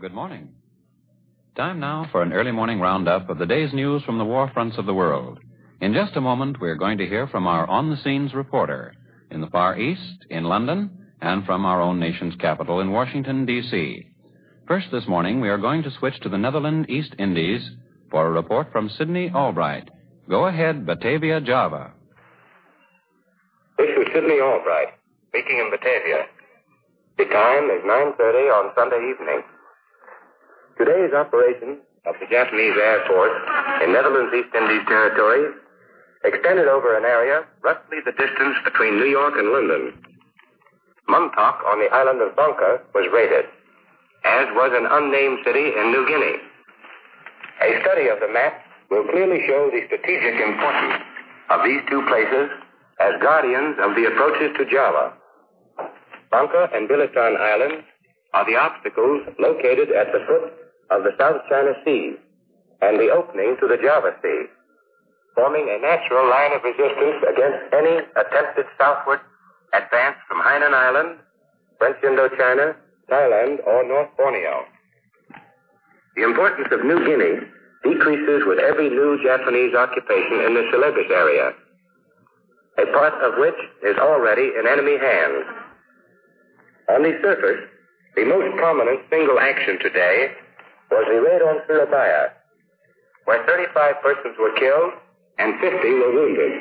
Good morning. Time now for an early morning roundup of the day's news from the war fronts of the world. In just a moment, we're going to hear from our on the scenes reporter in the Far East, in London, and from our own nation's capital in Washington, D.C. First this morning, we are going to switch to the Netherlands East Indies for a report from Sidney Albright. Go ahead, Batavia, Java. This is Sidney Albright, speaking in Batavia. The time is 9.30 on Sunday evening. Today's operation of the Japanese Air Force in Netherlands East Indies territory extended over an area roughly the distance between New York and London. Muntok on the island of Bangka was raided, as was an unnamed city in New Guinea. A study of the map will clearly show the strategic importance of these two places as guardians of the approaches to Java. Bangka and Billiton Islands are the obstacles located at the foot of the South China Sea and the opening to the Java Sea, forming a natural line of resistance against any attempted southward advance from Hainan Island, French Indochina, Thailand, or North Borneo. The importance of New Guinea decreases with every new Japanese occupation in the Celebes area, a part of which is already in enemy hands. On the surface, the most prominent single action today was raid on Surabaya, where 35 persons were killed and 50 were wounded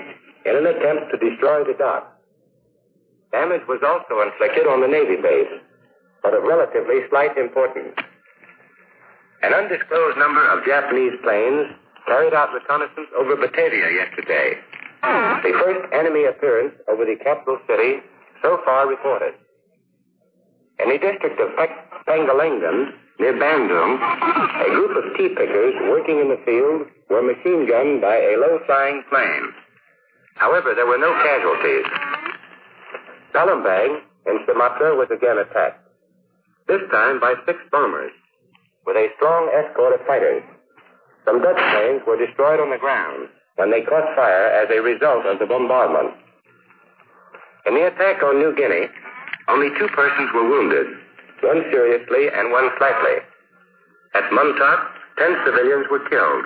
in an attempt to destroy the dock. Damage was also inflicted on the Navy base, but of relatively slight importance. An undisclosed number of Japanese planes carried out reconnaissance over Batavia yesterday. The first enemy appearance over the capital city so far reported. In the district of Pengalengan, near Bandung, a group of tea pickers working in the field were machine gunned by a low-flying plane. However, there were no casualties. Palembang in Sumatra was again attacked, this time by six bombers, with a strong escort of fighters. Some Dutch planes were destroyed on the ground when they caught fire as a result of the bombardment. In the attack on New Guinea, only two persons were wounded, one seriously and one slightly. At Muntok, ten civilians were killed,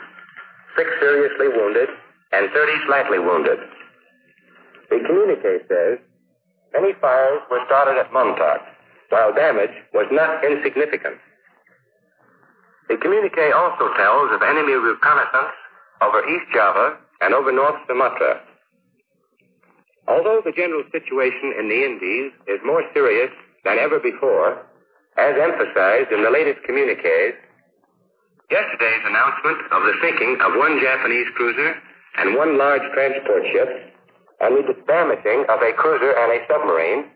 six seriously wounded, and 30 slightly wounded. The communique says many fires were started at Muntok, while damage was not insignificant. The communique also tells of enemy reconnaissance over East Java and over North Sumatra. Although the general situation in the Indies is more serious than ever before, as emphasized in the latest communiques, yesterday's announcement of the sinking of one Japanese cruiser and one large transport ship and the damaging of a cruiser and a submarine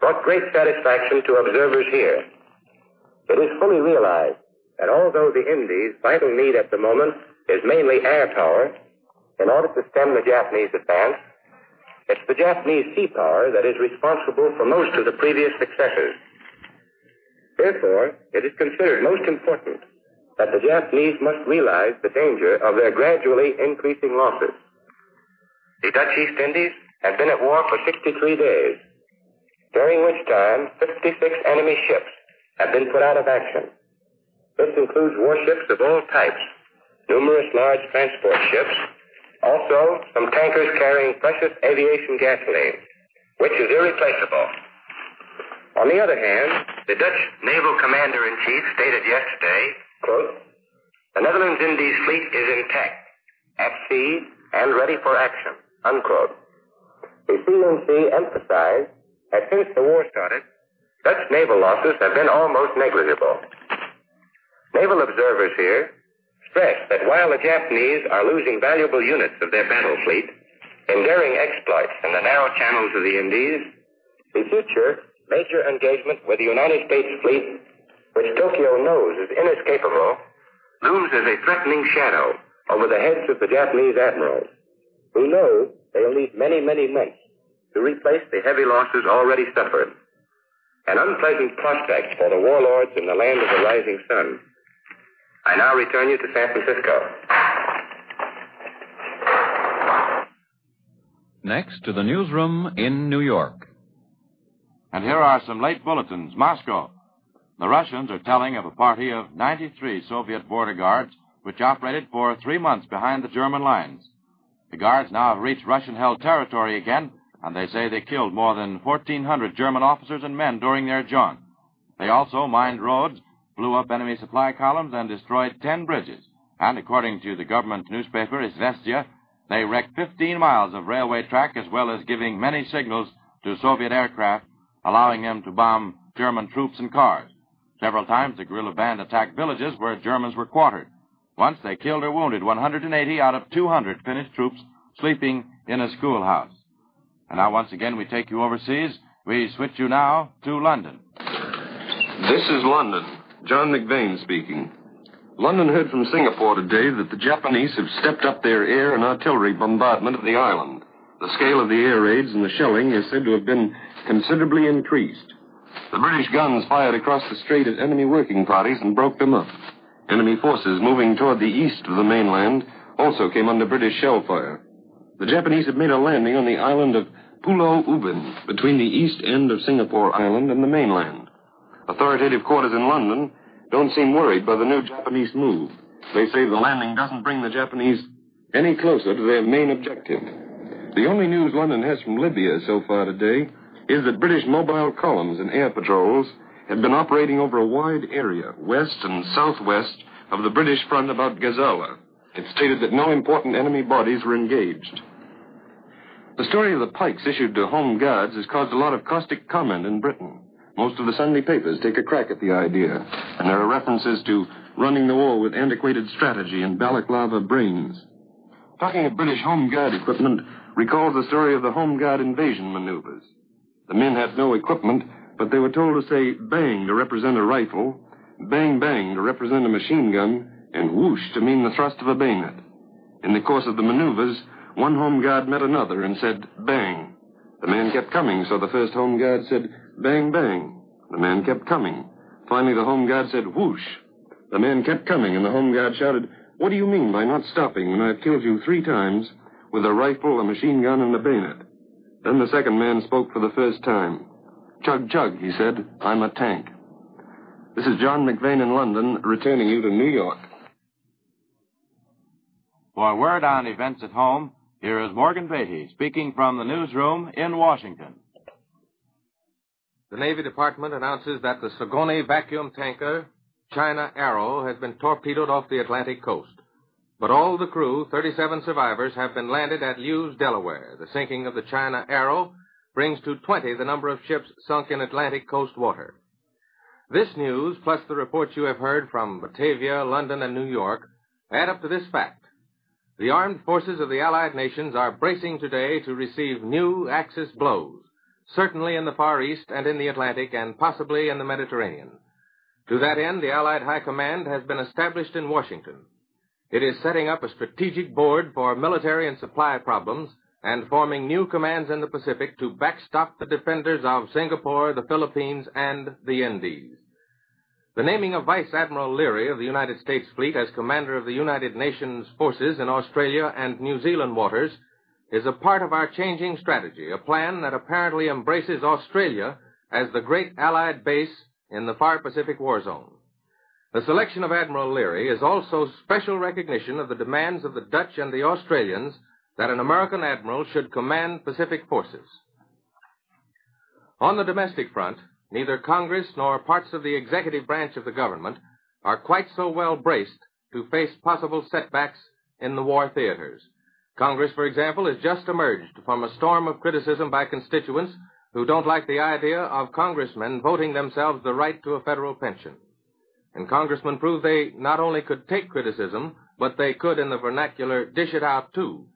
brought great satisfaction to observers here. It is fully realized that although the Indies' vital need at the moment is mainly air power, in order to stem the Japanese advance, it's the Japanese sea power that is responsible for most of the previous successes. Therefore, it is considered most important that the Japanese must realize the danger of their gradually increasing losses. The Dutch East Indies have been at war for 63 days, during which time 56 enemy ships have been put out of action. This includes warships of all types, numerous large transport ships, also, some tankers carrying precious aviation gasoline, which is irreplaceable. On the other hand, the Dutch naval commander-in-chief stated yesterday, quote, the Netherlands Indies fleet is intact, at sea, and ready for action, unquote. The CNC emphasized that since the war started, Dutch naval losses have been almost negligible. Naval observers here stress that while the Japanese are losing valuable units of their battle fleet in daring exploits in the narrow channels of the Indies, the future major engagement with the United States fleet, which Tokyo knows is inescapable, looms as a threatening shadow over the heads of the Japanese admirals, who know they'll need many, many months to replace the heavy losses already suffered. An unpleasant prospect for the warlords in the land of the rising sun. I now return you to San Francisco. Next to the newsroom in New York. And here are some late bulletins. Moscow. The Russians are telling of a party of 93 Soviet border guards which operated for three months behind the German lines. The guards now have reached Russian held territory again, and they say they killed more than 1,400 German officers and men during their jaunt. They also mined roads, blew up enemy supply columns, and destroyed 10 bridges. And according to the government newspaper, Izvestia, they wrecked 15 miles of railway track as well as giving many signals to Soviet aircraft, allowing them to bomb German troops and cars. Several times the guerrilla band attacked villages where Germans were quartered. Once they killed or wounded 180 out of 200 Finnish troops sleeping in a schoolhouse. And now once again we take you overseas. We switch you now to London. This is London. John MacVane speaking. London heard from Singapore today that the Japanese have stepped up their air and artillery bombardment of the island. The scale of the air raids and the shelling is said to have been considerably increased. The British guns fired across the strait at enemy working parties and broke them up. Enemy forces moving toward the east of the mainland also came under British shell fire. The Japanese have made a landing on the island of Pulau Ubin between the east end of Singapore Island and the mainland. Authoritative quarters in London don't seem worried by the new Japanese move. They say the landing doesn't bring the Japanese any closer to their main objective. The only news London has from Libya so far today is that British mobile columns and air patrols have been operating over a wide area, west and southwest of the British front about Gazala. It stated that no important enemy bodies were engaged. The story of the pikes issued to home guards has caused a lot of caustic comment in Britain. Most of the Sunday papers take a crack at the idea, and there are references to running the war with antiquated strategy and balaclava brains. Talking of British home guard equipment recalls the story of the home guard invasion maneuvers. The men had no equipment, but they were told to say bang to represent a rifle, bang bang to represent a machine gun, and whoosh to mean the thrust of a bayonet. In the course of the maneuvers, one home guard met another and said bang. The man kept coming, so the first home guard said bang bang. The man kept coming. Finally, the home guard said whoosh. The man kept coming, and the home guard shouted, What do you mean by not stopping when I've killed you three times with a rifle, a machine gun, and a bayonet? Then the second man spoke for the first time. Chug, chug, he said. I'm a tank. This is John MacVane in London, returning you to New York. For word on events at home, here is Morgan Beatty speaking from the newsroom in Washington. The Navy Department announces that the Socony vacuum tanker China Arrow has been torpedoed off the Atlantic coast. But all the crew, 37 survivors, have been landed at Lewes, Delaware. The sinking of the China Arrow brings to 20 the number of ships sunk in Atlantic coast water. This news, plus the reports you have heard from Batavia, London, and New York, add up to this fact. The armed forces of the Allied nations are bracing today to receive new Axis blows, certainly in the Far East and in the Atlantic and possibly in the Mediterranean. To that end, the Allied High Command has been established in Washington. It is setting up a strategic board for military and supply problems and forming new commands in the Pacific to backstop the defenders of Singapore, the Philippines, and the Indies. The naming of Vice Admiral Leary of the United States Fleet as commander of the United Nations forces in Australia and New Zealand waters is a part of our changing strategy, a plan that apparently embraces Australia as the great Allied base in the far Pacific war zone. The selection of Admiral Leary is also special recognition of the demands of the Dutch and the Australians that an American admiral should command Pacific forces. On the domestic front, neither Congress nor parts of the executive branch of the government are quite so well braced to face possible setbacks in the war theaters. Congress, for example, has just emerged from a storm of criticism by constituents who don't like the idea of congressmen voting themselves the right to a federal pension. And congressmen proved they not only could take criticism, but they could, in the vernacular, dish it out too.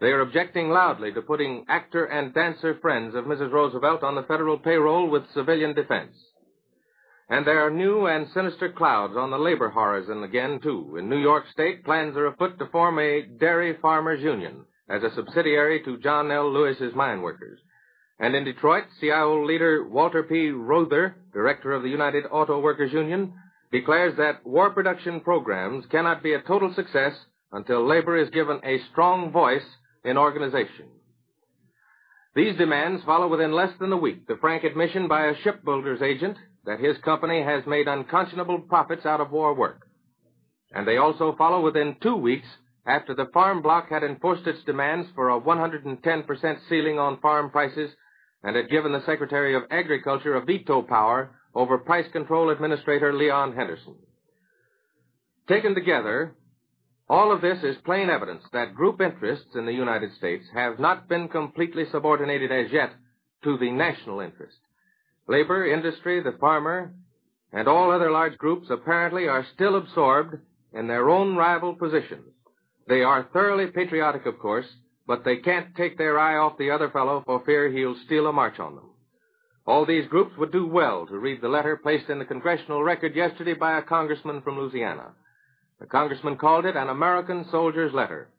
They are objecting loudly to putting actor and dancer friends of Mrs. Roosevelt on the federal payroll with civilian defense. And there are new and sinister clouds on the labor horizon again, too. In New York State, plans are afoot to form a dairy farmers union as a subsidiary to John L. Lewis's mine workers. And in Detroit, CIO leader Walter P. Reuther, director of the United Auto Workers Union, declares that war production programs cannot be a total success until labor is given a strong voice in organization. These demands follow within less than a week the frank admission by a shipbuilder's agent that his company has made unconscionable profits out of war work. And they also follow within two weeks after the farm bloc had enforced its demands for a 110% ceiling on farm prices and had given the Secretary of Agriculture a veto power over Price Control Administrator Leon Henderson. Taken together, all of this is plain evidence that group interests in the United States have not been completely subordinated as yet to the national interest. Labor, industry, the farmer, and all other large groups apparently are still absorbed in their own rival positions. They are thoroughly patriotic, of course, but they can't take their eye off the other fellow for fear he'll steal a march on them. All these groups would do well to read the letter placed in the congressional record yesterday by a congressman from Louisiana. The congressman called it an American soldier's letter.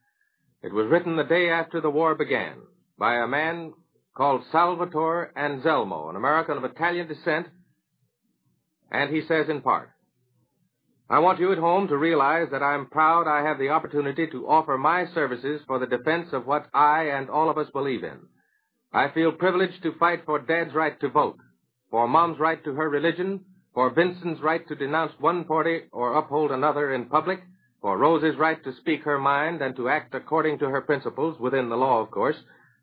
It was written the day after the war began by a man called Salvatore Anselmo, an American of Italian descent, and he says in part, I want you at home to realize that I'm proud I have the opportunity to offer my services for the defense of what I and all of us believe in. I feel privileged to fight for Dad's right to vote, for Mom's right to her religion, for Vincent's right to denounce one party or uphold another in public, for Rose's right to speak her mind and to act according to her principles, within the law, of course,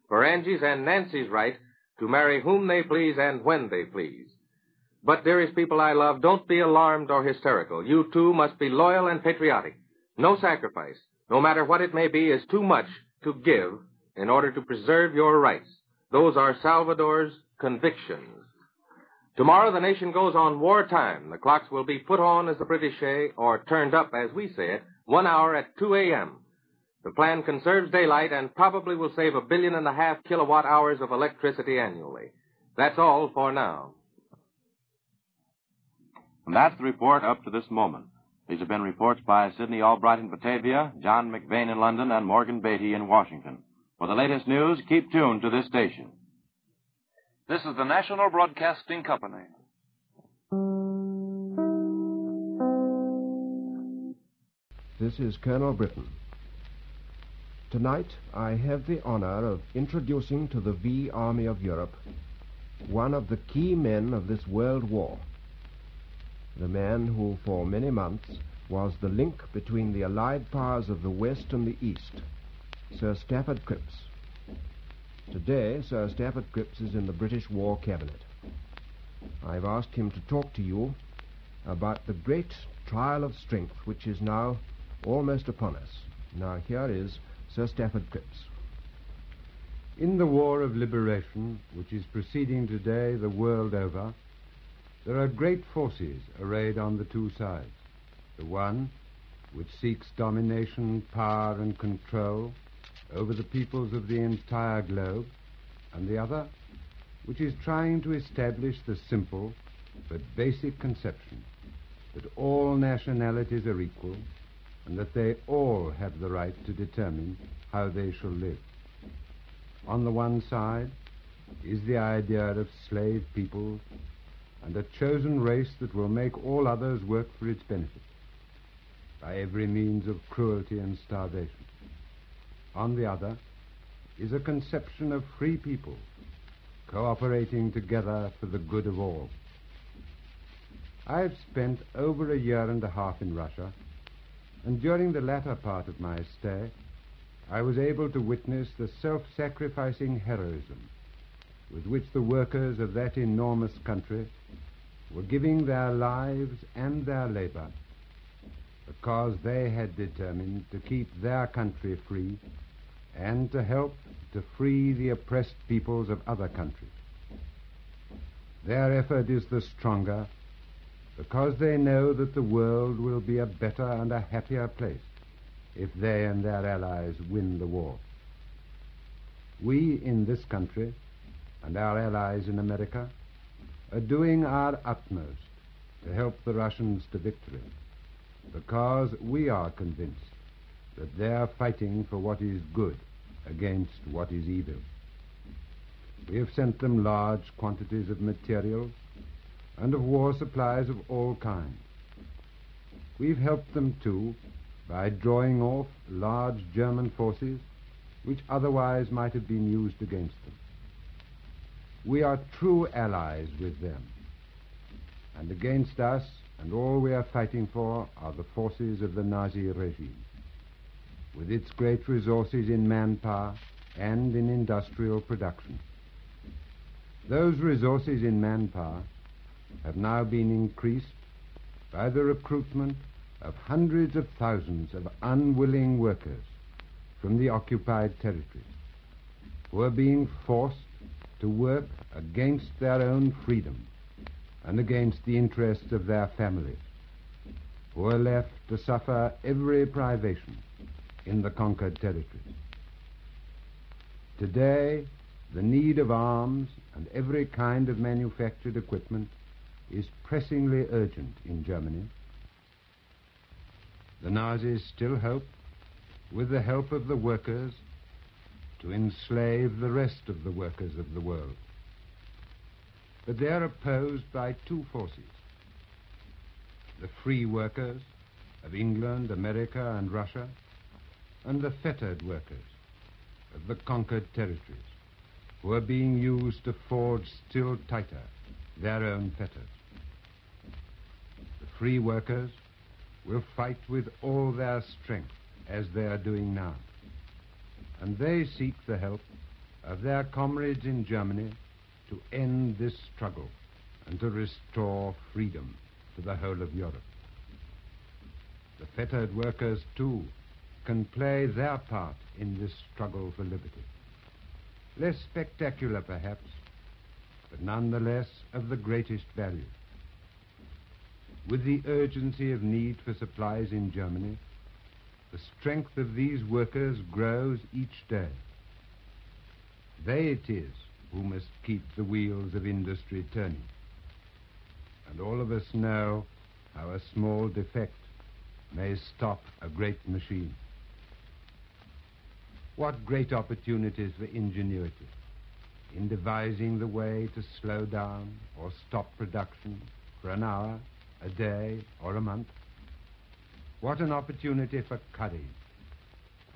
for Angie's and Nancy's right to marry whom they please and when they please. But, dearest people I love, don't be alarmed or hysterical. You too must be loyal and patriotic. No sacrifice, no matter what it may be, is too much to give in order to preserve your rights. Those are Salvatore's convictions. Tomorrow the nation goes on wartime. The clocks will be put on, as the British say, or turned up, as we say it, one hour at 2 a.m. The plan conserves daylight and probably will save a billion and a half kilowatt hours of electricity annually. That's all for now. And that's the report up to this moment. These have been reports by Sidney Albright in Batavia, John MacVane in London, and Morgan Beatty in Washington. For the latest news, keep tuned to this station. This is the National Broadcasting Company. This is Colonel Britton. Tonight I have the honor of introducing to the V Army of Europe one of the key men of this world war. The man who for many months was the link between the allied powers of the West and the East, Sir Stafford Cripps. Today, Sir Stafford Cripps is in the British War Cabinet. I've asked him to talk to you about the great trial of strength which is now almost upon us. Now, here is Sir Stafford Cripps. In the war of liberation, which is proceeding today the world over, there are great forces arrayed on the two sides. The one, which seeks domination, power, and control over the peoples of the entire globe, and the other, which is trying to establish the simple but basic conception that all nationalities are equal and that they all have the right to determine how they shall live. On the one side is the idea of slave peoples and a chosen race that will make all others work for its benefit by every means of cruelty and starvation. On the other is a conception of free people cooperating together for the good of all. I've spent over a year and a half in Russia, and during the latter part of my stay, I was able to witness the self-sacrificing heroism with which the workers of that enormous country were giving their lives and their labor because they had determined to keep their country free and to help to free the oppressed peoples of other countries. Their effort is the stronger because they know that the world will be a better and a happier place if they and their allies win the war. We in this country and our allies in America are doing our utmost to help the Russians to victory because we are convinced that they are fighting for what is good against what is evil. We have sent them large quantities of materials and of war supplies of all kinds. We've helped them, too, by drawing off large German forces which otherwise might have been used against them. We are true allies with them. And against us and all we are fighting for are the forces of the Nazi regime. With its great resources in manpower and in industrial production. Those resources in manpower have now been increased by the recruitment of hundreds of thousands of unwilling workers from the occupied territories who are being forced to work against their own freedom and against the interests of their families, who are left to suffer every privation in the conquered territories. Today, the need of arms and every kind of manufactured equipment is pressingly urgent in Germany. The Nazis still hope, with the help of the workers, to enslave the rest of the workers of the world. But they are opposed by two forces the free workers of England, America, and Russia, and the fettered workers of the conquered territories, who are being used to forge still tighter their own fetters. The free workers will fight with all their strength as they are doing now. And they seek the help of their comrades in Germany to end this struggle and to restore freedom to the whole of Europe. The fettered workers, too, can play their part in this struggle for liberty. Less spectacular, perhaps, but nonetheless of the greatest value. With the urgency of need for supplies in Germany, the strength of these workers grows each day. They it is who must keep the wheels of industry turning. And all of us know how a small defect may stop a great machine. What great opportunities for ingenuity in devising the way to slow down or stop production for an hour, a day, or a month. What an opportunity for courage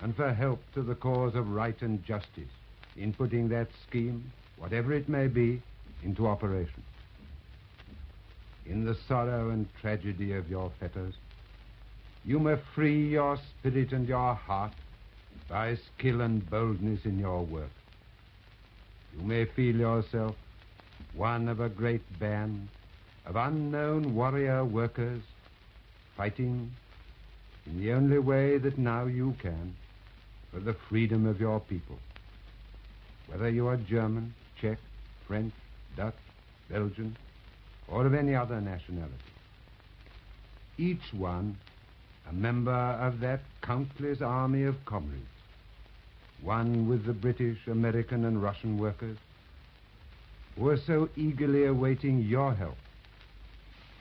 and for help to the cause of right and justice in putting that scheme, whatever it may be, into operation. In the sorrow and tragedy of your fetters, you may free your spirit and your heart by skill and boldness in your work. You may feel yourself one of a great band of unknown warrior workers fighting in the only way that now you can for the freedom of your people. Whether you are German, Czech, French, Dutch, Belgian, or of any other nationality. Each one a member of that countless army of comrades, one with the British, American, and Russian workers, who are so eagerly awaiting your help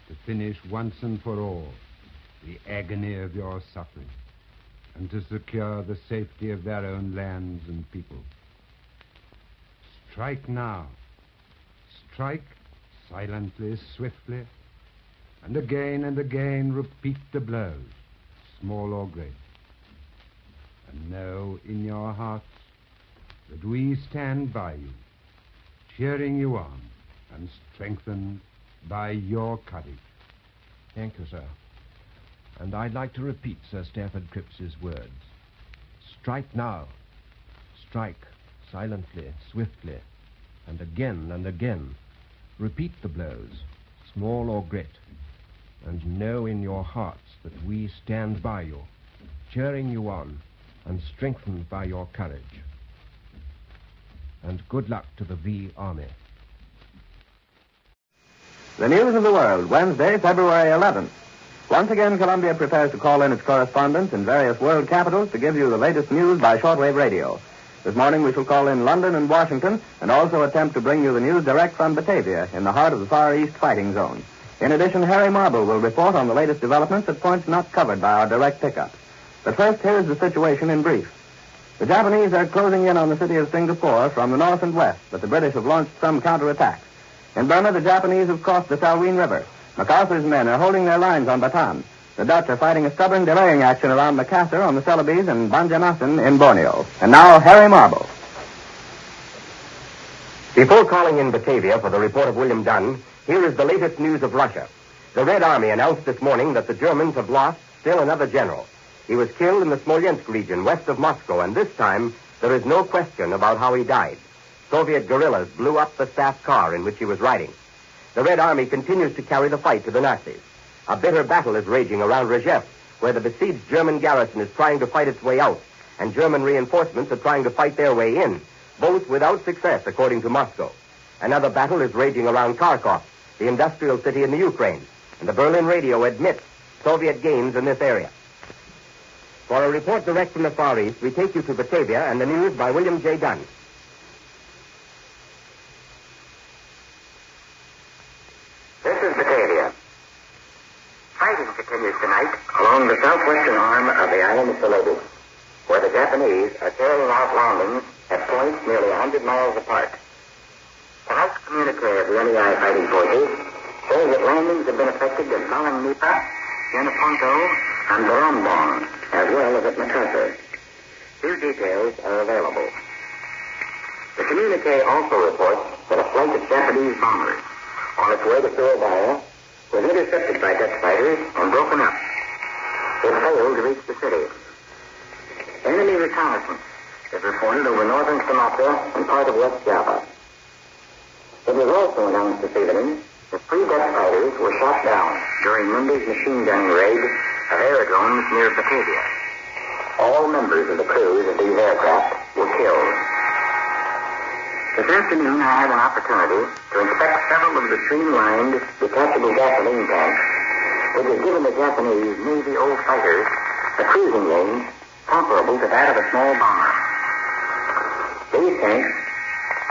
to finish once and for all the agony of your suffering and to secure the safety of their own lands and people. Strike now. Strike silently, swiftly, and again and again repeat the blows small or great. And know in your hearts that we stand by you, cheering you on and strengthened by your courage. Thank you, sir. And I'd like to repeat Sir Stafford Cripps's words. Strike now. Strike silently, swiftly, and again and again. Repeat the blows, small or great, and know in your hearts that we stand by you, cheering you on and strengthened by your courage. And good luck to the V Army. The news of the world, Wednesday, February 11th. Once again, Columbia prepares to call in its correspondents in various world capitals to give you the latest news by shortwave radio. This morning we shall call in London and Washington and also attempt to bring you the news direct from Batavia in the heart of the Far East fighting zone. In addition, Harry Marble will report on the latest developments at points not covered by our direct pickup. But first, here is the situation in brief. The Japanese are closing in on the city of Singapore from the north and west, but the British have launched some counterattacks. In Burma, the Japanese have crossed the Salween River. MacArthur's men are holding their lines on Bataan. The Dutch are fighting a stubborn delaying action around Macassar on the Celebes and Banjarmasin in Borneo. And now, Harry Marble. Before calling in Batavia for the report of William Dunn, Here is the latest news of Russia. The Red Army announced this morning that the Germans have lost still another general. He was killed in the Smolensk region west of Moscow, and this time there is no question about how he died. Soviet guerrillas blew up the staff car in which he was riding. The Red Army continues to carry the fight to the Nazis. A bitter battle is raging around Rzhev, where the besieged German garrison is trying to fight its way out, and German reinforcements are trying to fight their way in, both without success, according to Moscow. Another battle is raging around Kharkov, the industrial city in the Ukraine, and the Berlin radio admits Soviet gains in this area. For a report direct from the Far East, we take you to Batavia and the news by William J. Dunn. This is Batavia. Tonight along the southwestern arm of the island of Salobu, where the Japanese are carrying out landings at points nearly 100 miles apart. Tonight's communique of the NEI fighting forces says that landings have been effected at Malang Nipa, Yenaponto, and Barombong, as well as at Macassar. Few details are available. The communique also reports that a flight of Japanese bombers on its way to Surabaya was intercepted by Dutch fighters and broken up. It failed to reach the city. Enemy reconnaissance is reported over northern Sumatra and part of West Java. It was also announced this evening that three Dutch fighters were shot down during Monday's machine gun raid of aerodromes near Batavia. All members of the crews of these aircraft were killed. This afternoon, I had an opportunity to inspect several of the streamlined detachable gasoline tanks, which has given the Japanese Navy old fighters a cruising range comparable to that of a small bomber. These tanks,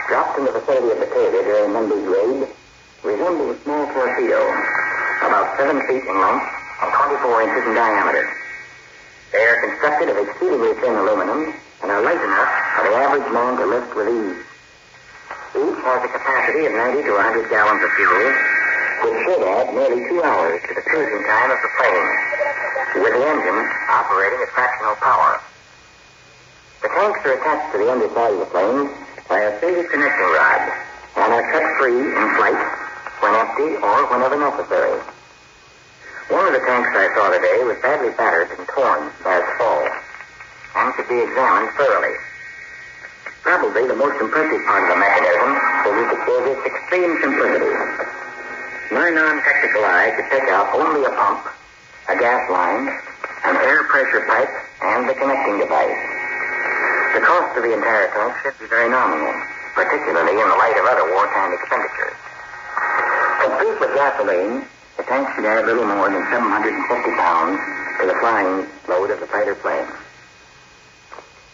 dropped in the vicinity of the Batavia during Monday's raid, resemble a small torpedo, about seven feet in length and 24 inches in diameter. They are constructed of exceedingly thin aluminum and are light enough for the average man to lift with ease. Each has a capacity of 90 to 100 gallons of fuel, which should add nearly two hours to the cruising time of the plane, with the engine operating at fractional power. The tanks are attached to the underside of the plane by a single connecting rod and are cut free in flight when empty or whenever necessary. One of the tanks I saw today was badly battered and torn by its fall and could be examined thoroughly. Probably the most impressive part of the mechanism is its, is its extreme simplicity. My non-technical eye could pick out only a pump, a gas line, an air pressure pipe, and the connecting device. The cost of the entire tank should be very nominal, particularly in the light of other wartime expenditures. Complete with gasoline, the tank should add little more than 750 pounds to the flying load of the fighter plane.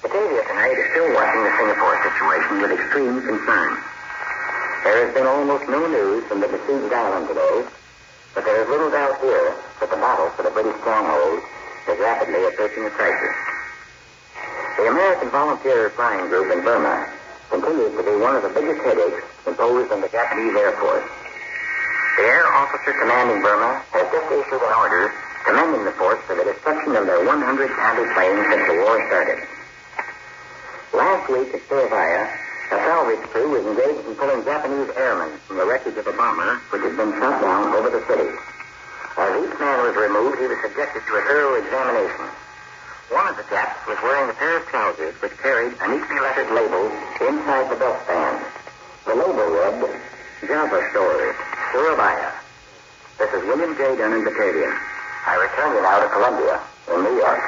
Batavia tonight is still watching the Singapore situation with extreme concern. There has been almost no news from the besieged island today, but there is little doubt here that the battle for the British stronghold is rapidly approaching a crisis. The American Volunteer Flying Group in Burma continues to be one of the biggest headaches imposed on the Japanese Air Force. The Air Officer commanding Burma has just issued an order commending the force for the destruction of their 100 anti-planes since the war started. Last week at Surabaya, a salvage crew was engaged in pulling Japanese airmen from the wreckage of a bomber which had been shot down over the city. As each man was removed, he was subjected to a thorough examination. One of the chaps was wearing a pair of trousers which carried a neatly lettered label inside the belt band. The label read, Java Stores, Surabaya. This is William J. Dunn in Batavia. I return you now to Columbia, in New York.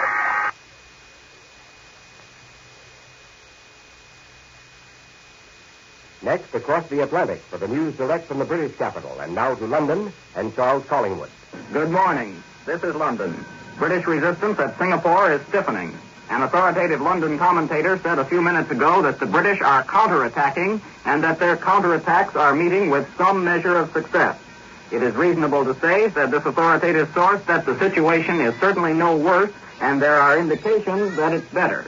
Next, across the Atlantic for the news direct from the British capital, and now to London and Charles Collingwood. Good morning. This is London. British resistance at Singapore is stiffening. An authoritative London commentator said a few minutes ago that the British are counterattacking and that their counterattacks are meeting with some measure of success. It is reasonable to say, said this authoritative source, that the situation is certainly no worse and there are indications that it's better.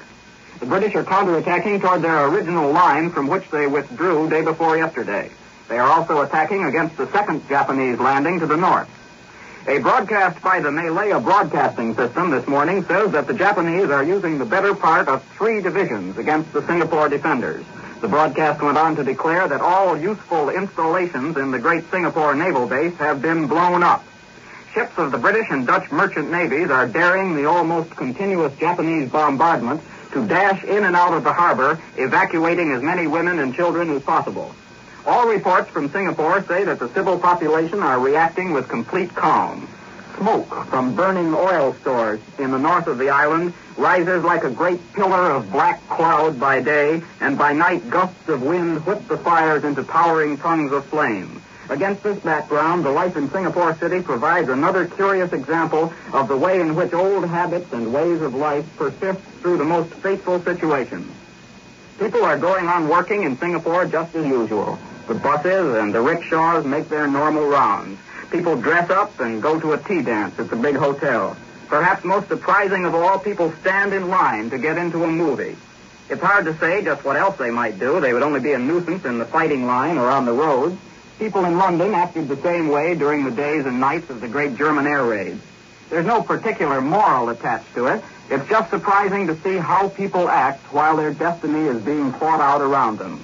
The British are counterattacking toward their original line from which they withdrew day before yesterday. They are also attacking against the second Japanese landing to the north. A broadcast by the Malaya Broadcasting System this morning says that the Japanese are using the better part of three divisions against the Singapore defenders. The broadcast went on to declare that all useful installations in the great Singapore naval base have been blown up. Ships of the British and Dutch merchant navies are daring the almost continuous Japanese bombardment to dash in and out of the harbor, evacuating as many women and children as possible. All reports from Singapore say that the civil population are reacting with complete calm. Smoke from burning oil stores in the north of the island rises like a great pillar of black cloud by day, and by night gusts of wind whip the fires into towering tongues of flame. Against this background, the life in Singapore City provides another curious example of the way in which old habits and ways of life persist through the most fateful situations. People are going on working in Singapore just as usual. The buses and the rickshaws make their normal rounds. People dress up and go to a tea dance at the big hotel. Perhaps most surprising of all, people stand in line to get into a movie. It's hard to say just what else they might do. They would only be a nuisance in the fighting line or on the roads. People in London acted the same way during the days and nights of the great German air raids. There's no particular moral attached to it. It's just surprising to see how people act while their destiny is being fought out around them.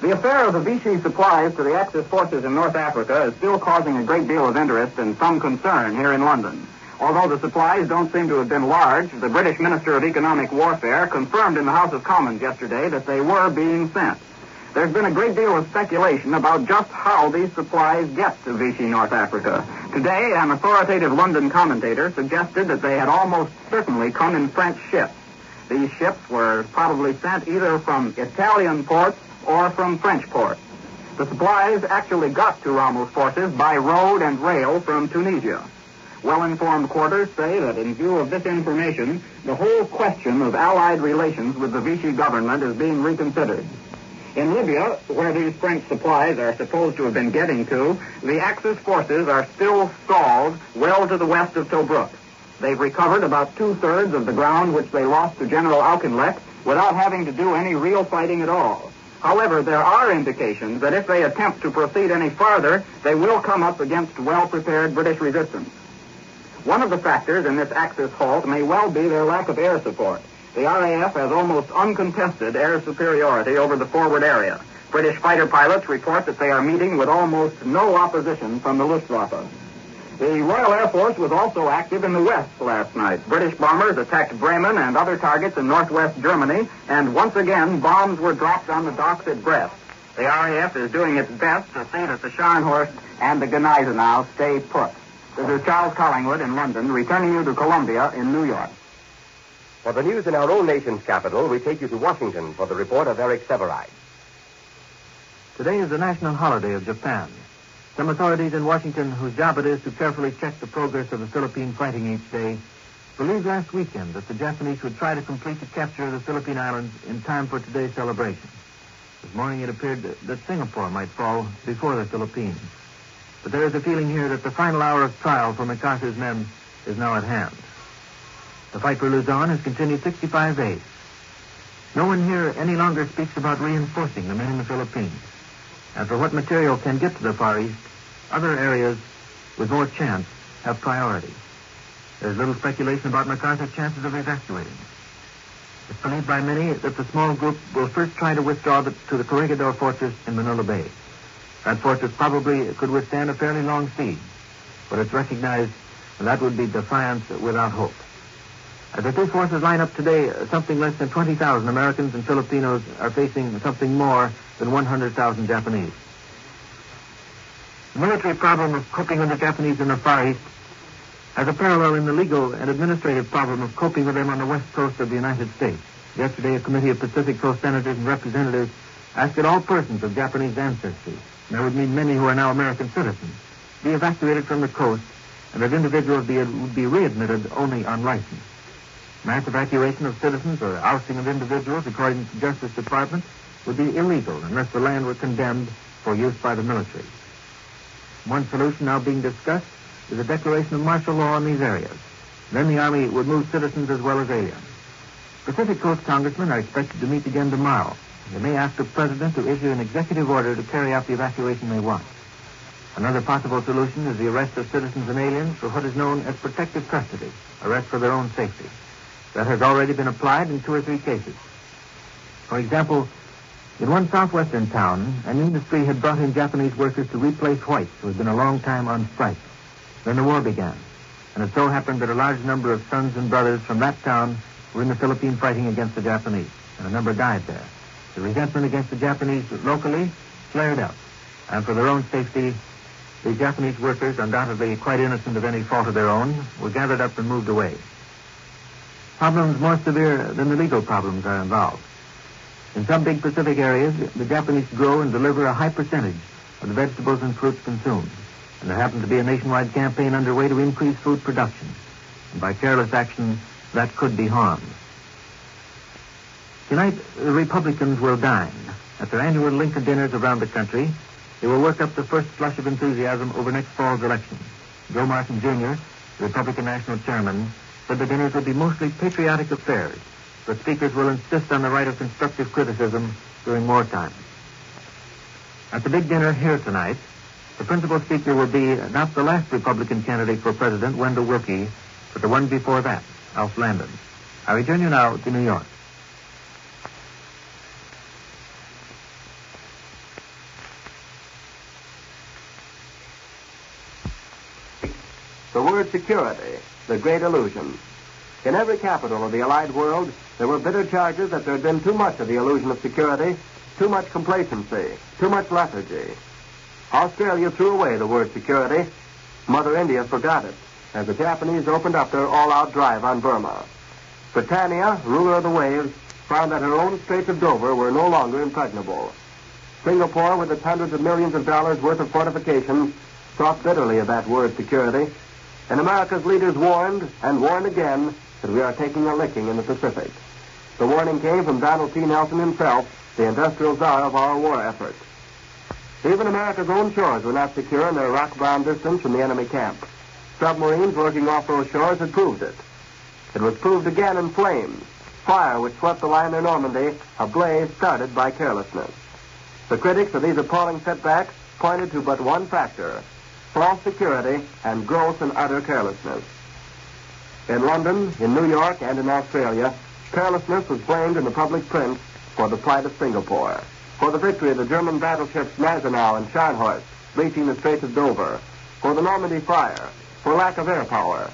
The affair of the Vichy supplies to the Axis forces in North Africa is still causing a great deal of interest and some concern here in London. Although the supplies don't seem to have been large, the British Minister of Economic Warfare confirmed in the House of Commons yesterday that they were being sent. There's been a great deal of speculation about just how these supplies get to Vichy, North Africa. Today, an authoritative London commentator suggested that they had almost certainly come in French ships. These ships were probably sent either from Italian ports or from French ports. The supplies actually got to Rommel's forces by road and rail from Tunisia. Well-informed quarters say that in view of this information, the whole question of Allied relations with the Vichy government is being reconsidered. In Libya, where these French supplies are supposed to have been getting to, the Axis forces are still stalled well to the west of Tobruk. They've recovered about two-thirds of the ground which they lost to General Auchinleck without having to do any real fighting at all. However, there are indications that if they attempt to proceed any farther, they will come up against well-prepared British resistance. One of the factors in this Axis halt may well be their lack of air support. The RAF has almost uncontested air superiority over the forward area. British fighter pilots report that they are meeting with almost no opposition from the Luftwaffe. The Royal Air Force was also active in the west last night. British bombers attacked Bremen and other targets in northwest Germany, and once again, bombs were dropped on the docks at Brest. The RAF is doing its best to see that the Scharnhorst and the Gneisenau stay put. This is Charles Collingwood in London, returning you to Columbia in New York. For the news in our own nation's capital, we take you to Washington for the report of Eric Sevareid. Today is the national holiday of Japan. Some authorities in Washington, whose job it is to carefully check the progress of the Philippine fighting each day, believed last weekend that the Japanese would try to complete the capture of the Philippine Islands in time for today's celebration. This morning it appeared that Singapore might fall before the Philippines. But there is a feeling here that the final hour of trial for MacArthur's men is now at hand. The fight for Luzon has continued 65 days. No one here any longer speaks about reinforcing the men in the Philippines. And for what material can get to the Far East, other areas with more chance have priority. There's little speculation about MacArthur's chances of evacuating. It's believed by many that the small group will first try to withdraw the, to the Corregidor Fortress in Manila Bay. That fortress probably could withstand a fairly long siege, but it's recognized that would be defiance without hope. As the two forces line up today, uh, something less than 20,000 Americans and Filipinos are facing something more than 100,000 Japanese. The military problem of coping with the Japanese in the Far East has a parallel in the legal and administrative problem of coping with them on the west coast of the United States. Yesterday, a committee of Pacific Coast senators and representatives asked that all persons of Japanese ancestry, and that would mean many who are now American citizens, be evacuated from the coast and that individuals be, would be readmitted only on license. Mass evacuation of citizens or ousting of individuals, according to the Justice Department, would be illegal unless the land were condemned for use by the military. One solution now being discussed is a declaration of martial law in these areas. Then the Army would move citizens as well as aliens. Pacific Coast congressmen are expected to meet again tomorrow. They may ask the President to issue an executive order to carry out the evacuation they want. Another possible solution is the arrest of citizens and aliens for what is known as protective custody, arrest for their own safety. That has already been applied in two or three cases. For example, In one southwestern town, an industry had brought in Japanese workers to replace whites who had been a long time on strike. Then the war began, and it so happened that a large number of sons and brothers from that town were in the Philippines fighting against the Japanese, and a number died there. The resentment against the Japanese locally flared up, and for their own safety, the Japanese workers, undoubtedly quite innocent of any fault of their own, were gathered up and moved away. Problems more severe than the legal problems are involved. In some big Pacific areas, the Japanese grow and deliver a high percentage of the vegetables and fruits consumed. And there happens to be a nationwide campaign underway to increase food production. And by careless action, that could be harmed. Tonight, the Republicans will dine. At their annual Lincoln dinners around the country, they will work up the first flush of enthusiasm over next fall's election. Joe Martin, Jr., the Republican National Chairman, the dinners will be mostly patriotic affairs the speakers will insist on the right of constructive criticism during wartime. At the big dinner here tonight, the principal speaker will be not the last Republican candidate for president, Wendell Willkie, but the one before that, Alf Landon. I return you now to New York. The word security, the great illusion. In every capital of the Allied world, there were bitter charges that there had been too much of the illusion of security, too much complacency, too much lethargy. Australia threw away the word security. Mother India forgot it as the Japanese opened up their all-out drive on Burma. Britannia, ruler of the waves, found that her own Straits of Dover were no longer impregnable. Singapore, with its hundreds of millions of dollars worth of fortifications, thought bitterly of that word security. And America's leaders warned and warned again that we are taking a licking in the Pacific. The warning came from Donald P. Nelson himself, the industrial czar of our war effort. Even America's own shores were not secure in their rock-bound distance from the enemy camp. Submarines working off those shores had proved it. It was proved again in flames, fire which swept the liner Normandie, a blaze started by carelessness. The critics of these appalling setbacks pointed to but one factor, false security and gross and utter carelessness. In London, in New York, and in Australia, carelessness was blamed in the public print for the plight of Singapore, for the victory of the German battleships Gneisenau and Scharnhorst reaching the Straits of Dover, for the Normandie fire, for lack of air power.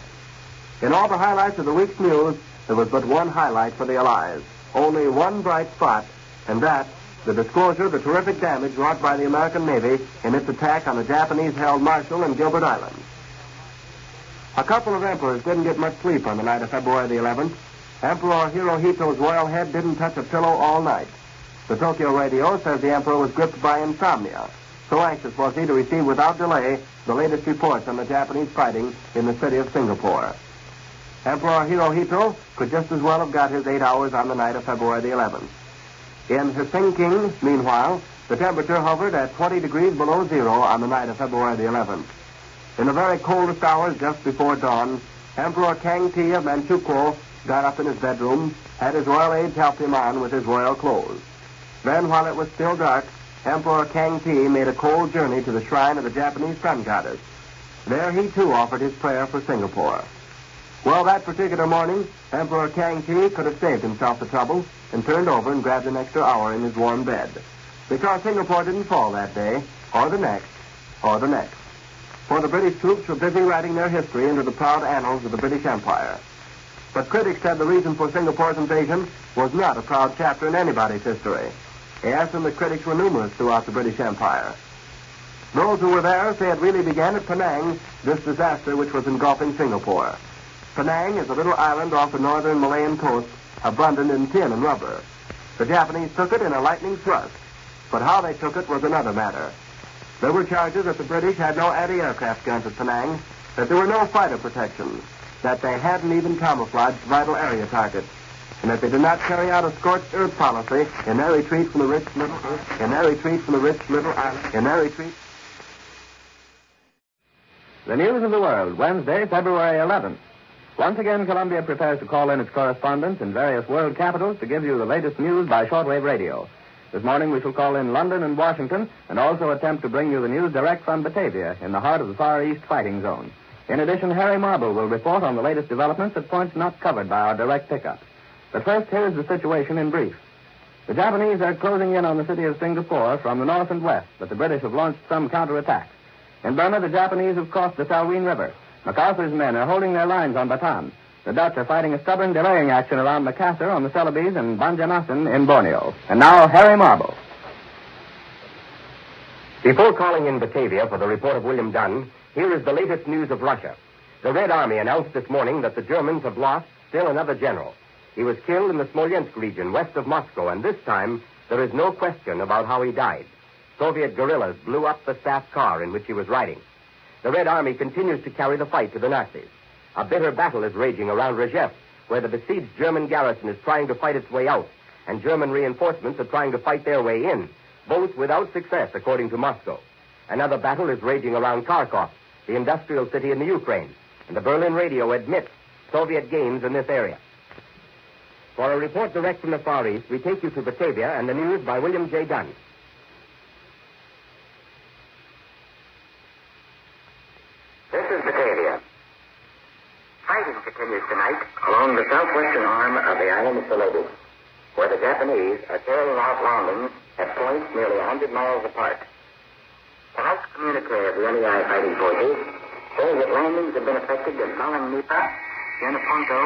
In all the highlights of the week's news, there was but one highlight for the Allies, only one bright spot, and that, the disclosure of the terrific damage wrought by the American Navy in its attack on the Japanese-held Marshall and Gilbert Islands. A couple of emperors didn't get much sleep on the night of February the 11th. Emperor Hirohito's royal head didn't touch a pillow all night. The Tokyo radio says the emperor was gripped by insomnia. So anxious was he to receive without delay the latest reports on the Japanese fighting in the city of Singapore. Emperor Hirohito could just as well have got his eight hours on the night of February the 11th. In Helsinki, meanwhile, the temperature hovered at 20 degrees below zero on the night of February the 11th. In the very coldest hours just before dawn, Emperor Kang Ti of Manchukuo got up in his bedroom, had his royal aides help him on with his royal clothes. Then, while it was still dark, Emperor Kang Ti made a cold journey to the shrine of the Japanese sun goddess. There he too offered his prayer for Singapore. Well, that particular morning, Emperor Kang Ti could have saved himself the trouble and turned over and grabbed an extra hour in his warm bed. Because Singapore didn't fall that day, or the next, or the next for the British troops were busy writing their history into the proud annals of the British Empire. But critics said the reason for Singapore's invasion was not a proud chapter in anybody's history. Yes, and the critics were numerous throughout the British Empire. Those who were there say it really began at Penang, this disaster which was engulfing Singapore. Penang is a little island off the northern Malayan coast, abundant in tin and rubber. The Japanese took it in a lightning thrust, but how they took it was another matter. There were charges that the British had no anti-aircraft guns at Penang, that there were no fighter protections, that they hadn't even camouflaged vital area targets, and that they did not carry out a scorched earth policy in their retreat from the rich little in their retreat from the rich little island, in their retreat. The news of the world, Wednesday, February 11th. Once again, Columbia prepares to call in its correspondents in various world capitals to give you the latest news by shortwave radio. This morning we shall call in London and Washington and also attempt to bring you the news direct from Batavia in the heart of the Far East fighting zone. In addition, Harry Marble will report on the latest developments at points not covered by our direct pickup. But first, here is the situation in brief. The Japanese are closing in on the city of Singapore from the north and west, but the British have launched some counterattacks. In Burma, the Japanese have crossed the Salween River. MacArthur's men are holding their lines on Bataan. The Dutch are fighting a stubborn delaying action around Makassar on the Celebes and Banjarmasin in Borneo. And now, Harry Marble. Before calling in Batavia for the report of William Dunn, here is the latest news of Russia. The Red Army announced this morning that the Germans have lost still another general. He was killed in the Smolensk region west of Moscow, and this time there is no question about how he died. Soviet guerrillas blew up the staff car in which he was riding. The Red Army continues to carry the fight to the Nazis. A bitter battle is raging around Rzhev, where the besieged German garrison is trying to fight its way out, and German reinforcements are trying to fight their way in, both without success, according to Moscow. Another battle is raging around Kharkov, the industrial city in the Ukraine, and the Berlin radio admits Soviet gains in this area. For a report direct from the Far East, we take you to Batavia and the news by William J. Dunn. This is Batavia. Fighting continues along the southwestern arm of the island of Celebes, where the Japanese are carrying out landings at points nearly 100 miles apart. Tonight's communique of the NEI fighting forces says that landings have been effected at Malang Nipa, Yenaponto,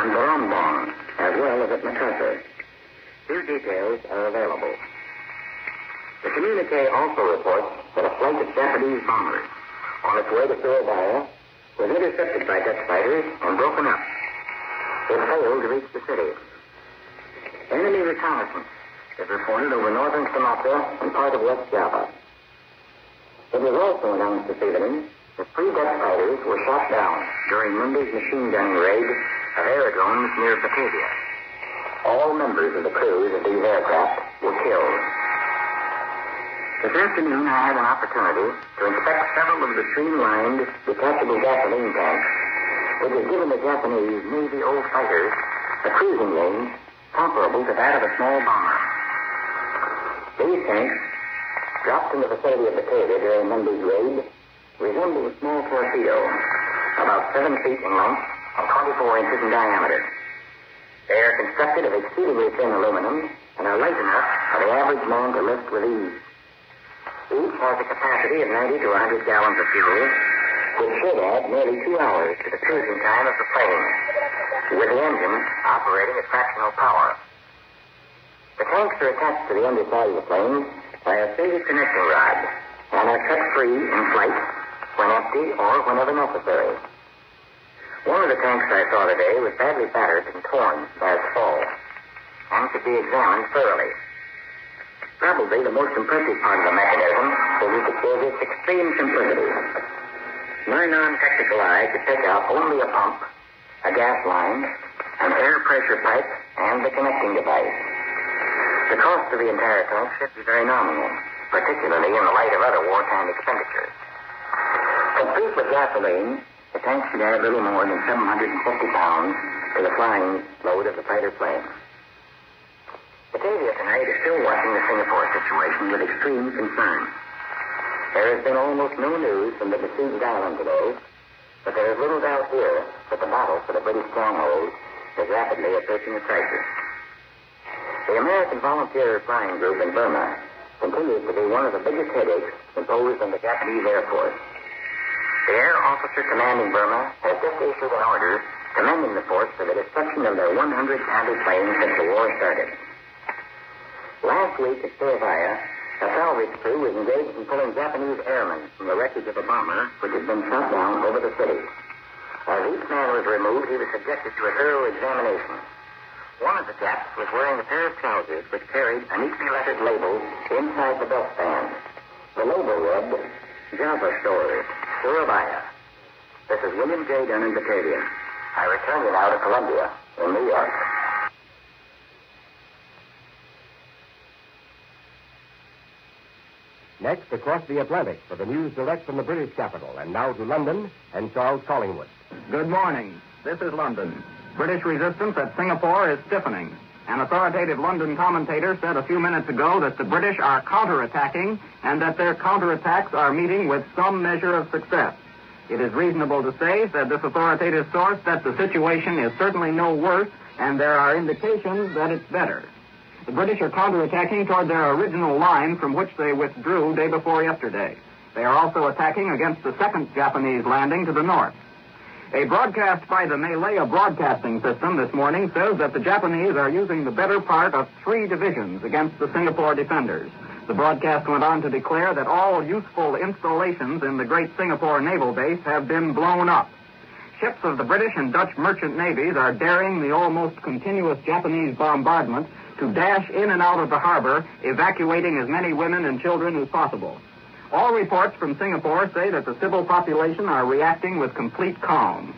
and Barombong, as well as at Macassar. Few details are available. The communique also reports that a flight of Japanese bombers on its way to Surabaya was intercepted by Dutch fighters and broken up. It failed to reach the city. Enemy reconnaissance is reported over northern Sumatra and part of West Java. It was also announced this evening that three Dutch fighters were shot down during Monday's machine gunning raid of aerodromes near Batavia. All members of the crews of these aircraft were killed. This afternoon, I had an opportunity to inspect several of the streamlined detachable gasoline tanks, which has given the Japanese Navy old fighters a cruising range comparable to that of a small bomber. These tanks, dropped in the vicinity of the Batavia during Monday's raid, resemble a small torpedo, about seven feet in length and 24 inches in diameter. They are constructed of exceedingly thin aluminum and are light enough for the average man to lift with ease. Each has a capacity of 90 to 100 gallons of fuel, which should add nearly two hours to the cruising time of the plane, with the engine operating at fractional power. The tanks are attached to the underside of the plane by a single connecting rod and are cut free in flight when empty or whenever necessary. One of the tanks I saw today was badly battered and torn by its fall and could be examined thoroughly. Probably the most impressive part of the mechanism is its extreme simplicity. My non-technical eye could pick out only a pump, a gas line, an air pressure pipe, and the connecting device. The cost of the entire tank should be very nominal, particularly in the light of other wartime expenditures. Complete with gasoline, the tank should add little more than 750 pounds to the flying load of the fighter plane. Batavia tonight is still watching the Singapore situation with extreme concern. There has been almost no news from the besieged island today, but there is little doubt here that the battle for the British stronghold is rapidly approaching a crisis. The American Volunteer Flying Group in Burma continues to be one of the biggest headaches imposed on the Japanese Air Force. The air officer commanding Burma has just issued an order commending the force for the destruction of their 100 anti-planes since the war started. Last week at Surabaya, a salvage crew was engaged in pulling Japanese airmen from the wreckage of a bomber which had been shot down over the city. As each man was removed, he was subjected to a thorough examination. One of the chaps was wearing a pair of trousers which carried a neatly lettered label inside the belt band. The label read, Java Stores, Surabaya. This is William J. Dunn in Batavia. I return you now to Columbia, in New York. Next, across the Atlantic for the news direct from the British capital. And now to London and Charles Collingwood. Good morning. This is London. British resistance at Singapore is stiffening. An authoritative London commentator said a few minutes ago that the British are counterattacking and that their counterattacks are meeting with some measure of success. It is reasonable to say, said this authoritative source, that the situation is certainly no worse and there are indications that it's better. The British are counterattacking toward their original line from which they withdrew day before yesterday. They are also attacking against the second Japanese landing to the north. A broadcast by the Malaya Broadcasting System this morning says that the Japanese are using the better part of three divisions against the Singapore defenders. The broadcast went on to declare that all useful installations in the great Singapore naval base have been blown up. Ships of the British and Dutch merchant navies are daring the almost continuous Japanese bombardment to dash in and out of the harbor, evacuating as many women and children as possible. All reports from Singapore say that the civil population are reacting with complete calm.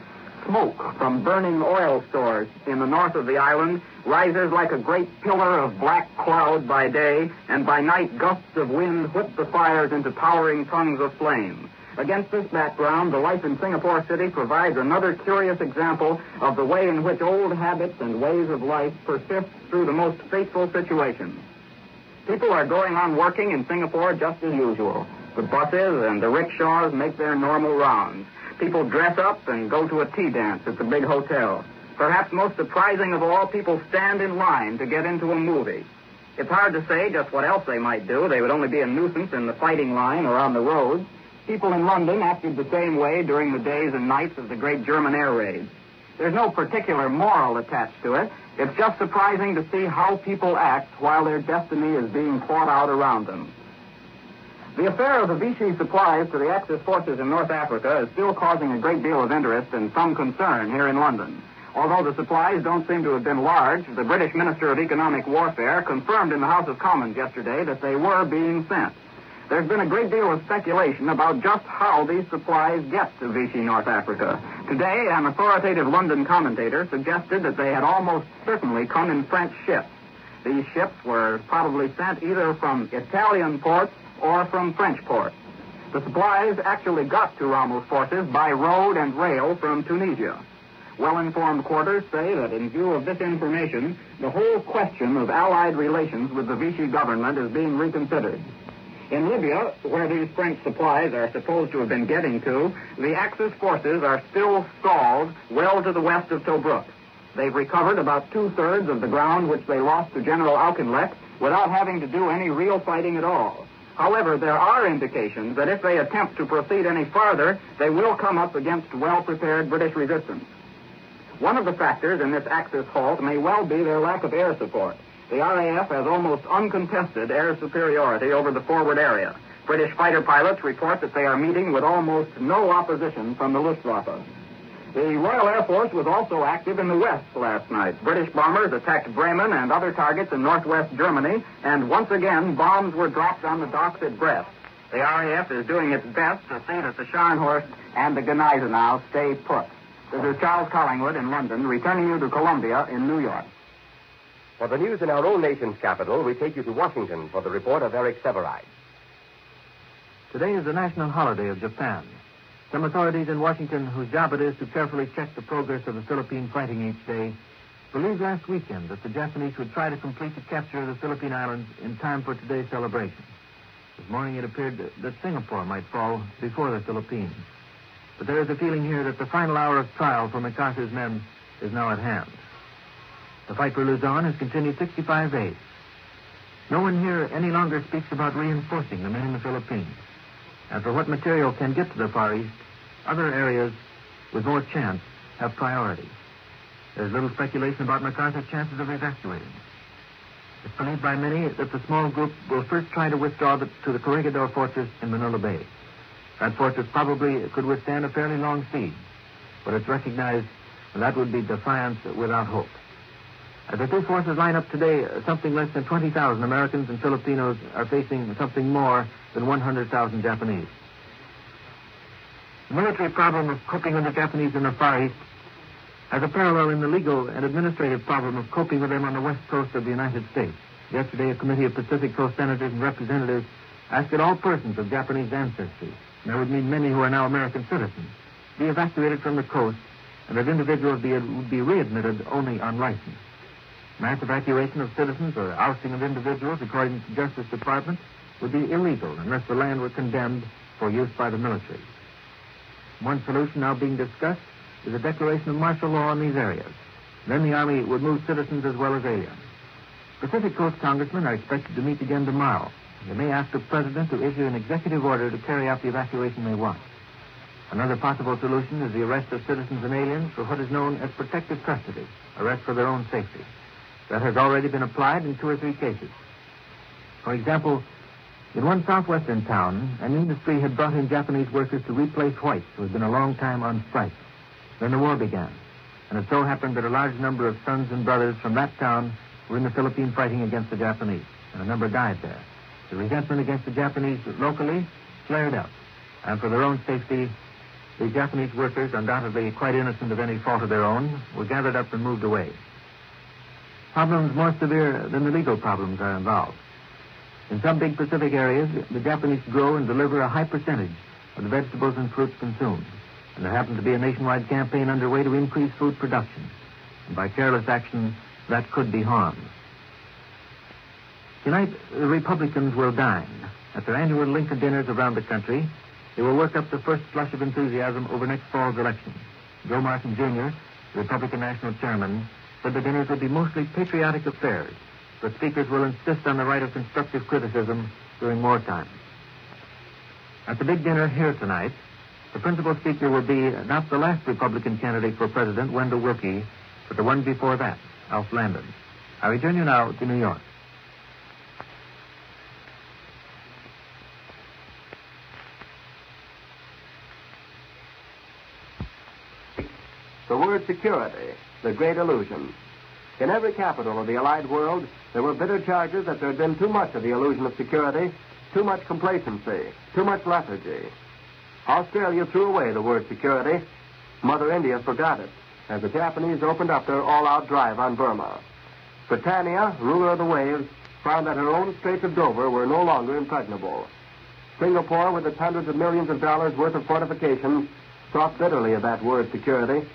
Smoke from burning oil stores in the north of the island rises like a great pillar of black cloud by day, and by night gusts of wind whip the fires into towering tongues of flame. Against this background, the life in Singapore City provides another curious example of the way in which old habits and ways of life persist through the most fateful situations. People are going on working in Singapore just as usual. The buses and the rickshaws make their normal rounds. People dress up and go to a tea dance at the big hotel. Perhaps most surprising of all, people stand in line to get into a movie. It's hard to say just what else they might do. They would only be a nuisance in the fighting line or on the roads. People in London acted the same way during the days and nights of the great German air raids. There's no particular moral attached to it. It's just surprising to see how people act while their destiny is being fought out around them. The affair of the Vichy supplies to the Axis forces in North Africa is still causing a great deal of interest and some concern here in London. Although the supplies don't seem to have been large, the British Minister of Economic Warfare confirmed in the House of Commons yesterday that they were being sent. There's been a great deal of speculation about just how these supplies get to Vichy, North Africa. Today, an authoritative London commentator suggested that they had almost certainly come in French ships. These ships were probably sent either from Italian ports or from French ports. The supplies actually got to Rommel's forces by road and rail from Tunisia. Well-informed quarters say that in view of this information, the whole question of Allied relations with the Vichy government is being reconsidered. In Libya, where these French supplies are supposed to have been getting to, the Axis forces are still stalled well to the west of Tobruk. They've recovered about two-thirds of the ground which they lost to General Auchinleck without having to do any real fighting at all. However, there are indications that if they attempt to proceed any farther, they will come up against well-prepared British resistance. One of the factors in this Axis halt may well be their lack of air support. The RAF has almost uncontested air superiority over the forward area. British fighter pilots report that they are meeting with almost no opposition from the Luftwaffe. The Royal Air Force was also active in the west last night. British bombers attacked Bremen and other targets in northwest Germany, and once again, bombs were dropped on the docks at Brest. The RAF is doing its best to see that the Scharnhorst and the Gneisenau stay put. This is Charles Collingwood in London, returning you to Columbia in New York. For the news in our own nation's capital, we take you to Washington for the report of Eric Sevareid. Today is the national holiday of Japan. Some authorities in Washington, whose job it is to carefully check the progress of the Philippine fighting each day, believed last weekend that the Japanese would try to complete the capture of the Philippine Islands in time for today's celebration. This morning it appeared that Singapore might fall before the Philippines. But there is a feeling here that the final hour of trial for MacArthur's men is now at hand. The fight for Luzon has continued 65 days. No one here any longer speaks about reinforcing the men in the Philippines. And for what material can get to the Far East, other areas with more chance have priority. There's little speculation about MacArthur's chances of evacuating. It's believed by many that the small group will first try to withdraw the, to the Corregidor Fortress in Manila Bay. That fortress probably could withstand a fairly long siege, but it's recognized that would be defiance without hope. As the two forces line up today, uh, something less than 20,000 Americans and Filipinos are facing something more than 100,000 Japanese. The military problem of coping with the Japanese in the Far East has a parallel in the legal and administrative problem of coping with them on the west coast of the United States. Yesterday, a committee of Pacific Coast senators and representatives asked that all persons of Japanese ancestry, and that would mean many who are now American citizens, be evacuated from the coast and that individuals be, would be readmitted only on license. Mass evacuation of citizens or ousting of individuals, according to the Justice Department, would be illegal unless the land were condemned for use by the military. One solution now being discussed is a declaration of martial law in these areas. Then the Army would move citizens as well as aliens. Pacific Coast congressmen are expected to meet again tomorrow. They may ask the president to issue an executive order to carry out the evacuation they want. Another possible solution is the arrest of citizens and aliens for what is known as protective custody, arrest for their own safety. That has already been applied in two or three cases. For example, in one southwestern town, an industry had brought in Japanese workers to replace whites who had been a long time on strike. Then the war began, and it so happened that a large number of sons and brothers from that town were in the Philippines fighting against the Japanese, and a number died there. The resentment against the Japanese locally flared up, and for their own safety, the Japanese workers, undoubtedly quite innocent of any fault of their own, were gathered up and moved away. Problems more severe than the legal problems are involved. In some big Pacific areas, the Japanese grow and deliver a high percentage of the vegetables and fruits consumed. And there happens to be a nationwide campaign underway to increase food production. And by careless action, that could be harmed. Tonight, the Republicans will dine. At their annual Lincoln dinners around the country, they will work up the first flush of enthusiasm over next fall's election. Joe Martin, Jr., Republican National Chairman, the dinners will be mostly patriotic affairs the speakers will insist on the right of constructive criticism during wartime. At the big dinner here tonight, the principal speaker will be not the last Republican candidate for president, Wendell Willkie, but the one before that, Alf Landon. I return you now to New York. The word security, the great illusion. In every capital of the Allied world, there were bitter charges that there had been too much of the illusion of security, too much complacency, too much lethargy. Australia threw away the word security. Mother India forgot it as the Japanese opened up their all-out drive on Burma. Britannia, ruler of the waves, found that her own Straits of Dover were no longer impregnable. Singapore, with its hundreds of millions of dollars worth of fortifications, thought bitterly of that word security.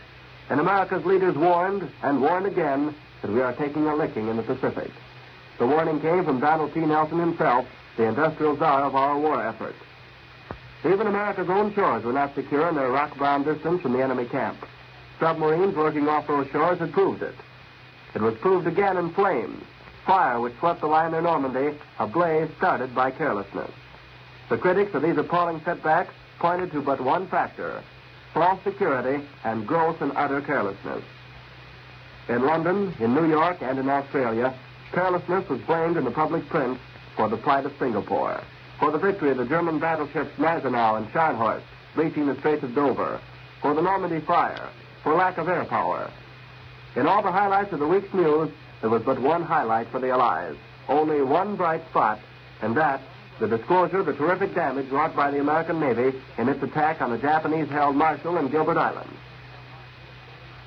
And America's leaders warned and warned again that we are taking a licking in the Pacific. The warning came from Donald P. Nelson himself, the industrial czar of our war effort. Even America's own shores were not secure in their rock-bound distance from the enemy camp. Submarines working off those shores had proved it. It was proved again in flames, fire which swept the liner Normandie, a blaze started by carelessness. The critics of these appalling setbacks pointed to but one factor, false security and gross and utter carelessness. In London, in New York, and in Australia, carelessness was blamed in the public print for the plight of Singapore, for the victory of the German battleships Gneisenau and Scharnhorst reaching the Straits of Dover, for the Normandie fire, for lack of air power. In all the highlights of the week's news, there was but one highlight for the Allies, only one bright spot, and that, the disclosure of the terrific damage wrought by the American Navy in its attack on the Japanese-held Marshall and Gilbert Islands.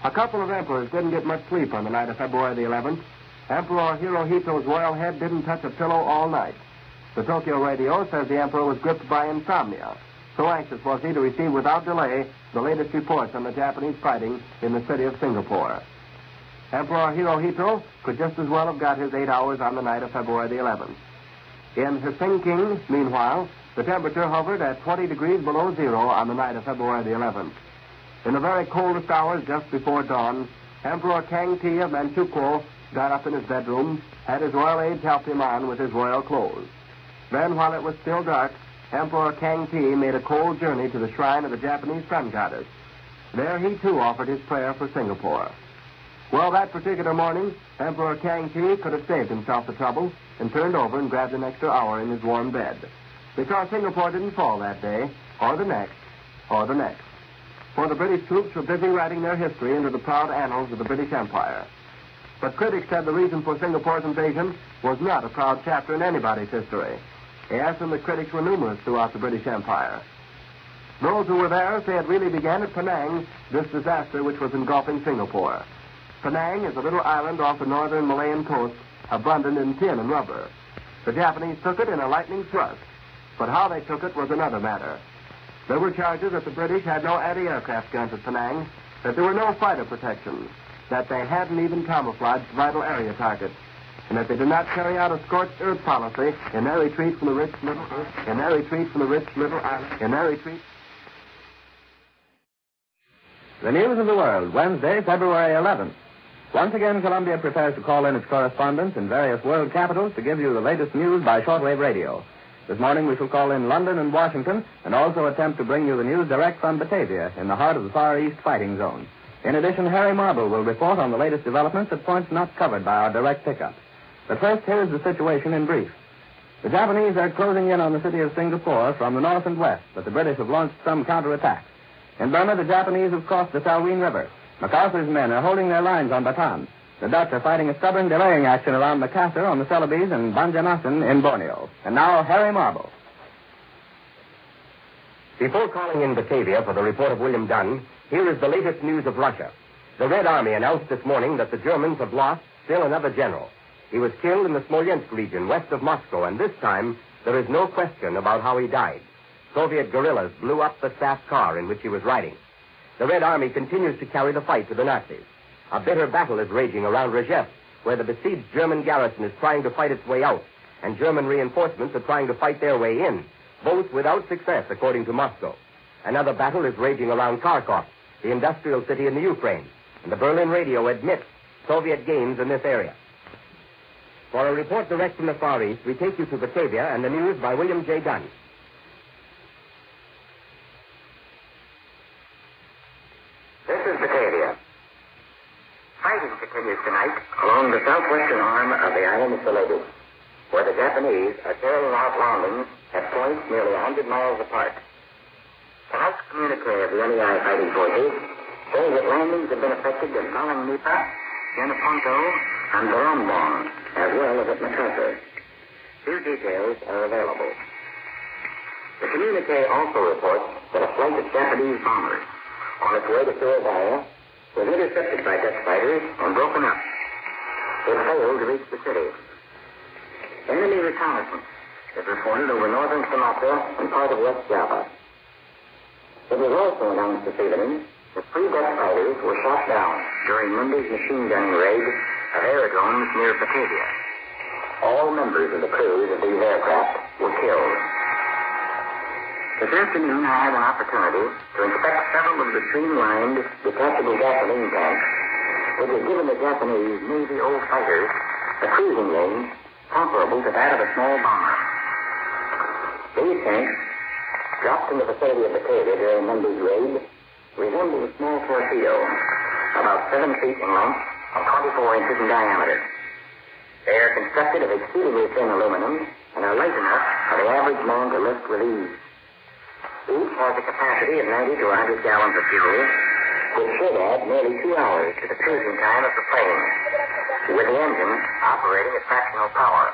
A couple of emperors didn't get much sleep on the night of February the 11th. Emperor Hirohito's royal head didn't touch a pillow all night. The Tokyo radio says the emperor was gripped by insomnia. So anxious was he to receive without delay the latest reports on the Japanese fighting in the city of Singapore. Emperor Hirohito could just as well have got his eight hours on the night of February the 11th. In Helsinki, meanwhile, the temperature hovered at 20 degrees below zero on the night of February the 11th. In the very coldest hours just before dawn, Emperor Kang Ti of Manchukuo got up in his bedroom, had his royal aides help him on with his royal clothes. Then, while it was still dark, Emperor Kang Ti made a cold journey to the shrine of the Japanese sun goddess. There he too offered his prayer for Singapore. Well, that particular morning, Emperor Kang Ti could have saved himself the trouble and turned over and grabbed an extra hour in his warm bed. Because Singapore didn't fall that day, or the next, or the next for the British troops were busy writing their history into the proud annals of the British Empire. But critics said the reason for Singapore's invasion was not a proud chapter in anybody's history. Yes, and the critics were numerous throughout the British Empire. Those who were there say it really began at Penang, this disaster which was engulfing Singapore. Penang is a little island off the northern Malayan coast, abundant in tin and rubber. The Japanese took it in a lightning thrust, but how they took it was another matter. There were charges that the British had no anti-aircraft guns at Penang, that there were no fighter protections, that they hadn't even camouflaged vital area targets, and that they did not carry out a scorched earth policy in their retreat from the rich little in their retreat from the rich little island, in their retreat. The news of the world, Wednesday, February 11th. Once again, Columbia prepares to call in its correspondents in various world capitals to give you the latest news by shortwave radio. This morning we shall call in London and Washington and also attempt to bring you the news direct from Batavia in the heart of the Far East fighting zone. In addition, Harry Marble will report on the latest developments at points not covered by our direct pickup. But first, here is the situation in brief. The Japanese are closing in on the city of Singapore from the north and west, but the British have launched some counterattacks. In Burma, the Japanese have crossed the Salween River. MacArthur's men are holding their lines on Bataan. The Dutch are fighting a stubborn delaying action around Macassar on the Celebes and Banjarmasin in Borneo. And now, Harry Marble. Before calling in Batavia for the report of William Dunn, here is the latest news of Russia. The Red Army announced this morning that the Germans have lost still another general. He was killed in the Smolensk region west of Moscow, and this time there is no question about how he died. Soviet guerrillas blew up the staff car in which he was riding. The Red Army continues to carry the fight to the Nazis. A bitter battle is raging around Rzhev, where the besieged German garrison is trying to fight its way out, and German reinforcements are trying to fight their way in, both without success, according to Moscow. Another battle is raging around Kharkov, the industrial city in the Ukraine, and the Berlin radio admits Soviet gains in this area. For a report direct from the Far East, we take you to Batavia and the news by William J. Dunn. This is Batavia. Fighting continues tonight along the southwestern arm of the island of Celebes, where the Japanese are carrying out landings at points nearly 100 miles apart. Tonight's communique of the NEI fighting forces shows that landings have been effected at Malang Nipa, Yenaponto, and Barombong, as well as at Macassar. Few details are available. The communique also reports that a flight of Japanese bombers on its way to Surabaya was intercepted by Dutch fighters and broken up. It failed to reach the city. Enemy reconnaissance is reported over northern Sumatra and part of West Java. It was also announced this evening that three Dutch fighters were shot down during Monday's machine gunning raid of aerodromes near Batavia. All members of the crews of these aircraft were killed. This afternoon, I had an opportunity to inspect several of the streamlined detachable gasoline tanks, which have given the Japanese Navy old fighters a cruising range comparable to that of a small bomber. These tanks, dropped in the vicinity of Batavia during Monday's raid, resemble a small torpedo, about seven feet in length and 24 inches in diameter. They are constructed of exceedingly thin aluminum and are light enough for the average man to lift with ease. Each has a capacity of 90 to 100 gallons of fuel, which should add nearly two hours to the cruising time of the plane, with the engine operating at fractional power.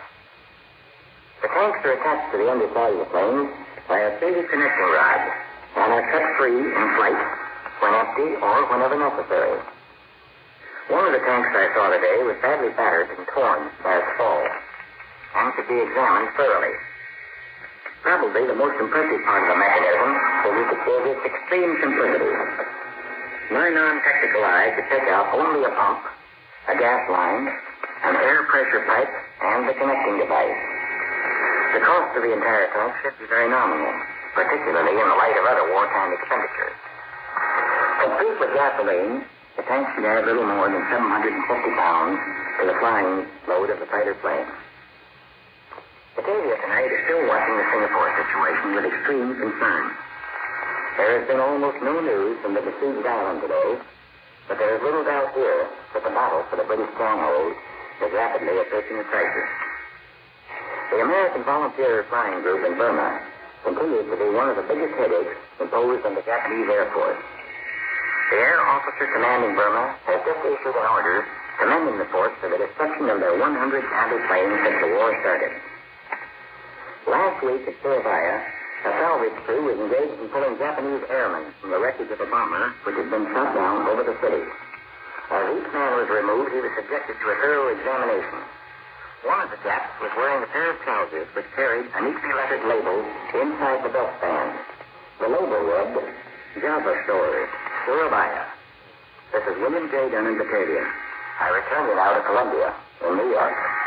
The tanks are attached to the underside of the plane by a stated connecting rod and are cut free in flight when empty or whenever necessary. One of the tanks I saw today was badly battered and torn by its fall and could be examined thoroughly. Probably the most impressive part of the mechanism is its extreme simplicity. My non-technical eye could pick out only a pump, a gas line, an air pressure pipe, and the connecting device. The cost of the entire tank should be very nominal, particularly in the light of other wartime expenditures. Complete with gasoline, the tank should add little more than 750 pounds to the flying load of the fighter plane. Batavia tonight is still watching the Singapore situation with extreme concern. There has been almost no news from the besieged island today, but there is little doubt here that the battle for the British stronghold is rapidly approaching a crisis. The American Volunteer Flying Group in Burma continues to be one of the biggest headaches imposed on the Japanese Air Force. The air officer commanding Burma has just issued an order commending the force for the destruction of their 100 anti-planes since the war started. Last week at Surabaya, a salvage crew was engaged in pulling Japanese airmen from the wreckage of a bomber which had been shot down over the city. As each man was removed, he was subjected to a thorough examination. One of the Japs was wearing a pair of trousers which carried a neatly lettered label inside the belt band. The label read, Java Stores, Surabaya. This is William J. Dunn in Batavia. I return you now to Columbia, in New York.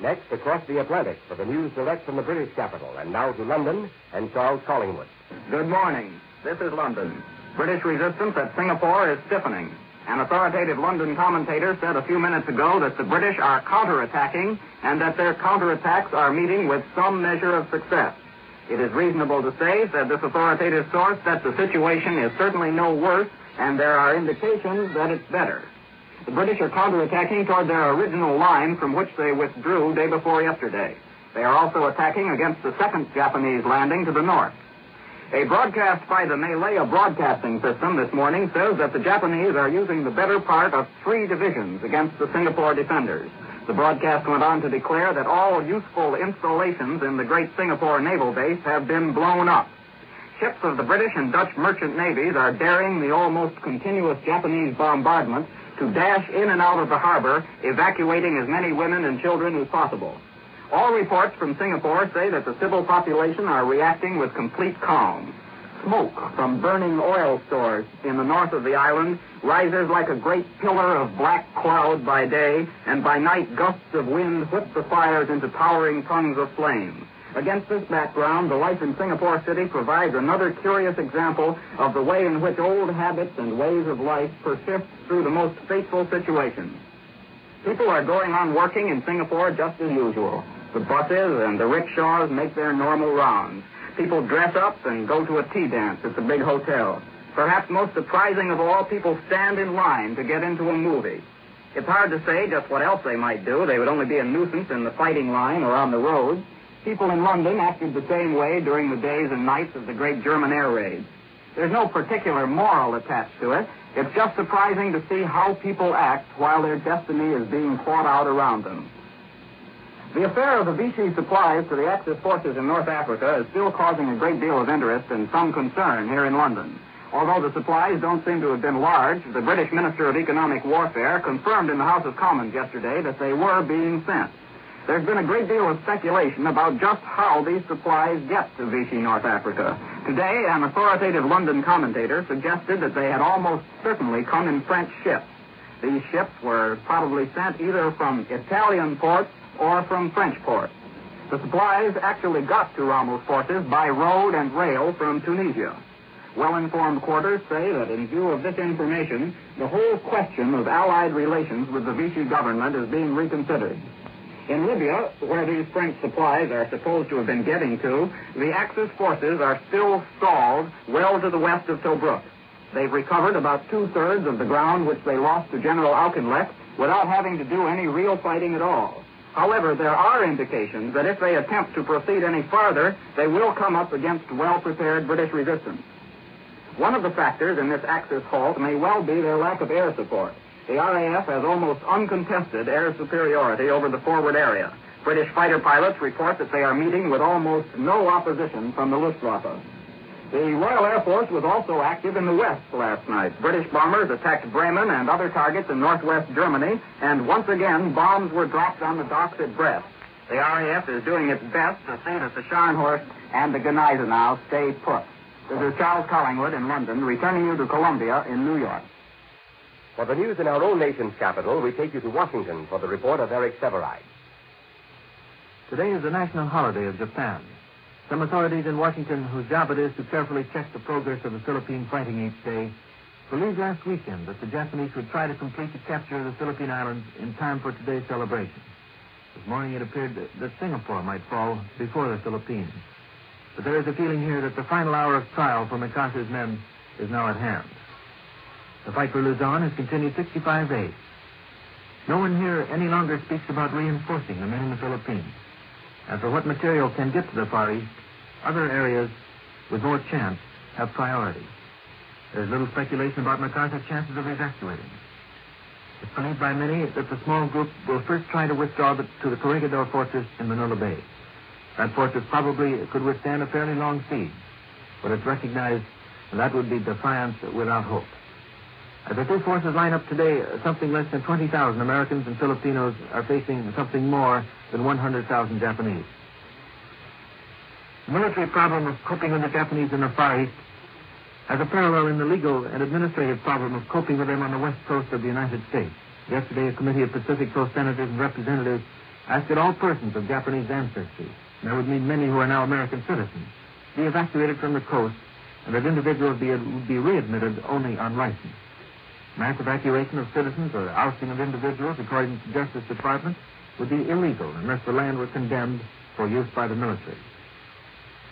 Next, across the Atlantic for the news direct from the British capital. And now to London and Charles Collingwood. Good morning. This is London. British resistance at Singapore is stiffening. An authoritative London commentator said a few minutes ago that the British are counterattacking and that their counterattacks are meeting with some measure of success. It is reasonable to say, said this authoritative source, that the situation is certainly no worse and there are indications that it's better. The British are counterattacking toward their original line from which they withdrew day before yesterday. They are also attacking against the second Japanese landing to the north. A broadcast by the Malaya Broadcasting System this morning says that the Japanese are using the better part of three divisions against the Singapore defenders. The broadcast went on to declare that all useful installations in the great Singapore naval base have been blown up. Ships of the British and Dutch merchant navies are daring the almost continuous Japanese bombardment to dash in and out of the harbor, evacuating as many women and children as possible. All reports from Singapore say that the civil population are reacting with complete calm. Smoke from burning oil stores in the north of the island rises like a great pillar of black cloud by day, and by night gusts of wind whip the fires into towering tongues of flame. Against this background, the life in Singapore City provides another curious example of the way in which old habits and ways of life persist through the most fateful situations. People are going on working in Singapore just as usual. The buses and the rickshaws make their normal rounds. People dress up and go to a tea dance at the big hotel. Perhaps most surprising of all, people stand in line to get into a movie. It's hard to say just what else they might do. They would only be a nuisance in the fighting line or on the road. People in London acted the same way during the days and nights of the great German air raids. There's no particular moral attached to it. It's just surprising to see how people act while their destiny is being fought out around them. The affair of the Vichy supplies to the Axis forces in North Africa is still causing a great deal of interest and some concern here in London. Although the supplies don't seem to have been large, the British Minister of Economic Warfare confirmed in the House of Commons yesterday that they were being sent. There's been a great deal of speculation about just how these supplies get to Vichy, North Africa. Today, an authoritative London commentator suggested that they had almost certainly come in French ships. These ships were probably sent either from Italian ports or from French ports. The supplies actually got to Rommel's forces by road and rail from Tunisia. Well-informed quarters say that in view of this information, the whole question of Allied relations with the Vichy government is being reconsidered. In Libya, where these French supplies are supposed to have been getting to, the Axis forces are still stalled well to the west of Tobruk. They've recovered about two-thirds of the ground which they lost to General Auchinleck without having to do any real fighting at all. However, there are indications that if they attempt to proceed any farther, they will come up against well-prepared British resistance. One of the factors in this Axis halt may well be their lack of air support. The RAF has almost uncontested air superiority over the forward area. British fighter pilots report that they are meeting with almost no opposition from the Luftwaffe. The Royal Air Force was also active in the West last night. British bombers attacked Bremen and other targets in northwest Germany, and once again, bombs were dropped on the docks at Brest. The RAF is doing its best to see that the Scharnhorst and the Gneisenau stay put. This is Charles Collingwood in London, returning you to Columbia in New York. For the news in our own nation's capital, we take you to Washington for the report of Eric Sevareid. Today is the national holiday of Japan. Some authorities in Washington, whose job it is to carefully check the progress of the Philippine fighting each day, believed last weekend that the Japanese would try to complete the capture of the Philippine Islands in time for today's celebration. This morning it appeared that, Singapore might fall before the Philippines. But there is a feeling here that the final hour of trial for MacArthur's men is now at hand. The fight for Luzon has continued 65 days. No one here any longer speaks about reinforcing the men in the Philippines. As for what material can get to the Far East, other areas with more chance have priority. There's little speculation about MacArthur's chances of evacuating. It's believed by many that the small group will first try to withdraw the, to the Corregidor Fortress in Manila Bay. That fortress probably could withstand a fairly long siege, but it's recognized that would be defiance without hope. As the two forces line up today, uh, something less than 20,000 Americans and Filipinos are facing something more than 100,000 Japanese. The military problem of coping with the Japanese in the Far East has a parallel in the legal and administrative problem of coping with them on the west coast of the United States. Yesterday, a committee of Pacific Coast senators and representatives asked that all persons of Japanese ancestry, and that would mean many who are now American citizens, be evacuated from the coast and that individuals be, be readmitted only on license. Mass evacuation of citizens or ousting of individuals, according to the Justice Department, would be illegal unless the land were condemned for use by the military.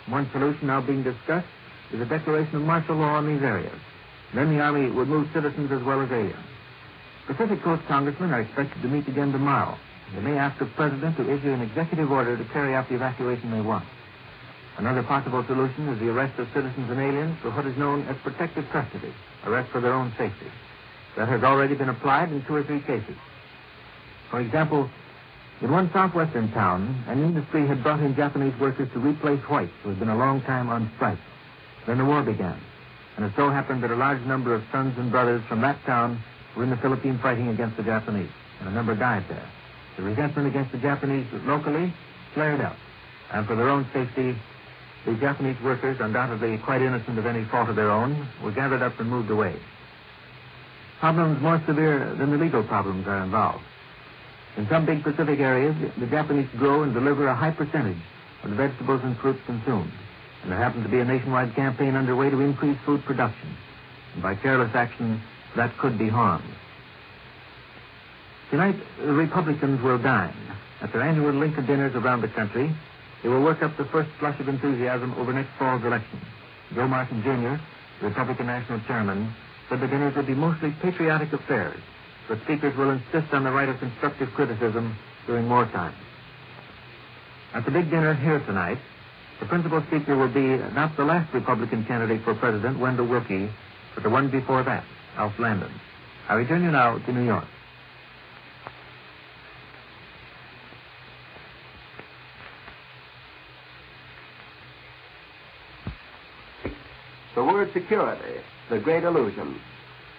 One solution now being discussed is a declaration of martial law in these areas. Then the Army would move citizens as well as aliens. Pacific Coast congressmen are expected to meet again tomorrow. They may ask the President to issue an executive order to carry out the evacuation they want. Another possible solution is the arrest of citizens and aliens for what is known as protective custody, arrest for their own safety. That has already been applied in two or three cases. For example, in one southwestern town, an industry had brought in Japanese workers to replace whites who had been a long time on strike. Then the war began, and it so happened that a large number of sons and brothers from that town were in the Philippines fighting against the Japanese, and a number died there. The resentment against the Japanese locally flared up, and for their own safety, the Japanese workers, undoubtedly quite innocent of any fault of their own, were gathered up and moved away. Problems more severe than the legal problems are involved. In some big Pacific areas, the Japanese grow and deliver a high percentage of the vegetables and fruits consumed. And there happens to be a nationwide campaign underway to increase food production. And by careless action, that could be harmed. Tonight, the Republicans will dine. At their annual Lincoln dinners around the country, they will work up the first flush of enthusiasm over next fall's election. Joe Martin, Jr., Republican National Chairman, the dinners would be mostly patriotic affairs, but speakers will insist on the right of constructive criticism during wartime. At the big dinner here tonight, the principal speaker will be not the last Republican candidate for president, Wendell Willkie, but the one before that, Alf Landon. I return you now to New York. The word security, the great illusion.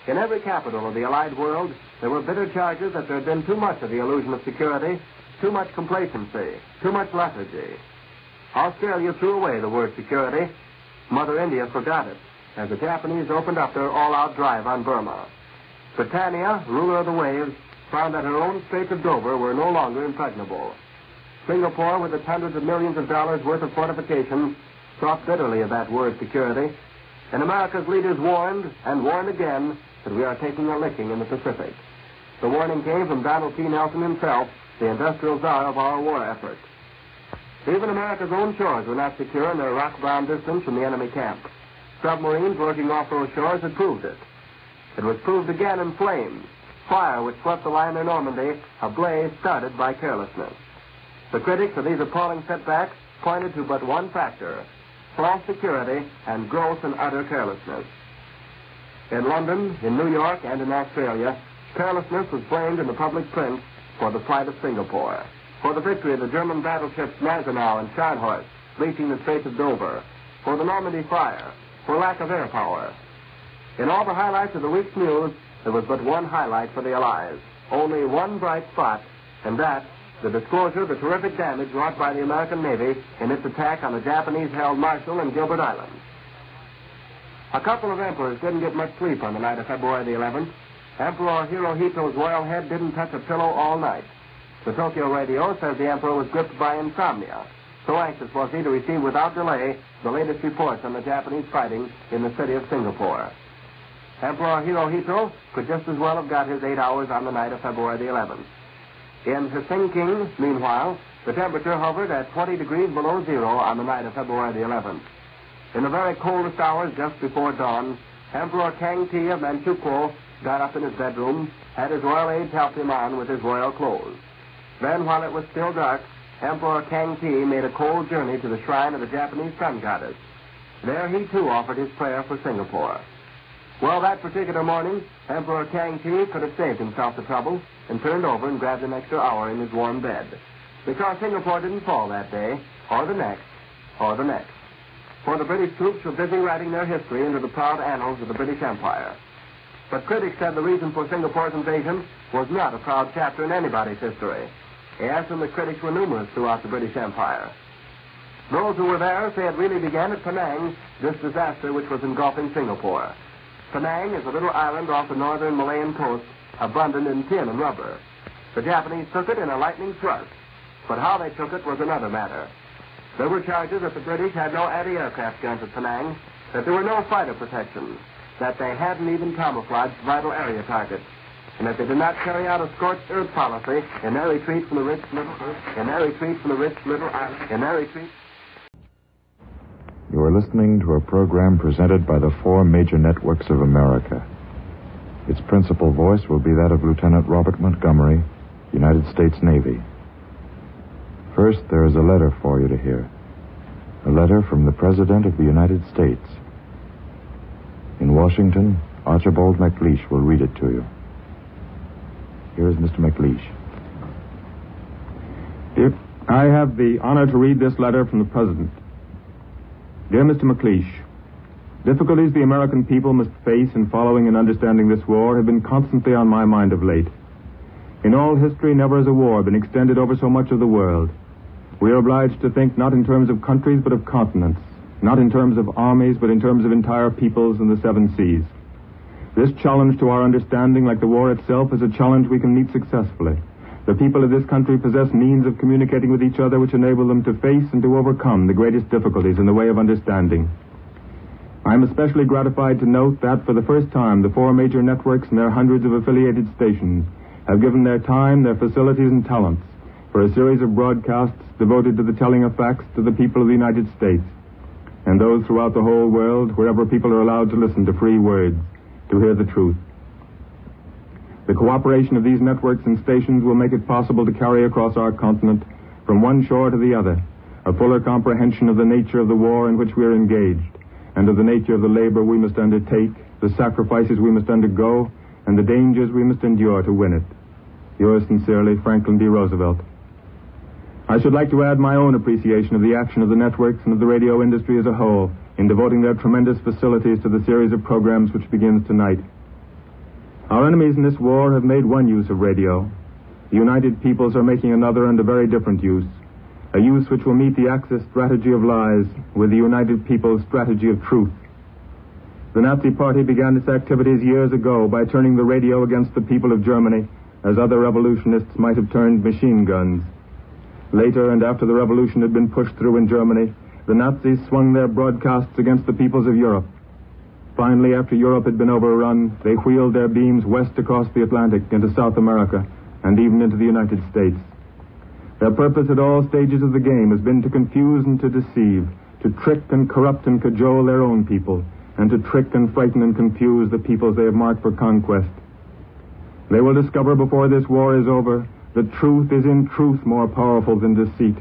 In every capital of the Allied world, there were bitter charges that there had been too much of the illusion of security, too much complacency, too much lethargy. Australia threw away the word security. Mother India forgot it as the Japanese opened up their all-out drive on Burma. Britannia, ruler of the waves, found that her own Straits of Dover were no longer impregnable. Singapore, with its hundreds of millions of dollars worth of fortifications, thought bitterly of that word security. And America's leaders warned and warned again that we are taking a licking in the Pacific. The warning came from Donald T. Nelson himself, the industrial czar of our war effort. Even America's own shores were not secure in their rock-bound distance from the enemy camp. Submarines working off those shores had proved it. It was proved again in flames, fire which swept the line near Normandie, a blaze started by carelessness. The critics of these appalling setbacks pointed to but one factor, false security and gross and utter carelessness. In London, in New York, and in Australia, carelessness was blamed in the public print for the flight of Singapore, for the victory of the German battleships Gneisenau and Scharnhorst, reaching the Straits of Dover, for the Normandie fire, for lack of air power. In all the highlights of the week's news, there was but one highlight for the Allies, only one bright spot, and that, the disclosure of the terrific damage wrought by the American Navy in its attack on the Japanese-held Marshall and Gilbert Islands. A couple of emperors didn't get much sleep on the night of February the 11th. Emperor Hirohito's royal head didn't touch a pillow all night. The Tokyo radio says the emperor was gripped by insomnia. So anxious was he to receive without delay the latest reports on the Japanese fighting in the city of Singapore. Emperor Hirohito could just as well have got his eight hours on the night of February the 11th. In Helsinki, meanwhile, the temperature hovered at 20 degrees below zero on the night of February the 11th. In the very coldest hours just before dawn, Emperor Kang Ti of Manchukuo got up in his bedroom, had his royal aides help him on with his royal clothes. Then, while it was still dark, Emperor Kang Ti made a cold journey to the shrine of the Japanese sun goddess. There he too offered his prayer for Singapore. Well, that particular morning, Emperor Kang Ti could have saved himself the trouble and turned over and grabbed an extra hour in his warm bed. Because Singapore didn't fall that day, or the next, or the next. For the British troops were busy writing their history into the proud annals of the British Empire. But critics said the reason for Singapore's invasion was not a proud chapter in anybody's history. Yes, and the critics were numerous throughout the British Empire. Those who were there say it really began at Penang, this disaster which was engulfing Singapore. Penang is a little island off the northern Malayan coast, abundant in tin and rubber. The Japanese took it in a lightning thrust, but how they took it was another matter. There were charges that the British had no anti-aircraft guns at Penang, that there were no fighter protections, that they hadn't even camouflaged vital area targets, and that they did not carry out a scorched earth policy in their retreat from the rich little in their retreat from the rich little in their retreat. You are listening to a program presented by the four major networks of America. Its principal voice will be that of Lieutenant Robert Montgomery, United States Navy. First, there is a letter for you to hear. A letter from the President of the United States. In Washington, Archibald MacLeish will read it to you. Here is Mr. MacLeish. Dear, I have the honor to read this letter from the President. Dear Mr. MacLeish, difficulties the American people must face in following and understanding this war have been constantly on my mind of late. In all history, never has a war been extended over so much of the world. We are obliged to think not in terms of countries, but of continents, not in terms of armies, but in terms of entire peoples and the seven seas. This challenge to our understanding, like the war itself, is a challenge we can meet successfully. The people of this country possess means of communicating with each other which enable them to face and to overcome the greatest difficulties in the way of understanding. I am especially gratified to note that, for the first time, the four major networks and their hundreds of affiliated stations have given their time, their facilities, and talents for a series of broadcasts devoted to the telling of facts to the people of the United States and those throughout the whole world wherever people are allowed to listen to free words, to hear the truth. The cooperation of these networks and stations will make it possible to carry across our continent, from one shore to the other, a fuller comprehension of the nature of the war in which we are engaged, and of the nature of the labor we must undertake, the sacrifices we must undergo, and the dangers we must endure to win it. Yours sincerely, Franklin D. Roosevelt. I should like to add my own appreciation of the action of the networks and of the radio industry as a whole in devoting their tremendous facilities to the series of programs which begins tonight. Our enemies in this war have made one use of radio. The United Peoples are making another and a very different use. A use which will meet the Axis strategy of lies with the United Peoples strategy of truth. The Nazi Party began its activities years ago by turning the radio against the people of Germany, as other revolutionists might have turned machine guns. Later, and after the revolution had been pushed through in Germany, the Nazis swung their broadcasts against the peoples of Europe. Finally, after Europe had been overrun, they wheeled their beams west across the Atlantic into South America and even into the United States. Their purpose at all stages of the game has been to confuse and to deceive, to trick and corrupt and cajole their own people, and to trick and frighten and confuse the peoples they have marked for conquest. They will discover before this war is over that truth is in truth more powerful than deceit,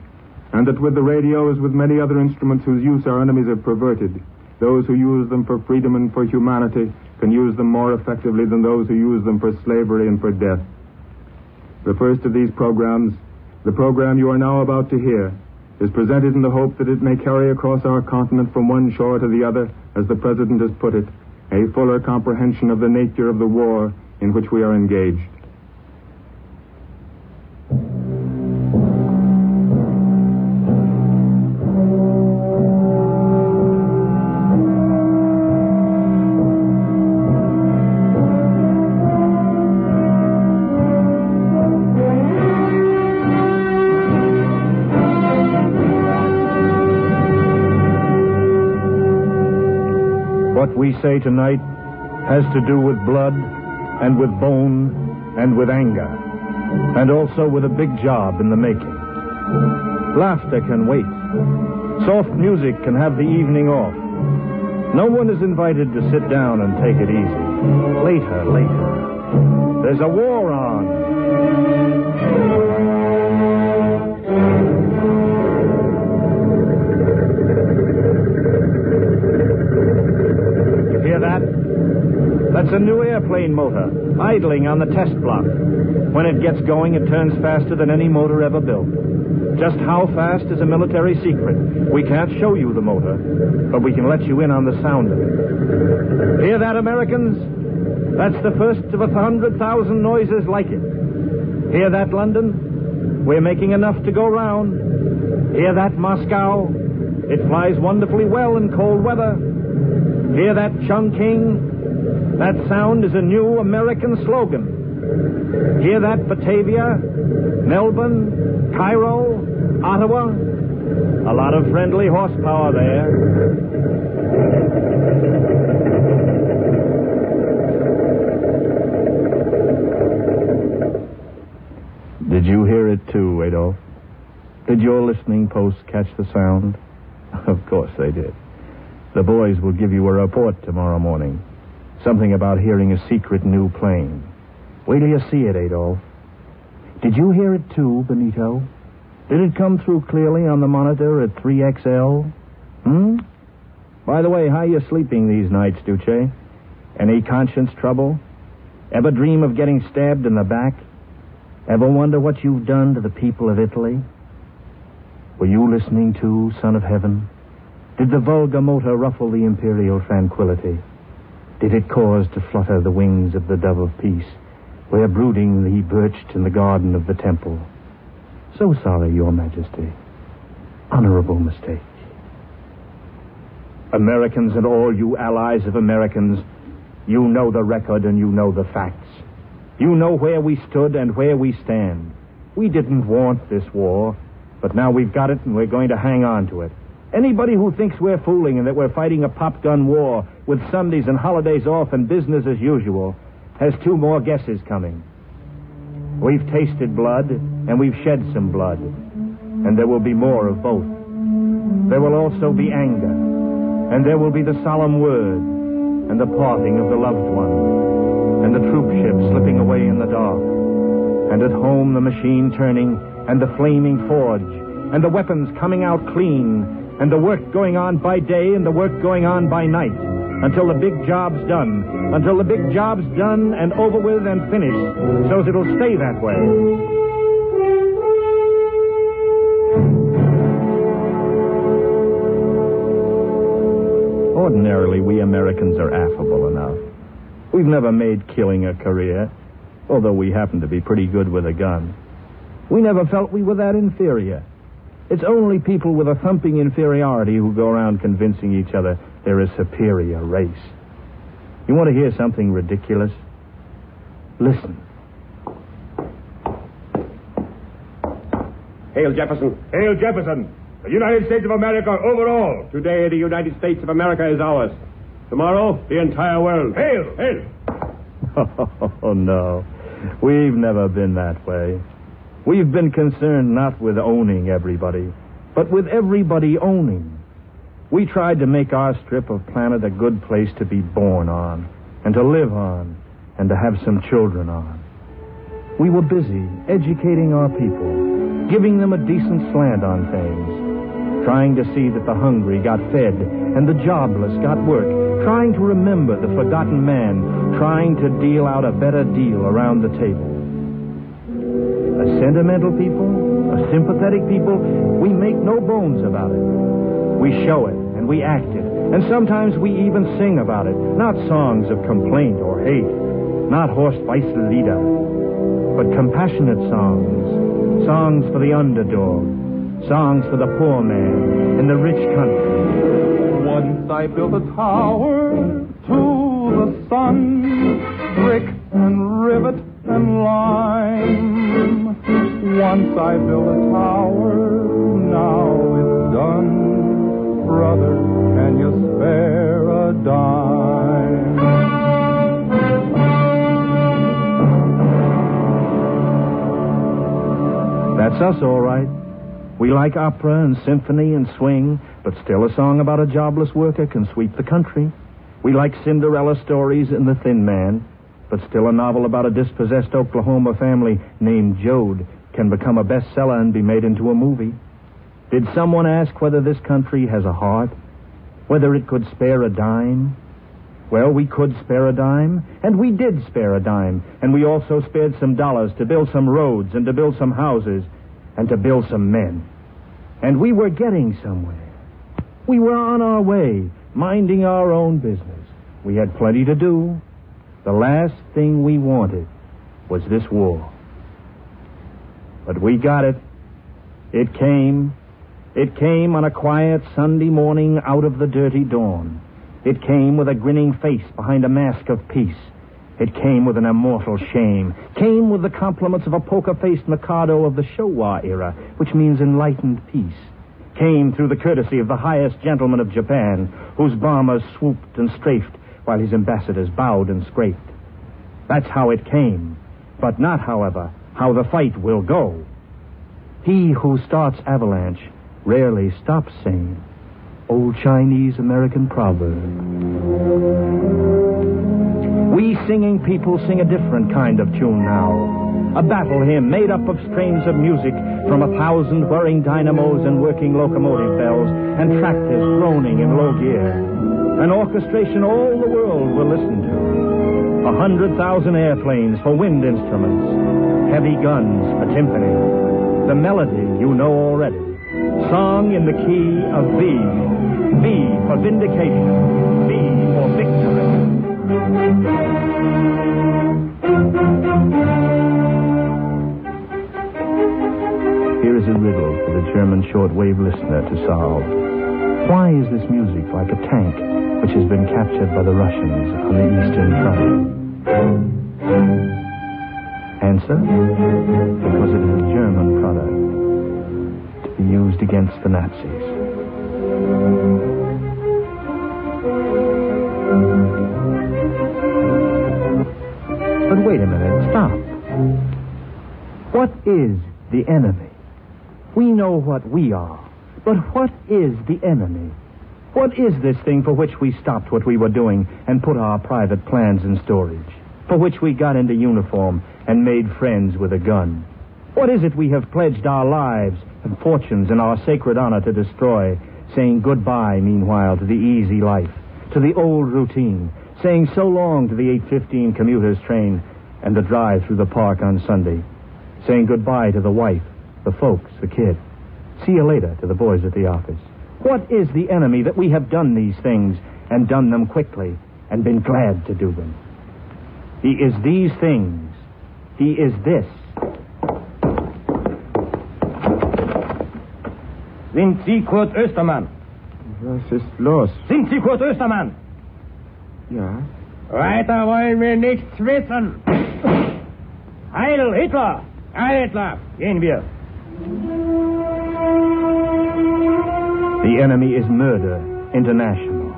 and that with the radio as with many other instruments whose use our enemies have perverted, those who use them for freedom and for humanity can use them more effectively than those who use them for slavery and for death. The first of these programs, the program you are now about to hear, is presented in the hope that it may carry across our continent from one shore to the other, as the President has put it, a fuller comprehension of the nature of the war in which we are engaged. Tonight has to do with blood and with bone and with anger, and also with a big job in the making. Laughter can wait. Soft music can have the evening off. No one is invited to sit down and take it easy. Later, later. There's a war on. That's a new airplane motor, idling on the test block. When it gets going, it turns faster than any motor ever built. Just how fast is a military secret. We can't show you the motor, but we can let you in on the sound of it. Hear that, Americans? That's the first of a hundred thousand noises like it. Hear that, London? We're making enough to go round. Hear that, Moscow? It flies wonderfully well in cold weather. Hear that, Chongqing? That sound is a new American slogan. Hear that, Batavia, Melbourne, Cairo, Ottawa? A lot of friendly horsepower there. Did you hear it too, Adolf? Did your listening posts catch the sound? Of course they did. The boys will give you a report tomorrow morning. Something about hearing a secret new plane. Wait till you see it, Adolf. Did you hear it too, Benito? Did it come through clearly on the monitor at 3XL? Hmm? By the way, how are you sleeping these nights, Duce? Any conscience trouble? Ever dream of getting stabbed in the back? Ever wonder what you've done to the people of Italy? Were you listening too, son of heaven? Did the vulgar motor ruffle the imperial tranquility? Did it cause to flutter the wings of the dove of peace, where brooding he perched in the garden of the temple? So sorry, your majesty. Honorable mistake. Americans and all you allies of Americans, you know the record and you know the facts. You know where we stood and where we stand. We didn't want this war, but now we've got it and we're going to hang on to it. Anybody who thinks we're fooling and that we're fighting a pop gun war with Sundays and holidays off and business as usual has two more guesses coming. We've tasted blood and we've shed some blood, and there will be more of both. There will also be anger, and there will be the solemn word and the parting of the loved one, and the troop ship slipping away in the dark, and at home the machine turning and the flaming forge, and the weapons coming out clean, and the work going on by day and the work going on by night, until the big job's done, until the big job's done and over with and finished, so it'll stay that way. Ordinarily, we Americans are affable enough. We've never made killing a career, although we happen to be pretty good with a gun. We never felt we were that inferior. It's only people with a thumping inferiority who go around convincing each other they're a superior race. You want to hear something ridiculous? Listen. Hail Jefferson. Hail Jefferson. The United States of America overall. Today, the United States of America is ours. Tomorrow, the entire world. Hail! Hail! Oh, no. We've never been that way. We've been concerned not with owning everybody, but with everybody owning. We tried to make our strip of planet a good place to be born on, and to live on, and to have some children on. We were busy educating our people, giving them a decent slant on things, trying to see that the hungry got fed and the jobless got work, trying to remember the forgotten man, trying to deal out a better deal around the table. A sentimental people, a sympathetic people, we make no bones about it. We show it and we act it, and sometimes we even sing about it. Not songs of complaint or hate, not Horst Wessel Lieder, but compassionate songs. Songs for the underdog, songs for the poor man in the rich country. Once I built a tower to the sun, brick and rivet and lime. Once I built a tower, now it's done. Brother, can you spare a dime? That's us, all right. We like opera and symphony and swing, but still a song about a jobless worker can sweep the country. We like Cinderella stories and The Thin Man, but still a novel about a dispossessed Oklahoma family named Joad can become a bestseller and be made into a movie. Did someone ask whether this country has a heart? Whether it could spare a dime? Well, we could spare a dime, and we did spare a dime, and we also spared some dollars to build some roads and to build some houses and to build some men. And we were getting somewhere. We were on our way, minding our own business. We had plenty to do. The last thing we wanted was this war. But we got it. It came. It came on a quiet Sunday morning out of the dirty dawn. It came with a grinning face behind a mask of peace. It came with an immortal shame. Came with the compliments of a poker-faced Mikado of the Showa era, which means enlightened peace. came through the courtesy of the highest gentleman of Japan, whose bombers swooped and strafed while his ambassadors bowed and scraped. That's how it came, but not, however, how the fight will go. He who starts avalanche rarely stops sane. Old Chinese American proverb. We singing people sing a different kind of tune now. A battle hymn made up of strains of music from a thousand whirring dynamos and working locomotive bells and tractors groaning in low gear. An orchestration all the world will listen to. A hundred thousand airplanes for wind instruments. Heavy guns for timpani. The melody you know already. Sung in the key of V. V for vindication. V for victory. Here is a riddle for the German shortwave listener to solve. Why is this music like a tank which has been captured by the Russians on the Eastern Front? Answer? Because it is a German product be used against the Nazis. But wait a minute, stop. What is the enemy? We know what we are, but what is the enemy? What is this thing for which we stopped what we were doing and put our private plans in storage? For which we got into uniform and made friends with a gun? What is it we have pledged our lives and fortunes and our sacred honor to destroy, saying goodbye, meanwhile, to the easy life, to the old routine, saying so long to the 815 commuter's train and the drive through the park on Sunday, saying goodbye to the wife, the folks, the kid. See you later to the boys at the office. What is the enemy that we have done these things and done them quickly and been glad to do them? He is these things. He is this. Sind Sie Kurt Östermann? Was ist los? Sind Sie Kurt Östermann? Ja. Weiter wollen wir nichts wissen. Heil Hitler! Heil Hitler! Gehen wir. The enemy is murder, international.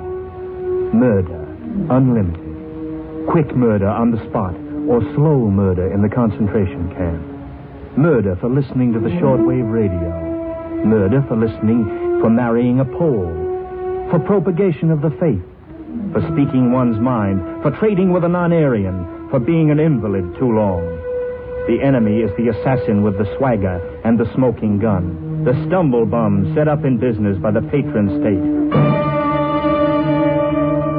Murder, unlimited. Quick murder on the spot, or slow murder in the concentration camp. Murder for listening to the shortwave radio. Murder for listening, for marrying a Pole. For propagation of the faith. For speaking one's mind. For trading with a non-Aryan. For being an invalid too long. The enemy is the assassin with the swagger and the smoking gun. The stumble bum set up in business by the patron state.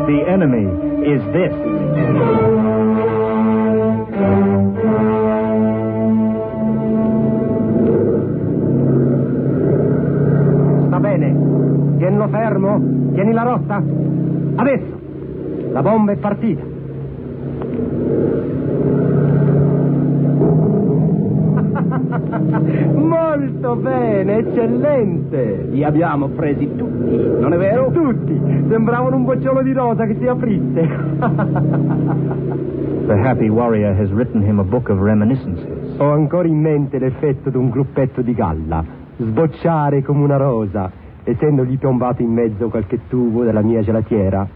The enemy is this. Fermo. Tieni la rotta. Adesso. La bomba è partita. Molto bene, eccellente. Li abbiamo presi tutti, non è vero? Tutti. Sembravano un bocciolo di rosa che si aprisse. The happy warrior has written him a book of reminiscences. Ho ancora in mente l'effetto di un gruppetto di galla. Sbocciare come una rosa, essendogli piombato in mezzo qualche tubo della mia gelatiera.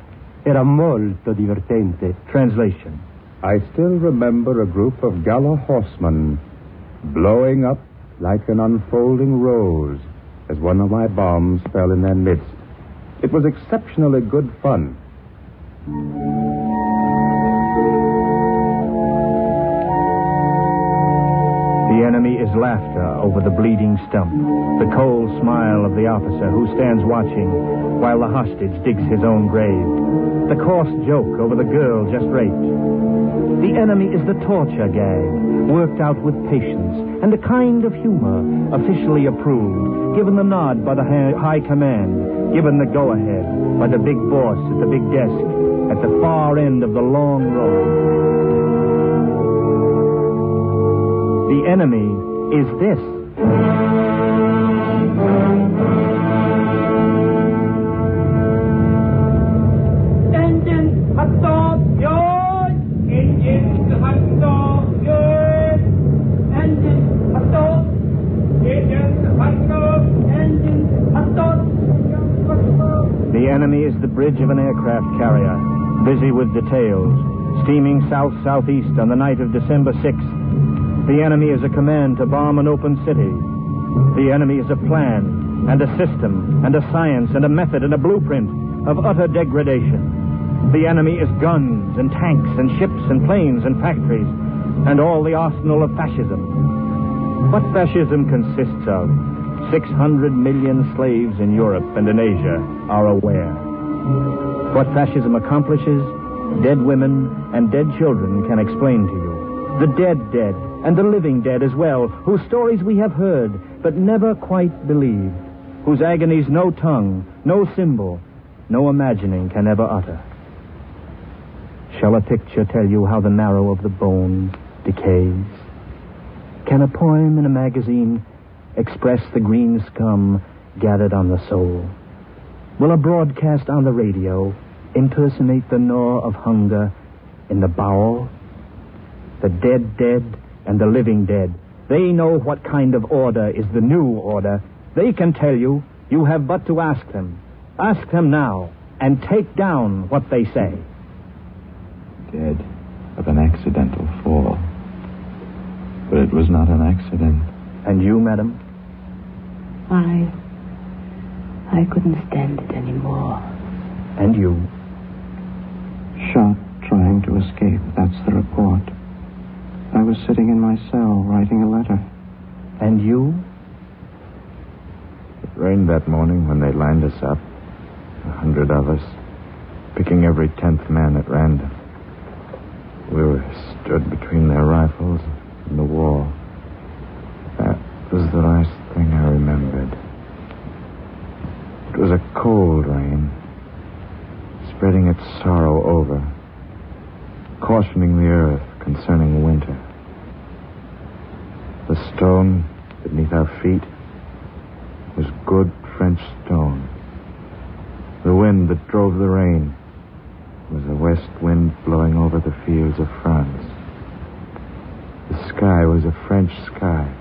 Era molto divertente. Translation. I still remember a group of Gala horsemen blowing up like an unfolding rose as one of my bombs fell in their midst. It was exceptionally good fun. The enemy is laughter over the bleeding stump, the cold smile of the officer who stands watching while the hostage digs his own grave, the coarse joke over the girl just raped. The enemy is the torture gag, worked out with patience and a kind of humor, officially approved, given the nod by the high command, given the go-ahead by the big boss at the big desk at the far end of the long road. The enemy is this. Engine, hot dog, yours! Engine, hot dog, yours! Engine, hot dog! Engine, hot dog! Engine, hot dog! is the bridge of an aircraft carrier, busy with details, steaming south-southeast on the night of December 6th. The enemy is a command to bomb an open city. The enemy is a plan and a system and a science and a method and a blueprint of utter degradation. The enemy is guns and tanks and ships and planes and factories and all the arsenal of fascism. What fascism consists of, 600 million slaves in Europe and in Asia are aware. What fascism accomplishes, dead women and dead children can explain to you. The dead dead and the living dead as well, whose stories we have heard but never quite believed, whose agonies no tongue, no symbol, no imagining can ever utter. Shall a picture tell you how the marrow of the bone decays? Can a poem in a magazine express the green scum gathered on the soul? Will a broadcast on the radio impersonate the gnaw of hunger in the bowel? The dead dead and the living dead, they know what kind of order is the new order. They can tell you. You have but to ask them. Ask them now and take down what they say. Dead of an accidental fall. But it was not an accident. And you, madam? I. I couldn't stand it anymore. And you? Shot trying to escape. That's the report. I was sitting in my cell writing a letter. And you? It rained that morning when they lined us up. A hundred of us, picking every tenth man at random. We were stood between their rifles and the wall. That was the last thing I remembered. It was a cold rain, spreading its sorrow over, cautioning the earth concerning winter. The stone beneath our feet was good French stone. The wind that drove the rain was a west wind blowing over the fields of France. The sky was a French sky.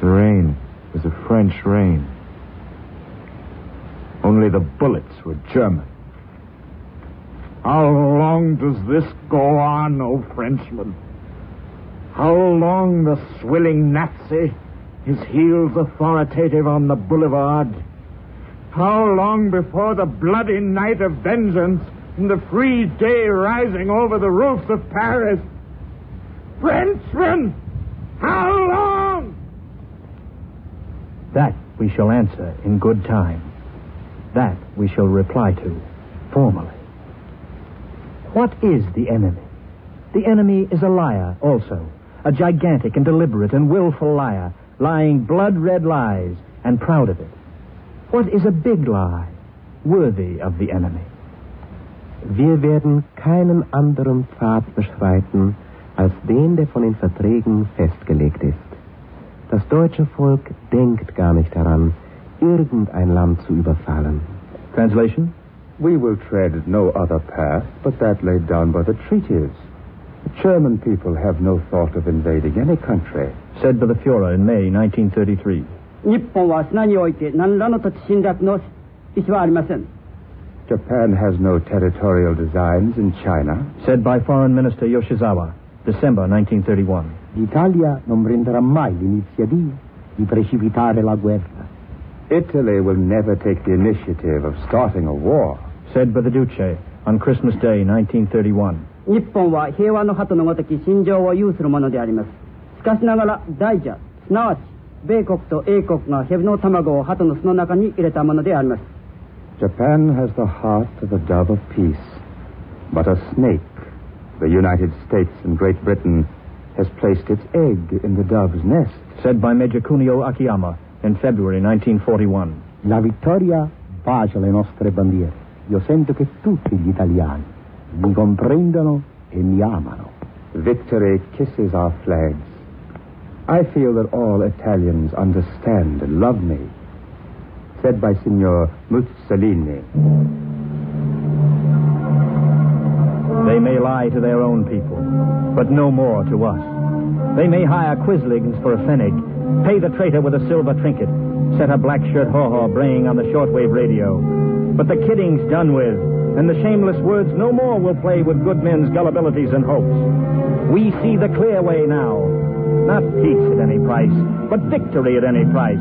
The rain was a French rain. Only the bullets were German. How long does this go on, O Frenchman? How long the swilling Nazi, his heels authoritative on the boulevard? How long before the bloody night of vengeance and the free day rising over the roofs of Paris? Frenchmen, how long? That we shall answer in good time. That we shall reply to formally. What is the enemy? The enemy is a liar also, a gigantic and deliberate and willful liar, lying blood red lies and proud of it. What is a big lie, worthy of the enemy? Wir werden keinen anderen Pfad beschreiten, als den, der von den Verträgen festgelegt ist. Das deutsche Volk denkt gar nicht daran, irgendein Land zu überfallen. Translation? We will tread no other path but that laid down by the treaties. The German people have no thought of invading any country. Said by the Fuhrer in May 1933. 日本は砂において何らの土地侵略の意思はありません。 Japan has no territorial designs in China. Said by Foreign Minister Yoshizawa, December 1931. L'Italia non prenderà mai l'iniziativa di precipitare la guerra. Italy will never take the initiative of starting a war. Said by the Duce on Christmas Day 1931. 日本は平和の鳩のごとき心情を有するものであります。しかしながら大蛇、すなわち米国と英国が蛇の卵を鳩の巣の中に入れたものであります。 Japan has the heart of a dove of peace. But a snake, the United States and Great Britain, has placed its egg in the dove's nest. Said by Major Kunio Akiyama in February 1941. La vittoria bacia le nostre bandiere. Io sento che tutti gli italiani mi comprendono e mi amano. Victory kisses our flags. I feel that all Italians understand and love me. Said by Signor Mussolini. They may lie to their own people, but no more to us. They may hire quislings for a pfennig, pay the traitor with a silver trinket, set a black shirt haw-haw braying on the shortwave radio. But the kidding's done with, and the shameless words no more will play with good men's gullibilities and hopes. We see the clear way now. Not peace at any price, but victory at any price.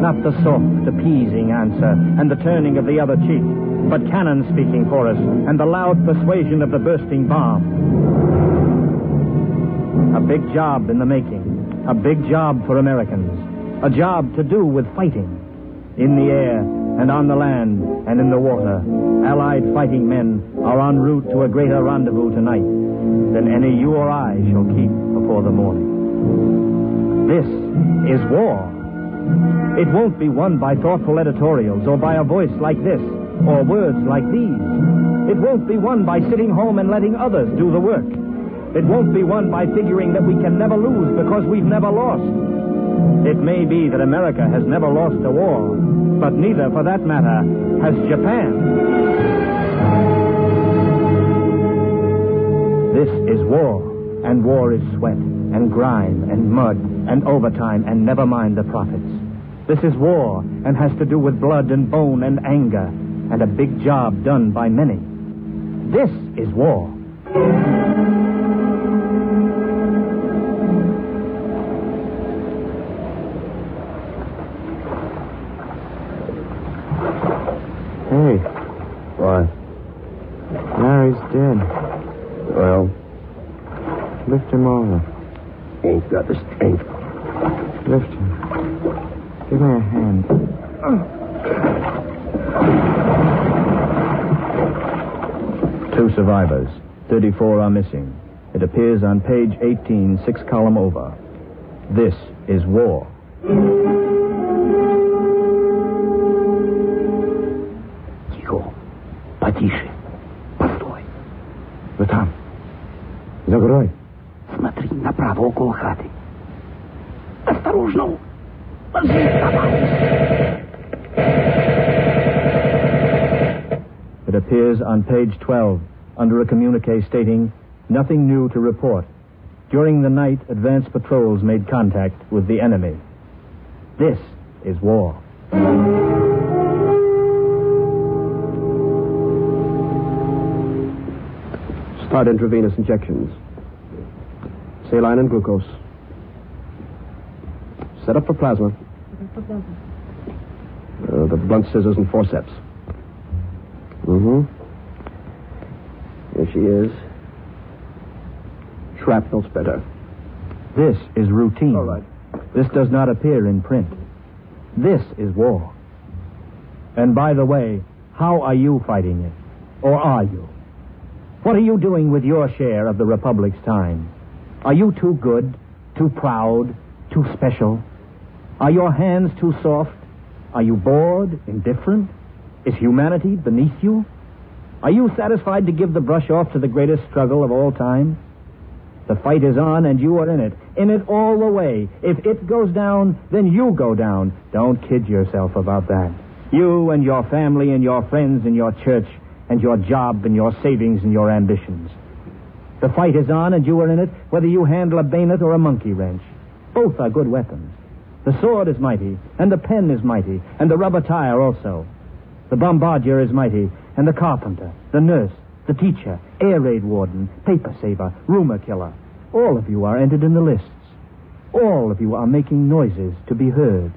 Not the soft, appeasing answer and the turning of the other cheek, but cannon speaking for us and the loud persuasion of the bursting bomb. A big job in the making. A big job for Americans. A job to do with fighting. In the air and on the land and in the water, Allied fighting men are en route to a greater rendezvous tonight than any you or I shall keep before the morning. This is war. It won't be won by thoughtful editorials or by a voice like this or words like these. It won't be won by sitting home and letting others do the work. It won't be won by figuring that we can never lose because we've never lost. It may be that America has never lost a war, but neither, for that matter, has Japan. This is war, and war is sweat, and grime, and mud, and overtime, and never mind the profits. This is war, and has to do with blood and bone and anger, and a big job done by many. This is war. him over. Ain't got the strength. Lift him. Give me a hand. Two survivors. 34 are missing. It appears on page 18, six column over. This is war. Тихо. Потише. Постой. Вы там. Закрой. Смотри направо около хаты. Осторожно. Ложись давай. It appears on page 12 under a communique stating nothing new to report. During the night, advance patrols made contact with the enemy. This is war. Start intravenous injections. Saline and glucose. Set up for plasma. Uh, the blunt scissors and forceps. Mm-hmm. Here she is. Shrapnel spreader. This is routine. All right. This does not appear in print. This is war. And by the way, how are you fighting it? Or are you? What are you doing with your share of the Republic's time? Are you too good, too proud, too special? Are your hands too soft? Are you bored, indifferent? Is humanity beneath you? Are you satisfied to give the brush off to the greatest struggle of all time? The fight is on and you are in it. In it all the way. If it goes down, then you go down. Don't kid yourself about that. You and your family and your friends and your church and your job and your savings and your ambitions. The fight is on and you are in it whether you handle a bayonet or a monkey wrench. Both are good weapons. The sword is mighty, and the pen is mighty, and the rubber tire also. The bombardier is mighty, and the carpenter, the nurse, the teacher, air raid warden, paper saver, rumor killer. All of you are entered in the lists. All of you are making noises to be heard.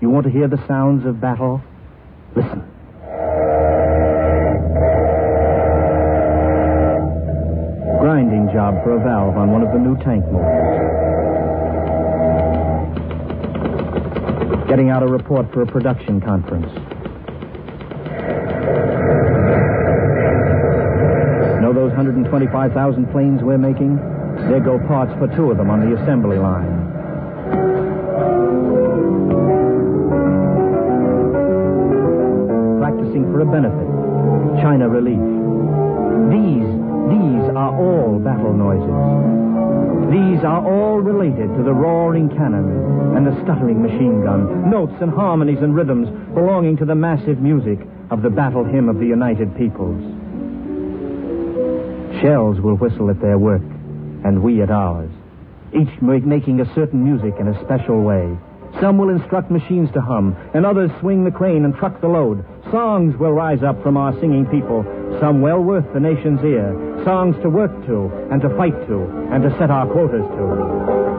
You want to hear the sounds of battle? Listen. Job for a valve on one of the new tank motors. Getting out a report for a production conference. Know those 125,000 planes we're making? There go parts for two of them on the assembly line. Practicing for a benefit. China relief. Battle noises. These are all related to the roaring cannon and the stuttering machine gun, notes and harmonies and rhythms belonging to the massive music of the battle hymn of the United Peoples. Shells will whistle at their work, and we at ours, each making a certain music in a special way. Some will instruct machines to hum, and others swing the crane and truck the load. Songs will rise up from our singing people, some well worth the nation's ear. Songs to work to, and to fight to, and to set our quotas to.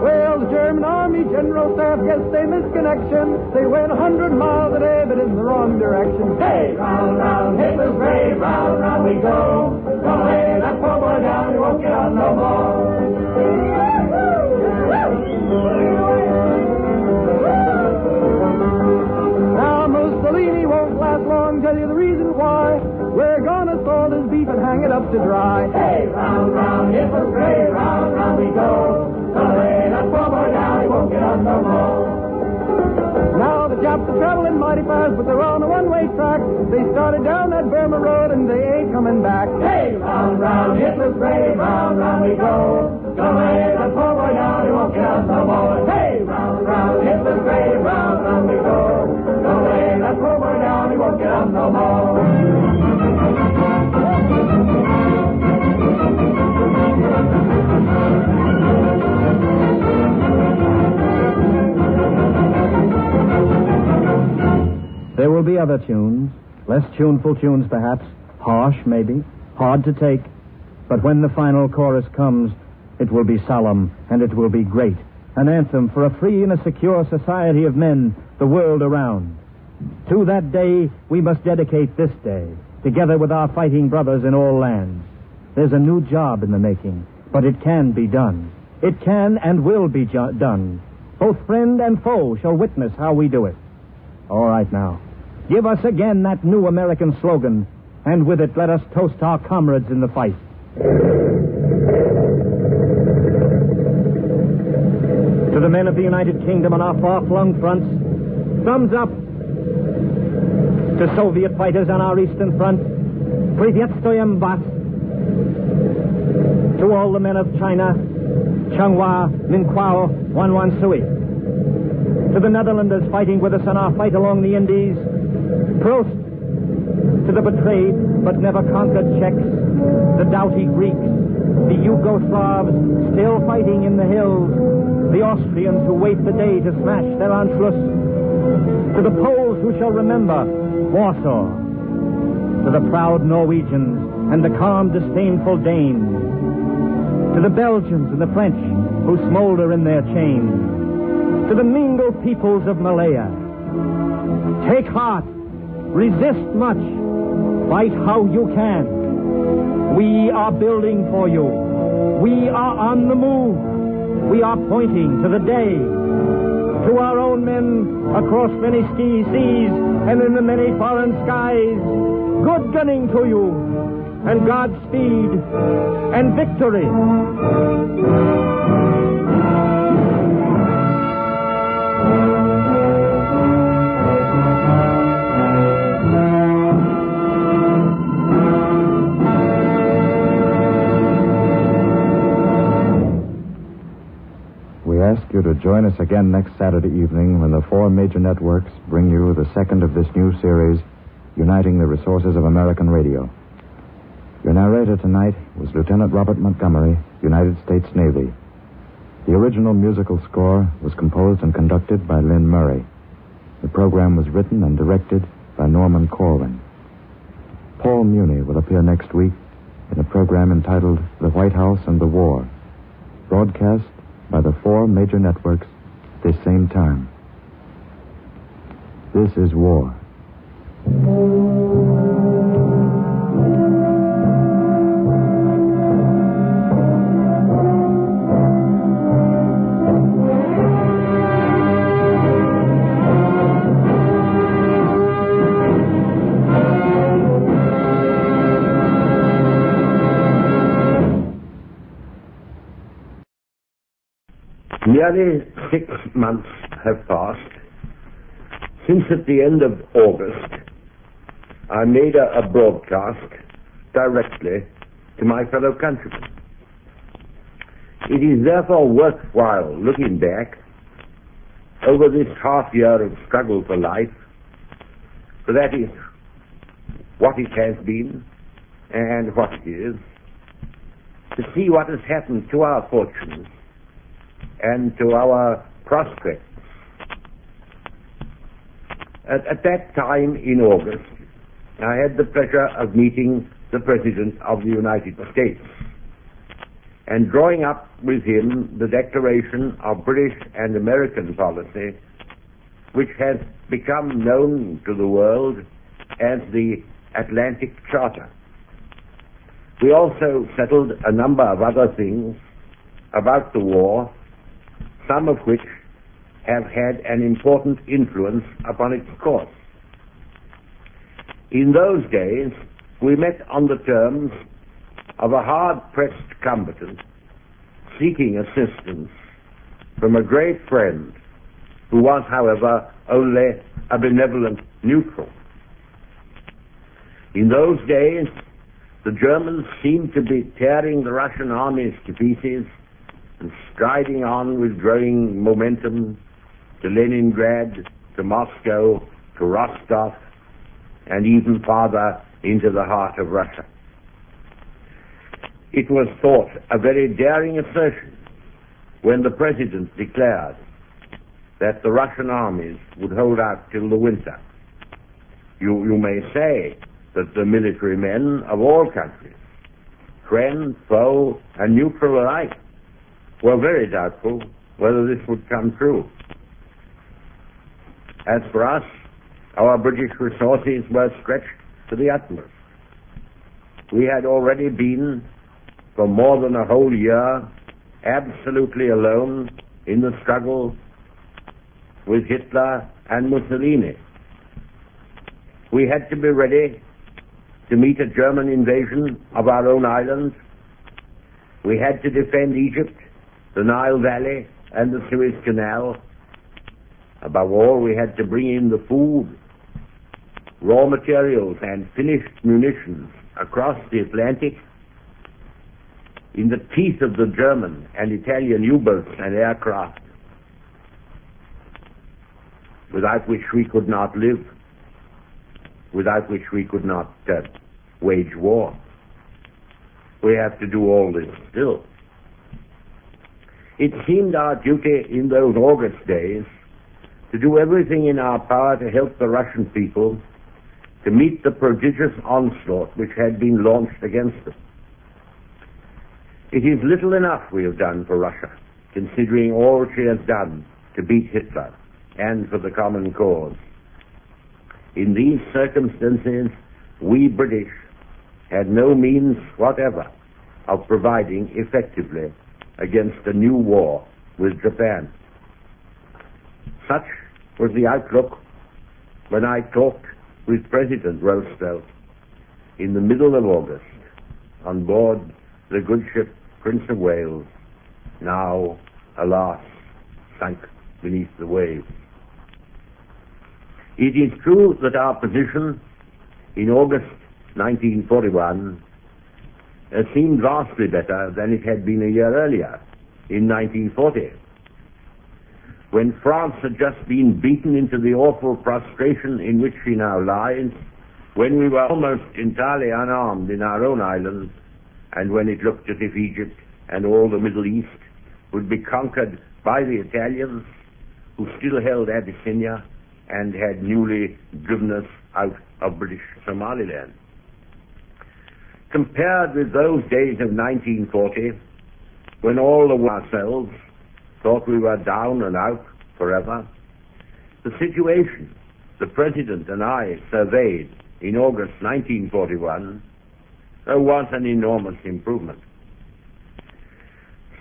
Well, the German Army General Staff, yes, they missed connection. They went a hundred miles a day, but in the wrong direction. Hey, round, round, Hitler's grave, round, round we go. Don't lay that poor boy down, he won't get up no more. Now, Mussolini up to dry. Hey, round, round, Hitler's grave, round, round we go. Lay that poor boy down, he won't get up no more. Now the Japs are traveling mighty fast, but they're on a one-way track. They started down that Burma road and they ain't coming back. Hey, round, round, Hitler's grave, round, round we go. Don't lay that poor boy down, he won't get up no more. Hey, round, round, Hitler's grave, round, round we go. Don't lay that poor boy down, he won't get up no more. There will be other tunes, less tuneful tunes perhaps, harsh maybe, hard to take, but when the final chorus comes, it will be solemn and it will be great. An anthem for a free and a secure society of men the world around. To that day, we must dedicate this day, together with our fighting brothers in all lands. There's a new job in the making, but it can be done. It can and will be jo- done. Both friend and foe shall witness how we do it. All right now. Give us again that new American slogan, and with it let us toast our comrades in the fight. To the men of the United Kingdom on our far-flung fronts, thumbs up. To Soviet fighters on our eastern front, Privyetstoyem Bat. To all the men of China, Changhua, Minquao, Wanwan Sui. To the Netherlanders fighting with us on our fight along the Indies, Prost. To the betrayed but never conquered Czechs, the doughty Greeks, the Yugoslavs still fighting in the hills, the Austrians who wait the day to smash their Anschluss, to the Poles who shall remember Warsaw, to the proud Norwegians and the calm, disdainful Danes, to the Belgians and the French who smolder in their chains, to the mingled peoples of Malaya. Take heart, resist much, fight how you can. We are building for you. We are on the move. We are pointing to the day. To our own men across many ski seas and in the many foreign skies, good gunning to you, and Godspeed, and victory. Ask you to join us again next Saturday evening when the four major networks bring you the second of this new series, Uniting the Resources of American Radio. Your narrator tonight was Lieutenant Robert Montgomery, United States Navy. The original musical score was composed and conducted by Lynn Murray. The program was written and directed by Norman Corwin. Paul Muni will appear next week in a program entitled The White House and the War, broadcast by the four major networks at this same time. This is war. Nearly six months have passed since at the end of August I made a, a broadcast directly to my fellow countrymen. It is therefore worthwhile looking back over this half year of struggle for life, for that is what it has been and what it is, to see what has happened to our fortunes and to our prospects. At, at that time in August, I had the pleasure of meeting the President of the United States and drawing up with him the declaration of British and American policy, which has become known to the world as the Atlantic Charter. We also settled a number of other things about the war, some of which have had an important influence upon its course. In those days, we met on the terms of a hard-pressed combatant seeking assistance from a great friend who was, however, only a benevolent neutral. In those days, the Germans seemed to be tearing the Russian armies to pieces and striding on with growing momentum to Leningrad, to Moscow, to Rostov, and even farther into the heart of Russia. It was thought a very daring assertion when the President declared that the Russian armies would hold out till the winter. You, you may say that the military men of all countries, friend, foe, and neutral alike, were very doubtful whether this would come true. As for us, our British resources were stretched to the utmost. We had already been, for more than a whole year, absolutely alone in the struggle with Hitler and Mussolini. We had to be ready to meet a German invasion of our own island. We had to defend Egypt, the Nile Valley, and the Suez Canal. Above all, we had to bring in the food, raw materials, and finished munitions across the Atlantic in the teeth of the German and Italian U-boats and aircraft, without which we could not live, without which we could not uh, wage war. We have to do all this still. It seemed our duty in those August days to do everything in our power to help the Russian people to meet the prodigious onslaught which had been launched against them. It is little enough we have done for Russia, considering all she has done to beat Hitler and for the common cause. In these circumstances, we British had no means whatever of providing effectively against a new war with Japan. Such was the outlook when I talked with President Roosevelt in the middle of August on board the good ship Prince of Wales, now, alas, sunk beneath the waves. It is true that our position in August 1941 uh, seemed vastly better than it had been a year earlier, in 1940, when France had just been beaten into the awful prostration in which she now lies, when we were almost entirely unarmed in our own islands, and when it looked as if Egypt and all the Middle East would be conquered by the Italians, who still held Abyssinia and had newly driven us out of British Somaliland. Compared with those days of 1940, when all of ourselves thought we were down and out forever, the situation the President and I surveyed in August 1941 uh, was an enormous improvement.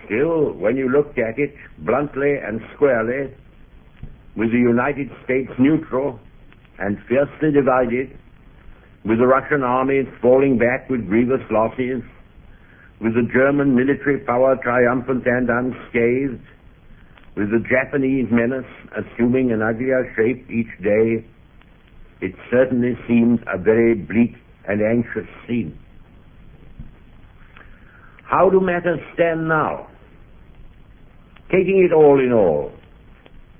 Still, when you looked at it bluntly and squarely, with the United States neutral and fiercely divided, with the Russian armies falling back with grievous losses, with the German military power triumphant and unscathed, with the Japanese menace assuming an uglier shape each day, it certainly seemed a very bleak and anxious scene. How do matters stand now? Taking it all in all,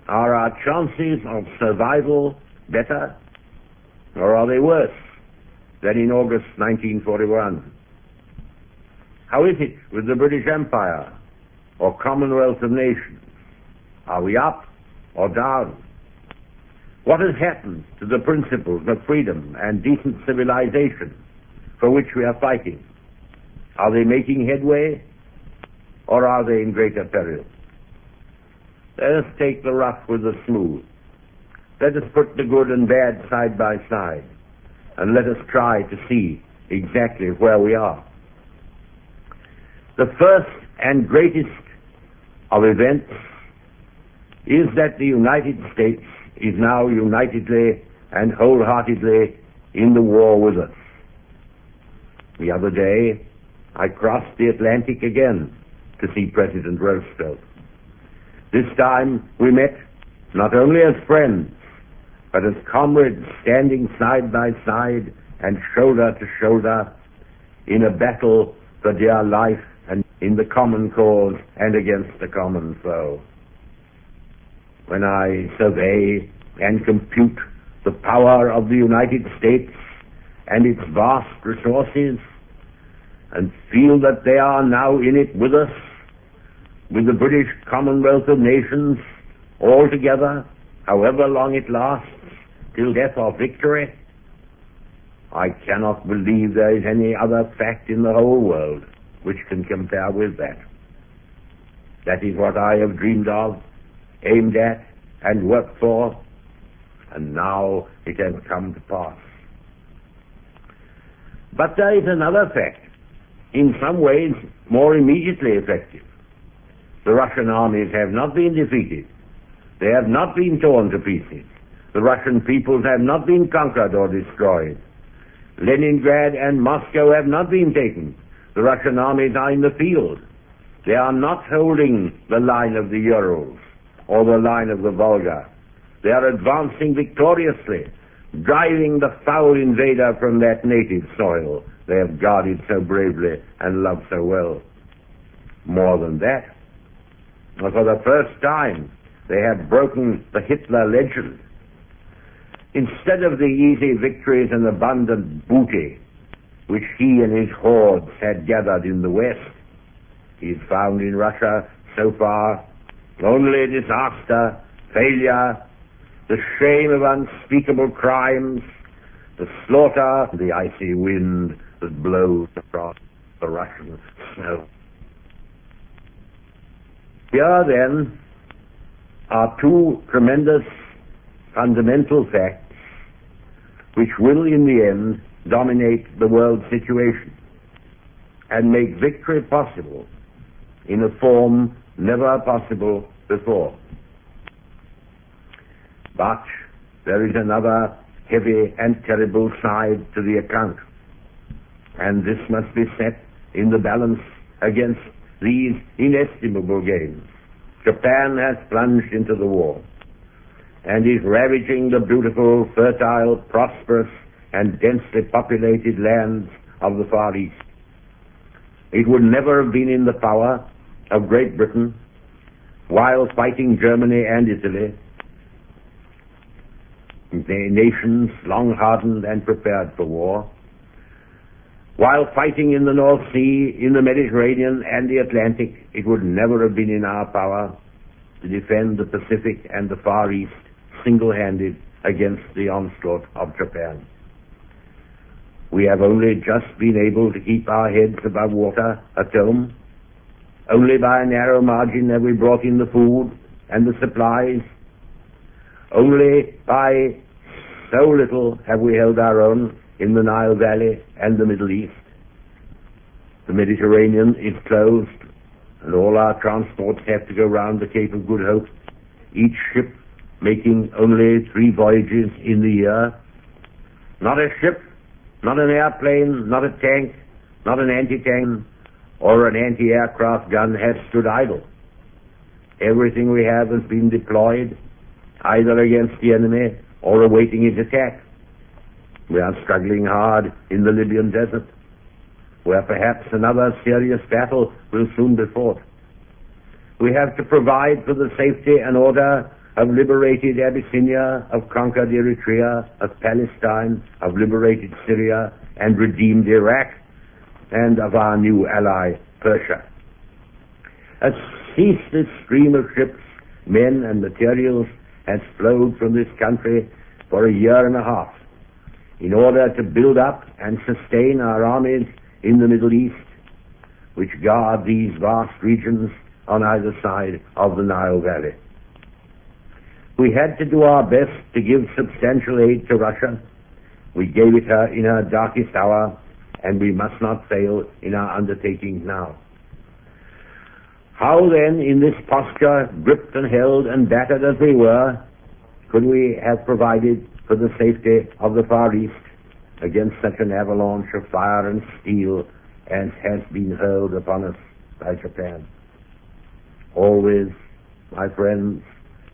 are our chances of survival better or are they worse than in August 1941? How is it with the British Empire or Commonwealth of Nations? Are we up or down? What has happened to the principles of freedom and decent civilization for which we are fighting? Are they making headway or are they in greater peril? Let us take the rough with the smooth. Let us put the good and bad side by side and let us try to see exactly where we are. The first and greatest of events is that the United States is now unitedly and wholeheartedly in the war with us. The other day, I crossed the Atlantic again to see President Roosevelt. This time we met not only as friends, but as comrades standing side by side and shoulder to shoulder in a battle for dear life and in the common cause and against the common foe. When I survey and compute the power of the United States and its vast resources and feel that they are now in it with us, with the British Commonwealth of Nations, all together, however long it lasts, till death or victory, I cannot believe there is any other fact in the whole world which can compare with that. That is what I have dreamed of, aimed at, and worked for, and now it has come to pass. But there is another fact, in some ways more immediately effective. The Russian armies have not been defeated. They have not been torn to pieces. The Russian peoples have not been conquered or destroyed. Leningrad and Moscow have not been taken. The Russian armies are in the field. They are not holding the line of the Urals or the line of the Volga. They are advancing victoriously, driving the foul invader from that native soil they have guarded so bravely and loved so well. More than that, for the first time, they have broken the Hitler legend. Instead of the easy victories and abundant booty which he and his hordes had gathered in the West, he found in Russia so far only disaster, failure, the shame of unspeakable crimes, the slaughter, the icy wind that blows across the Russian snow. Here then are two tremendous fundamental facts which will in the end dominate the world situation and make victory possible in a form never possible before. But there is another heavy and terrible side to the account, and this must be set in the balance against these inestimable gains. Japan has plunged into the war and is ravaging the beautiful, fertile, prosperous, and densely populated lands of the Far East. It would never have been in the power of Great Britain while fighting Germany and Italy, the nations long hardened and prepared for war, while fighting in the North Sea, in the Mediterranean, and the Atlantic, it would never have been in our power to defend the Pacific and the Far East single-handed against the onslaught of Japan. We have only just been able to keep our heads above water at home. Only by a narrow margin have we brought in the food and the supplies. Only by so little have we held our own in the Nile Valley and the Middle East. The Mediterranean is closed, and all our transports have to go round the Cape of Good Hope, each ship making only three voyages in the year. Not a ship, not an airplane, not a tank, not an anti-tank, or an anti-aircraft gun has stood idle. Everything we have has been deployed, either against the enemy or awaiting his attack. We are struggling hard in the Libyan desert, where perhaps another serious battle will soon be fought. We have to provide for the safety and order of liberated Abyssinia, of conquered Eritrea, of Palestine, of liberated Syria, and redeemed Iraq, and of our new ally, Persia. A ceaseless stream of ships, men, and materials has flowed from this country for a year and a half in order to build up and sustain our armies in the Middle East, which guard these vast regions on either side of the Nile Valley. We had to do our best to give substantial aid to Russia. We gave it her in her darkest hour, and we must not fail in our undertaking now. How then, in this posture, gripped and held and battered as we were, could we have provided for the safety of the Far East against such an avalanche of fire and steel as has been hurled upon us by Japan? Always, my friends,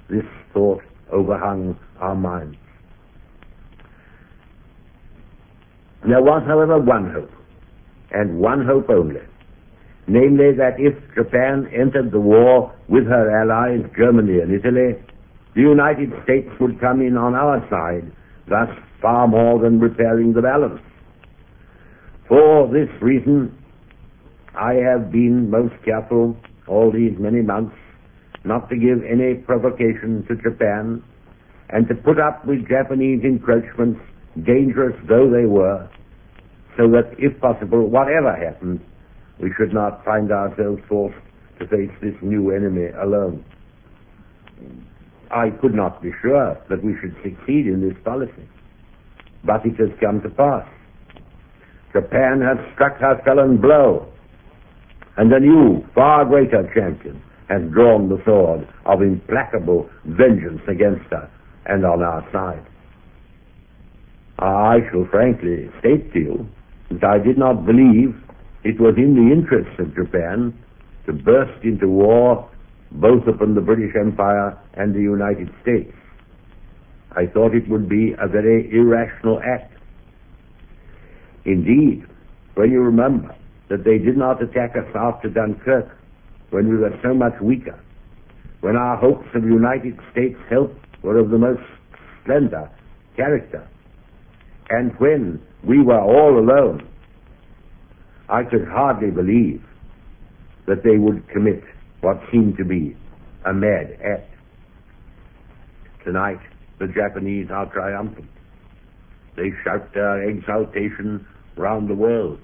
this thought overhung our minds. There was, however, one hope, and one hope only, namely that if Japan entered the war with her allies, Germany and Italy, the United States would come in on our side, thus far more than repairing the balance. For this reason, I have been most careful all these many months not to give any provocation to Japan and to put up with Japanese encroachments, dangerous though they were, so that, if possible, whatever happened, we should not find ourselves forced to face this new enemy alone. I could not be sure that we should succeed in this policy, but it has come to pass. Japan has struck her felon blow, and a new, far greater champion has drawn the sword of implacable vengeance against us and on our side. I shall frankly state to you that I did not believe it was in the interests of Japan to burst into war both upon the British Empire and the United States. I thought it would be a very irrational act. Indeed, when you remember that they did not attack us after Dunkirk, when we were so much weaker, when our hopes of United States help were of the most slender character, and when we were all alone, I could hardly believe that they would commit what seemed to be a mad act. Tonight, the Japanese are triumphant. They shout their exultation round the world.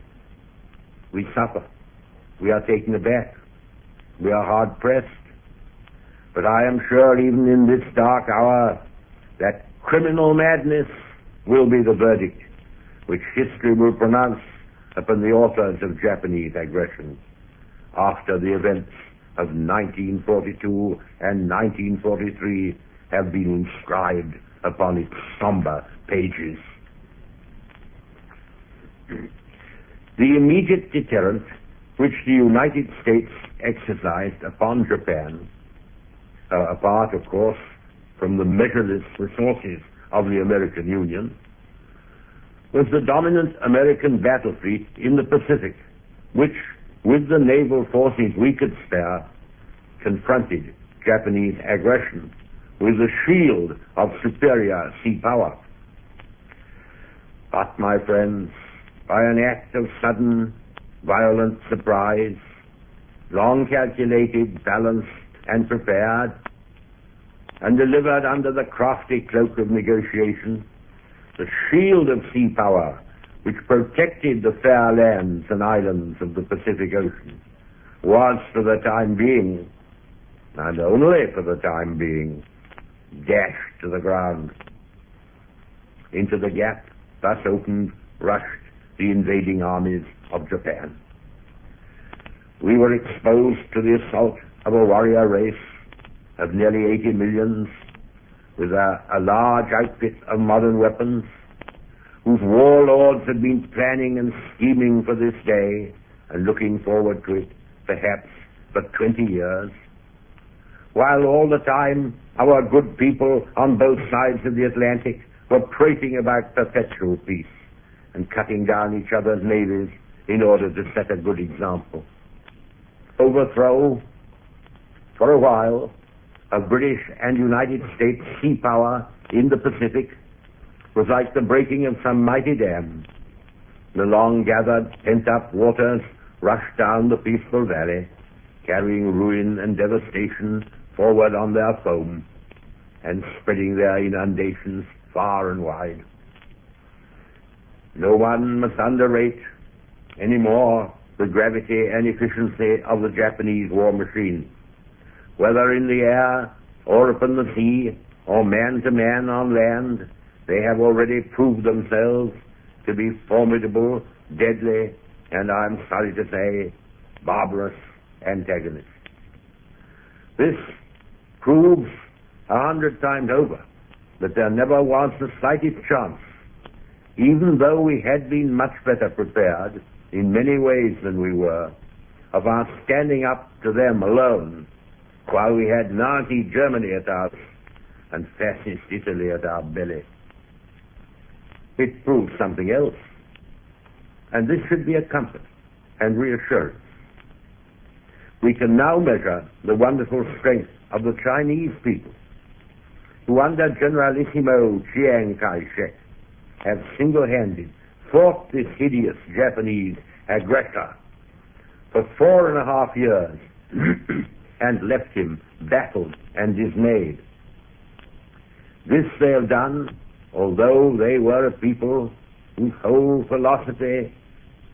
We suffer. We are taken aback. We are hard pressed. But I am sure even in this dark hour that criminal madness will be the verdict which history will pronounce upon the authors of Japanese aggression after the events of 1942 and 1943 have been inscribed upon its somber pages. The immediate deterrent which the United States exercised upon Japan, uh, apart, of course, from the measureless resources of the American Union, was the dominant American battle fleet in the Pacific, which, with the naval forces we could spare, confronted Japanese aggression with the shield of superior sea power. But, my friends, by an act of sudden, violent surprise, long calculated, balanced, and prepared, and delivered under the crafty cloak of negotiation, the shield of sea power which protected the fair lands and islands of the Pacific Ocean was, for the time being, and only for the time being, dashed to the ground. Into the gap thus opened rushed the invading armies of Japan. We were exposed to the assault of a warrior race of nearly 80 millions with a, a large outfit of modern weapons whose warlords had been planning and scheming for this day and looking forward to it perhaps for 20 years, while all the time our good people on both sides of the Atlantic were prating about perpetual peace and cutting down each other's navies in order to set a good example. Overthrow, for a while, of British and United States sea power in the Pacific was like the breaking of some mighty dam. The long gathered, pent up waters rushed down the peaceful valley, carrying ruin and devastation forward on their foam. and spreading their inundations far and wide. No one must underrate any more the gravity and efficiency of the Japanese war machine. Whether in the air or upon the sea or man to man on land, they have already proved themselves to be formidable, deadly, and I'm sorry to say, barbarous antagonists. This proves a hundred times over that there never was the slightest chance, even though we had been much better prepared in many ways than we were, of our standing up to them alone while we had Nazi Germany at our and fascist Italy at our belly. It proves something else. And this should be a comfort and reassurance. We can now measure the wonderful strength of the Chinese people, who under Generalissimo Chiang Kai-shek have single-handed fought this hideous Japanese aggressor for four and a half years and left him baffled and dismayed. This they have done, although they were a people whose whole philosophy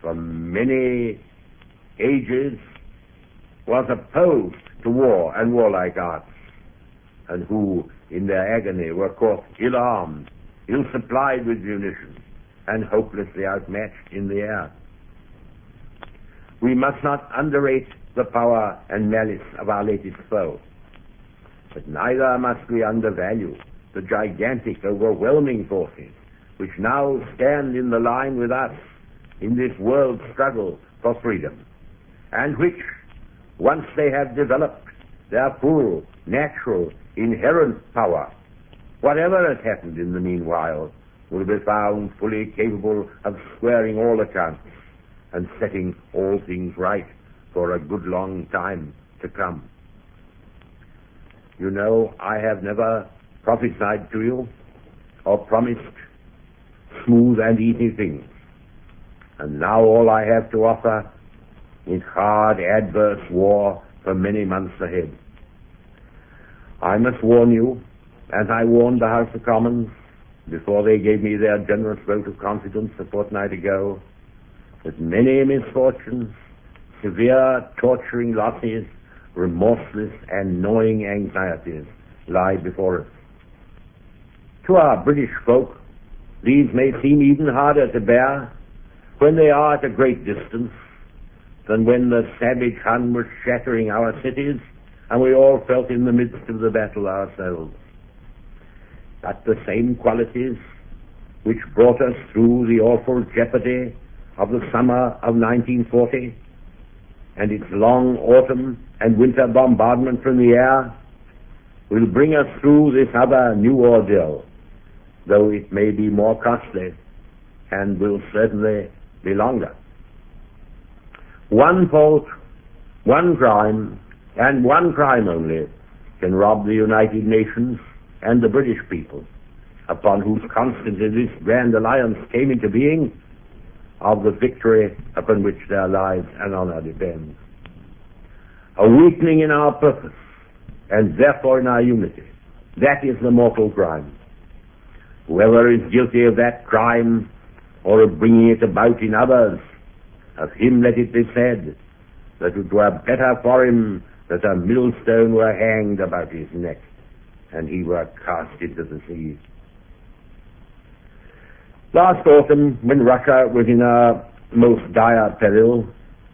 for many ages was opposed to war and warlike arts, and who, in their agony, were caught ill-armed, ill-supplied with munitions, and hopelessly outmatched in the air. We must not underrate the power and malice of our latest foe, but neither must we undervalue the gigantic, overwhelming forces which now stand in the line with us in this world struggle for freedom, and which, once they have developed their full, natural, inherent power, whatever has happened in the meanwhile, will be found fully capable of squaring all accounts and setting all things right for a good long time to come. You know, I have never prophesied to you or promised smooth and easy things. And now all I have to offer is hard, adverse war for many months ahead. I must warn you, as I warned the House of Commons before they gave me their generous vote of confidence a fortnight ago, that many misfortunes, severe torturing losses, remorseless and gnawing anxieties lie before us. To our British folk, these may seem even harder to bear when they are at a great distance than when the savage Hun was shattering our cities and we all felt in the midst of the battle ourselves. But the same qualities which brought us through the awful jeopardy of the summer of 1940 and its long autumn and winter bombardment from the air will bring us through this other new ordeal, though it may be more costly and will certainly be longer. One fault, one crime, and one crime only can rob the United Nations and the British people, upon whose constancy this grand alliance came into being, of the victory upon which their lives and honor depend. A weakening in our purpose, and therefore in our unity. That is the mortal crime. Whoever is guilty of that crime, or of bringing it about in others, of him let it be said that it were better for him that a millstone were hanged about his neck, and he were cast into the sea. Last autumn, when Russia was in a most dire peril,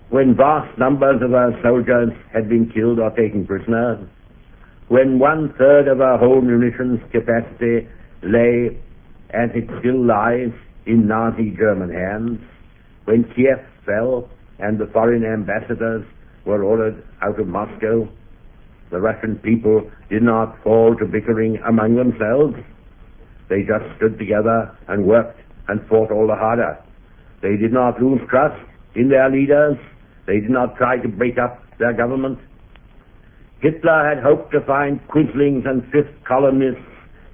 when vast numbers of our soldiers had been killed or taken prisoners, when one third of our whole munitions capacity lay, as it still lies, in Nazi German hands, when Kiev fell and the foreign ambassadors were ordered out of Moscow, the Russian people did not fall to bickering among themselves. They just stood together and worked and fought all the harder. They did not lose trust in their leaders. They did not try to break up their government. Hitler had hoped to find quislings and fifth columnists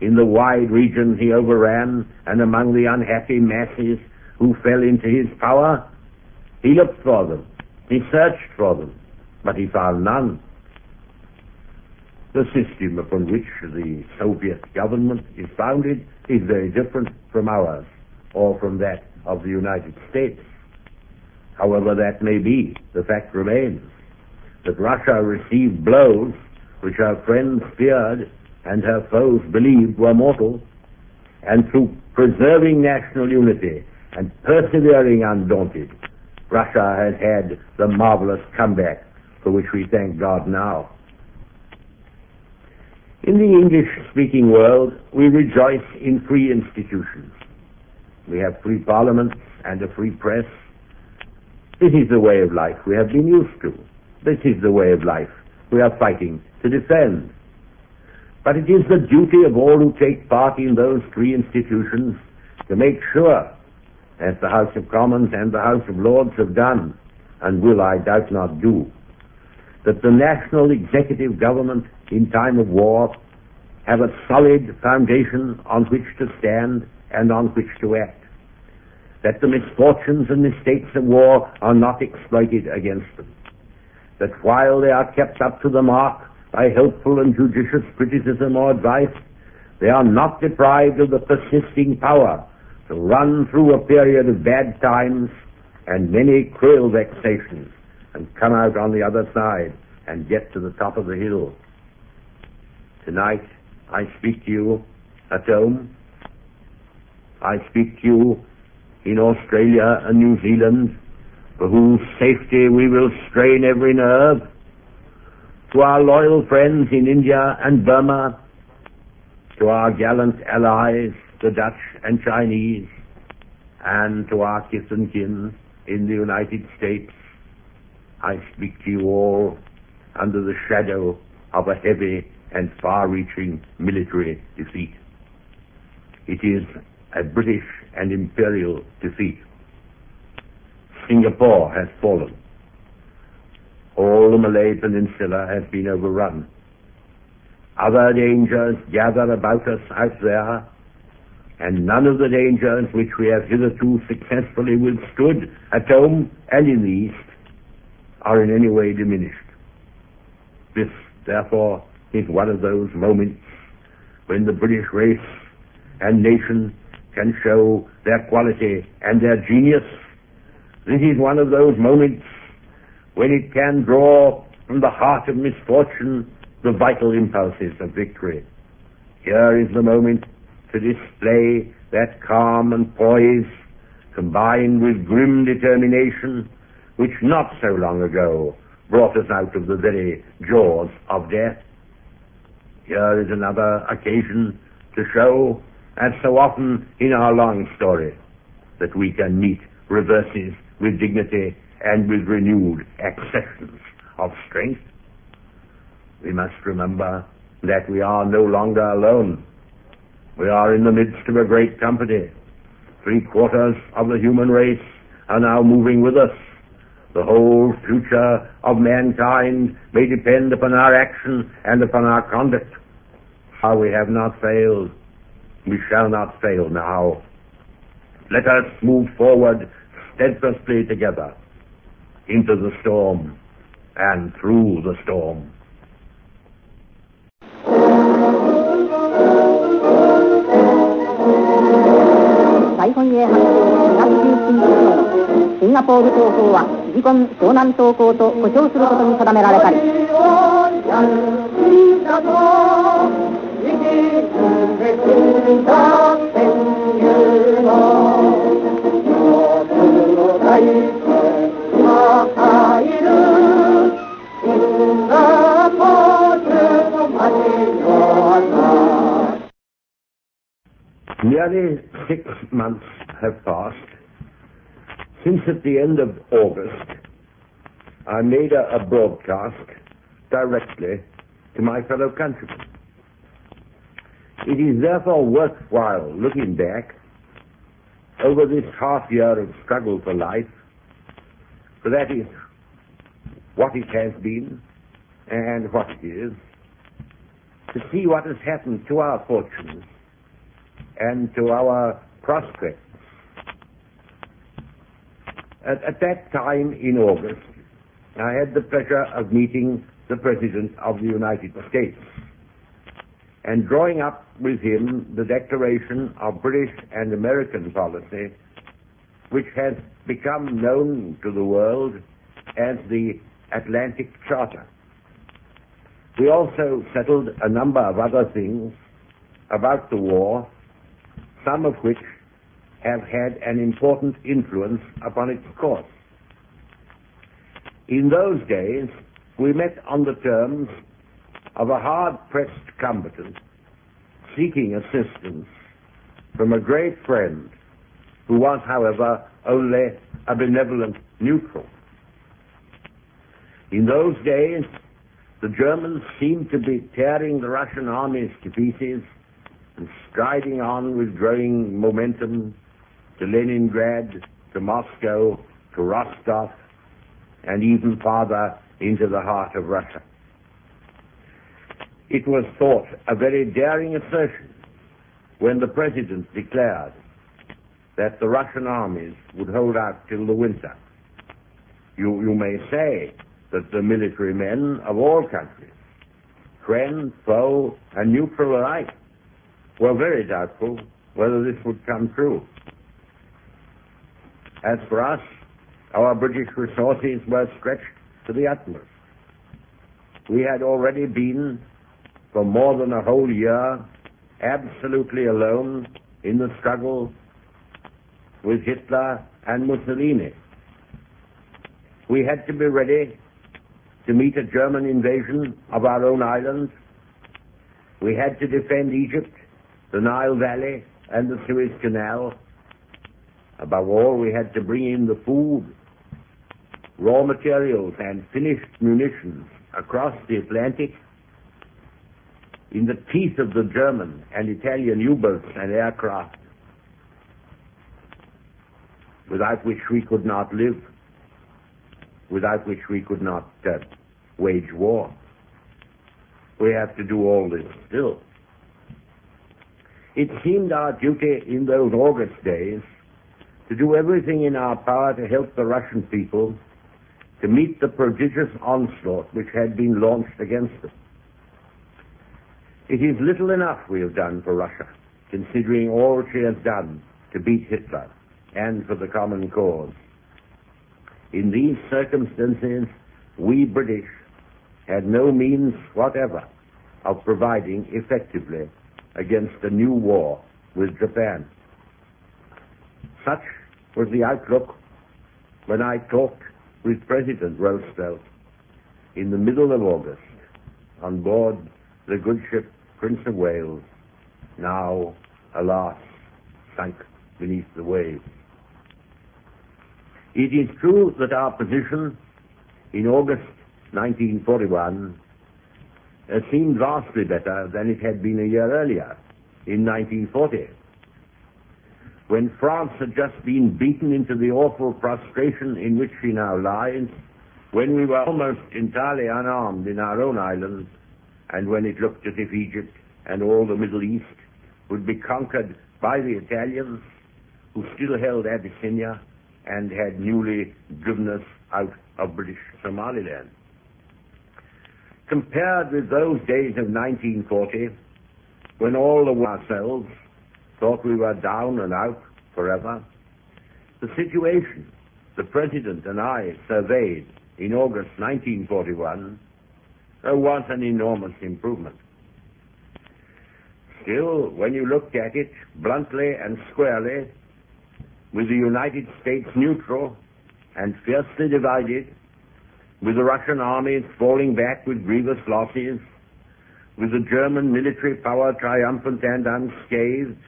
in the wide region he overran and among the unhappy masses who fell into his power. He looked for them. He searched for them, but he found none. the system upon which the Soviet government is founded is very different from ours or from that of the United States. However that may be, the fact remains that Russia received blows which her friends feared and her foes believed were mortal, and through preserving national unity and persevering undaunted, Russia has had the marvelous comeback for which we thank God now. In the English-speaking world, we rejoice in free institutions. We have free parliaments and a free press. This is the way of life we have been used to. This is the way of life we are fighting to defend. But it is the duty of all who take part in those three institutions to make sure, as the House of Commons and the House of Lords have done, and will, I doubt not, do, that the national executive government in time of war have a solid foundation on which to stand and on which to act. That the misfortunes and mistakes of war are not exploited against them. That while they are kept up to the mark by helpful and judicious criticism or advice, they are not deprived of the persisting power to run through a period of bad times and many cruel vexations and come out on the other side and get to the top of the hill. Tonight, I speak to you at home. I speak to you in Australia and New Zealand, for whose safety we will strain every nerve. To our loyal friends in India and Burma, to our gallant allies, the Dutch and Chinese, and to our kith and kin in the United States, I speak to you all under the shadow of a heavy and far-reaching military defeat. It is a British and imperial defeat. Singapore has fallen. All the Malay Peninsula has been overrun. Other dangers gather about us out there, and none of the dangers which we have hitherto successfully withstood at home and in the East are in any way diminished. This, therefore, is one of those moments when the British race and nation can show their quality and their genius. This is one of those moments when it can draw from the heart of misfortune the vital impulses of victory. Here is the moment to display that calm and poise combined with grim determination which not so long ago brought us out of the very jaws of death. Here is another occasion to show, as so often in our long story, that we can meet reverses with dignity and with renewed accessions of strength. We must remember that we are no longer alone. We are in the midst of a great company. Three quarters of the human race are now moving with us. The whole future of mankind may depend upon our action and upon our conduct. How we have not failed, we shall not fail now. Let us move forward steadfastly together into the storm and through the storm. 大本営発東中心航シンガポール東方は事故湘南東航と呼称することに定められたり「Nearly six months have passed. Since at the end of August I made a, a broadcast directly to my fellow countrymen. It is therefore worthwhile looking back over this half year of struggle for life, for that is what it has been and what it is, to see what has happened to our fortunes and to our prospects. At, at, that time in August, I had the pleasure of meeting the President of the United States. and drawing up with him the declaration of British and American policy, which has become known to the world as the Atlantic Charter. We also settled a number of other things about the war, some of which have had an important influence upon its course. In those days, we met on the terms of a hard-pressed combatant seeking assistance from a great friend who was, however, only a benevolent neutral. In those days, the Germans seemed to be tearing the Russian armies to pieces and striding on with growing momentum to Leningrad, to Moscow, to Rostov, and even farther into the heart of Russia. It was thought a very daring assertion when the President declared that the Russian armies would hold out till the winter. You, you may say that the military men of all countries, friend, foe, and neutral alike, were very doubtful whether this would come true. As for us, our British resources were stretched to the utmost. We had already been, for more than a whole year, absolutely alone in the struggle with Hitler and Mussolini. We had to be ready to meet a German invasion of our own island. We had to defend Egypt, the Nile Valley, and the Suez Canal. Above all, we had to bring in the food, raw materials, and finished munitions across the Atlantic in the teeth of the German and Italian U-boats and aircraft, without which we could not live, without which we could not uh, wage war. We have to do all this still. It seemed our duty in those August days to do everything in our power to help the Russian people to meet the prodigious onslaught which had been launched against them. It is little enough we have done for Russia, considering all she has done to beat Hitler and for the common cause. In these circumstances, we British had no means whatever of providing effectively against a new war with Japan. Such was the outlook when I talked with President Roosevelt in the middle of August on board the good ship Prince of Wales, now, alas, sunk beneath the waves. It is true that our position in August 1941 uh, seemed vastly better than it had been a year earlier, in 1940, when France had just been beaten into the awful prostration in which she now lies, when we were almost entirely unarmed in our own islands, and when it looked as if Egypt and all the Middle East would be conquered by the Italians, who still held Abyssinia and had newly driven us out of British Somaliland. Compared with those days of 1940, when all of ourselves thought we were down and out forever, the situation the President and I surveyed in August 1941 uh, was an enormous improvement. Still, when you looked at it bluntly and squarely, with the United States neutral and fiercely divided, with the Russian armies falling back with grievous losses, with the German military power triumphant and unscathed,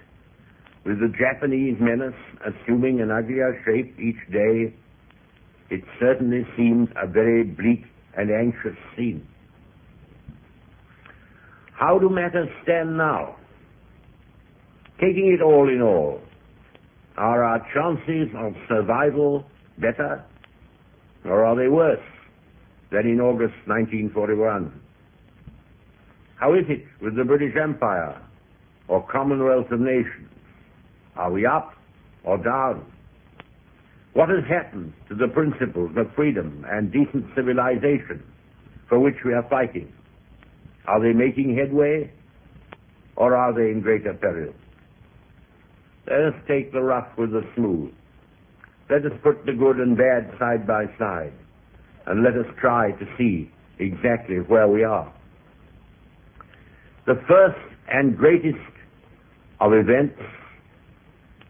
with the Japanese menace assuming an uglier shape each day, it certainly seemed a very bleak and anxious scene. How do matters stand now? Taking it all in all, are our chances of survival better or are they worse than in August 1941? How is it with the British Empire or Commonwealth of Nations? Are we up or down? What has happened to the principles of freedom and decent civilization for which we are fighting? Are they making headway or are they in greater peril? Let us take the rough with the smooth. Let us put the good and bad side by side, and let us try to see exactly where we are. The first and greatest of events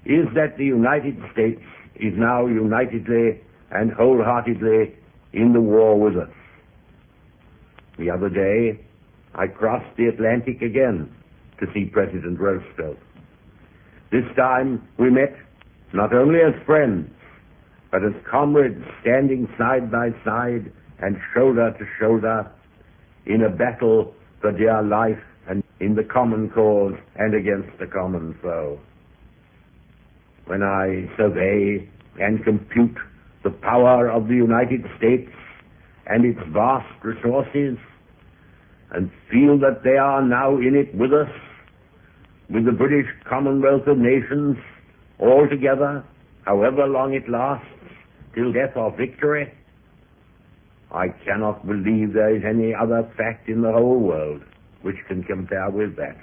is that the United States is now unitedly and wholeheartedly in the war with us. The other day, I crossed the Atlantic again to see President Roosevelt. This time we met not only as friends, but as comrades standing side by side and shoulder to shoulder in a battle for dear life and in the common cause and against the common foe. When I survey and compute the power of the United States and its vast resources and feel that they are now in it with us, with the British Commonwealth of Nations, all together, however long it lasts, till death or victory, I cannot believe there is any other fact in the whole world which can compare with that.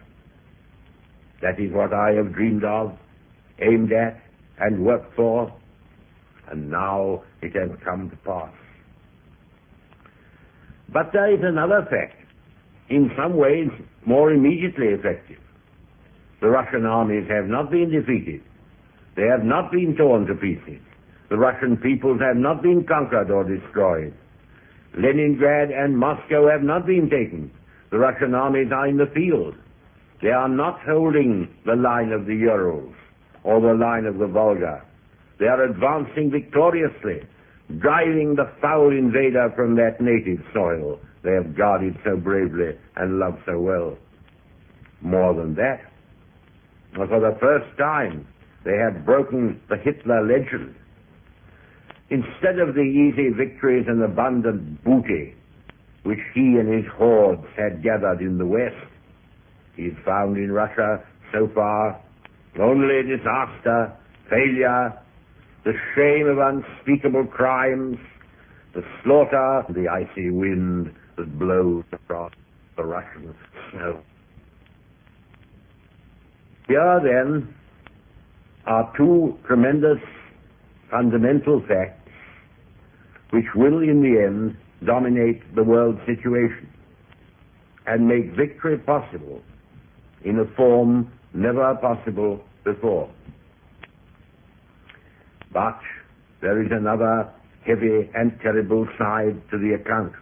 That is what I have dreamed of, aimed at, and worked for, and now it has come to pass. But there is another fact, in some ways more immediately effective. The Russian armies have not been defeated. They have not been torn to pieces. The Russian peoples have not been conquered or destroyed. Leningrad and Moscow have not been taken. The Russian armies are in the field. They are not holding the line of the Urals or the line of the Volga. They are advancing victoriously, driving the foul invader from that native soil they have guarded so bravely and loved so well. More than that, for the first time, they have broken the Hitler legend. Instead of the easy victories and abundant booty which he and his hordes had gathered in the West, he's found in Russia so far only disaster, failure, the shame of unspeakable crimes, the slaughter, the icy wind that blows across the Russian snow. Here then are two tremendous fundamental facts which will in the end dominate the world situation and make victory possible in a form never possible before. But there is another heavy and terrible side to the account,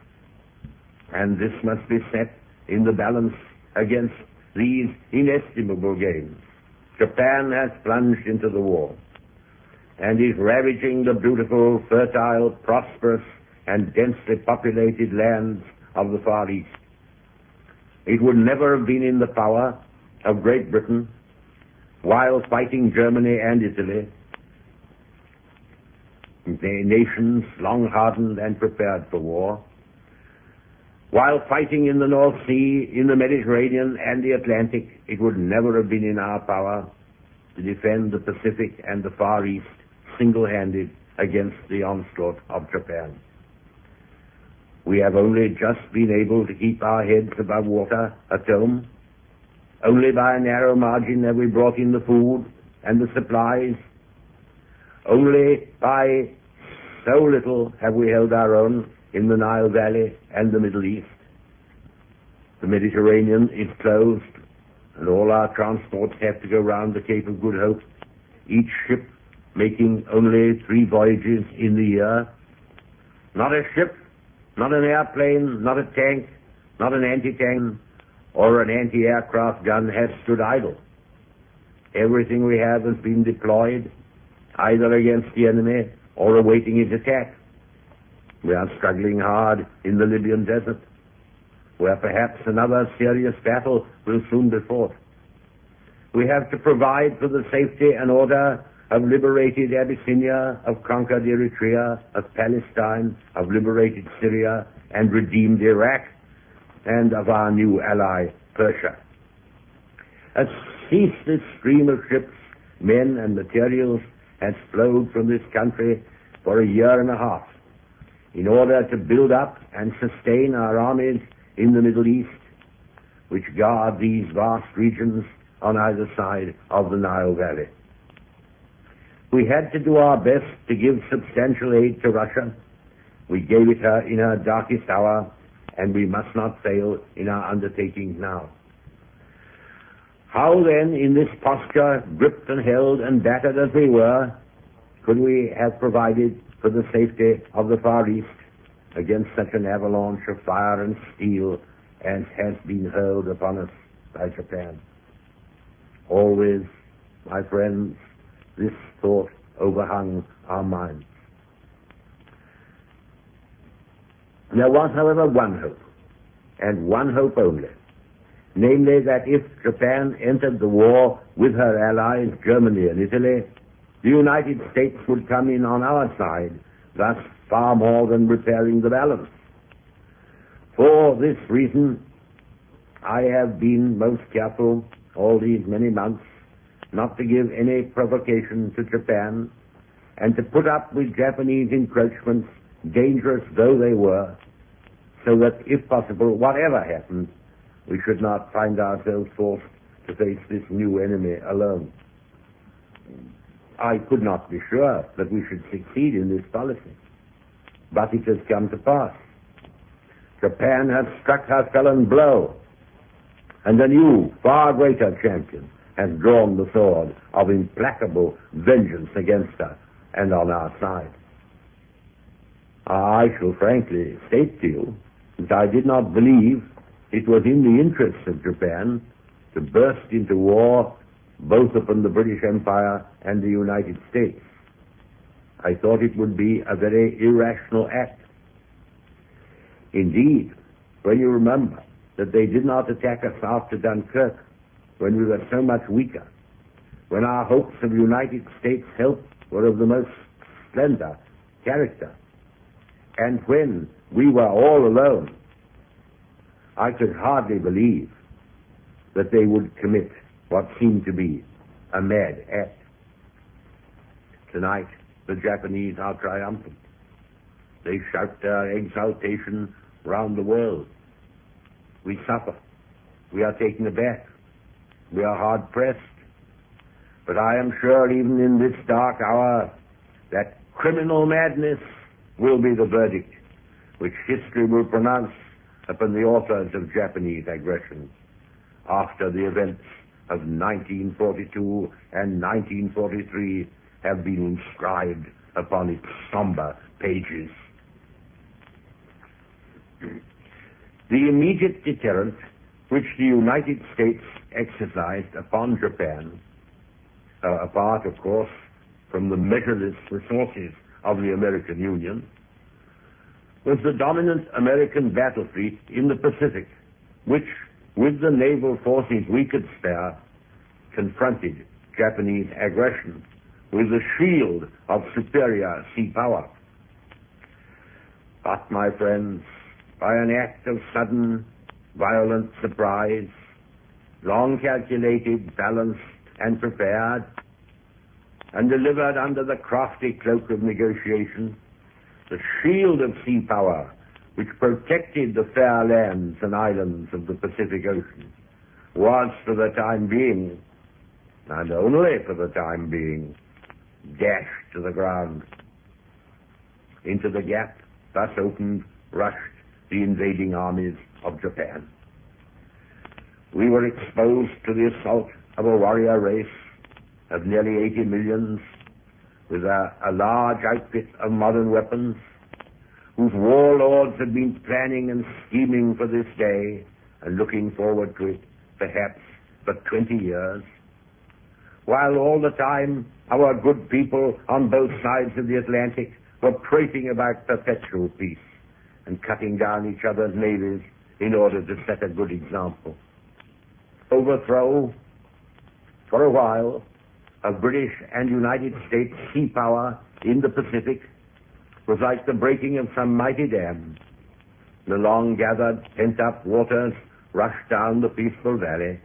and this must be set in the balance against these inestimable gains. Japan has plunged into the war and is ravaging the beautiful, fertile, prosperous, and densely populated lands of the Far East. It would never have been in the power of Great Britain while fighting Germany and Italy, the nations long hardened and prepared for war, while fighting in the North Sea, in the Mediterranean, and the Atlantic, it would never have been in our power to defend the Pacific and the Far East single-handed against the onslaught of Japan. We have only just been able to keep our heads above water at home. Only by a narrow margin have we brought in the food and the supplies. Only by so little have we held our own in the Nile Valley and the Middle East. The Mediterranean is closed, and all our transports have to go round the Cape of Good Hope, each ship making only three voyages in the year. Not a ship, not an airplane, not a tank, not an anti-tank, or an anti-aircraft gun has stood idle. Everything we have has been deployed, either against the enemy or awaiting his attack. We are struggling hard in the Libyan desert, where perhaps another serious battle will soon be fought. We have to provide for the safety and order of liberated Abyssinia, of conquered Eritrea, of Palestine, of liberated Syria, and redeemed Iraq, and of our new ally, Persia. A ceaseless stream of ships, men, and materials has flowed from this country for a year and a half in order to build up and sustain our armies in the Middle East, which guard these vast regions on either side of the Nile Valley. We had to do our best to give substantial aid to Russia. We gave it her in her darkest hour, and we must not fail in our undertaking now. How then, in this posture, gripped and held and battered as we were, could we have provided for the safety of the Far East against such an avalanche of fire and steel as has been hurled upon us by Japan? Always, my friends, this thought overhung our minds. There was, however, one hope, and one hope only, namely that if Japan entered the war with her allies, Germany and Italy, the United States would come in on our side, thus far more than repairing the balance. For this reason, I have been most careful all these many months not to give any provocation to Japan and to put up with Japanese encroachments, dangerous though they were, so that, if possible, whatever happened, we should not find ourselves forced to face this new enemy alone. I could not be sure that we should succeed in this policy, but it has come to pass. Japan has struck her felon blow, and a new, far greater champion has drawn the sword of implacable vengeance against us and on our side. I shall frankly state to you that I did not believe it was in the interests of Japan to burst into war both upon the British Empire and the United States. I thought it would be a very irrational act. Indeed, when you remember that they did not attack us after Dunkirk, when we were so much weaker, when our hopes of United States help were of the most slender character, and when we were all alone, I could hardly believe that they would commit what seemed to be a mad act. Tonight, the Japanese are triumphant. They shout their exultation round the world. We suffer. We are taken aback. We are hard pressed. But I am sure even in this dark hour that criminal madness will be the verdict which history will pronounce upon the authors of Japanese aggression after the events of 1942 and 1943 have been inscribed upon its somber pages. The immediate deterrent which the United States exercised upon Japan, uh, apart, of course, from the measureless resources of the American Union, was the dominant American battle fleet in the Pacific, which, with the naval forces we could spare, confronted Japanese aggression with the shield of superior sea power. But, my friends, by an act of sudden, violent surprise, long calculated, balanced, and prepared, and delivered under the crafty cloak of negotiation, the shield of sea power which protected the fair lands and islands of the Pacific Ocean was, for the time being, and only for the time being, dashed to the ground. Into the gap thus opened rushed the invading armies of Japan. We were exposed to the assault of a warrior race of nearly 80 millions with a, a large outfit of modern weapons whose warlords had been planning and scheming for this day and looking forward to it perhaps for 20 years, while all the time our good people on both sides of the Atlantic were prating about perpetual peace and cutting down each other's navies in order to set a good example. Overthrow, for a while, of British and United States sea power in the Pacific was like the breaking of some mighty dam. The long gathered, pent up waters rushed down the peaceful valley,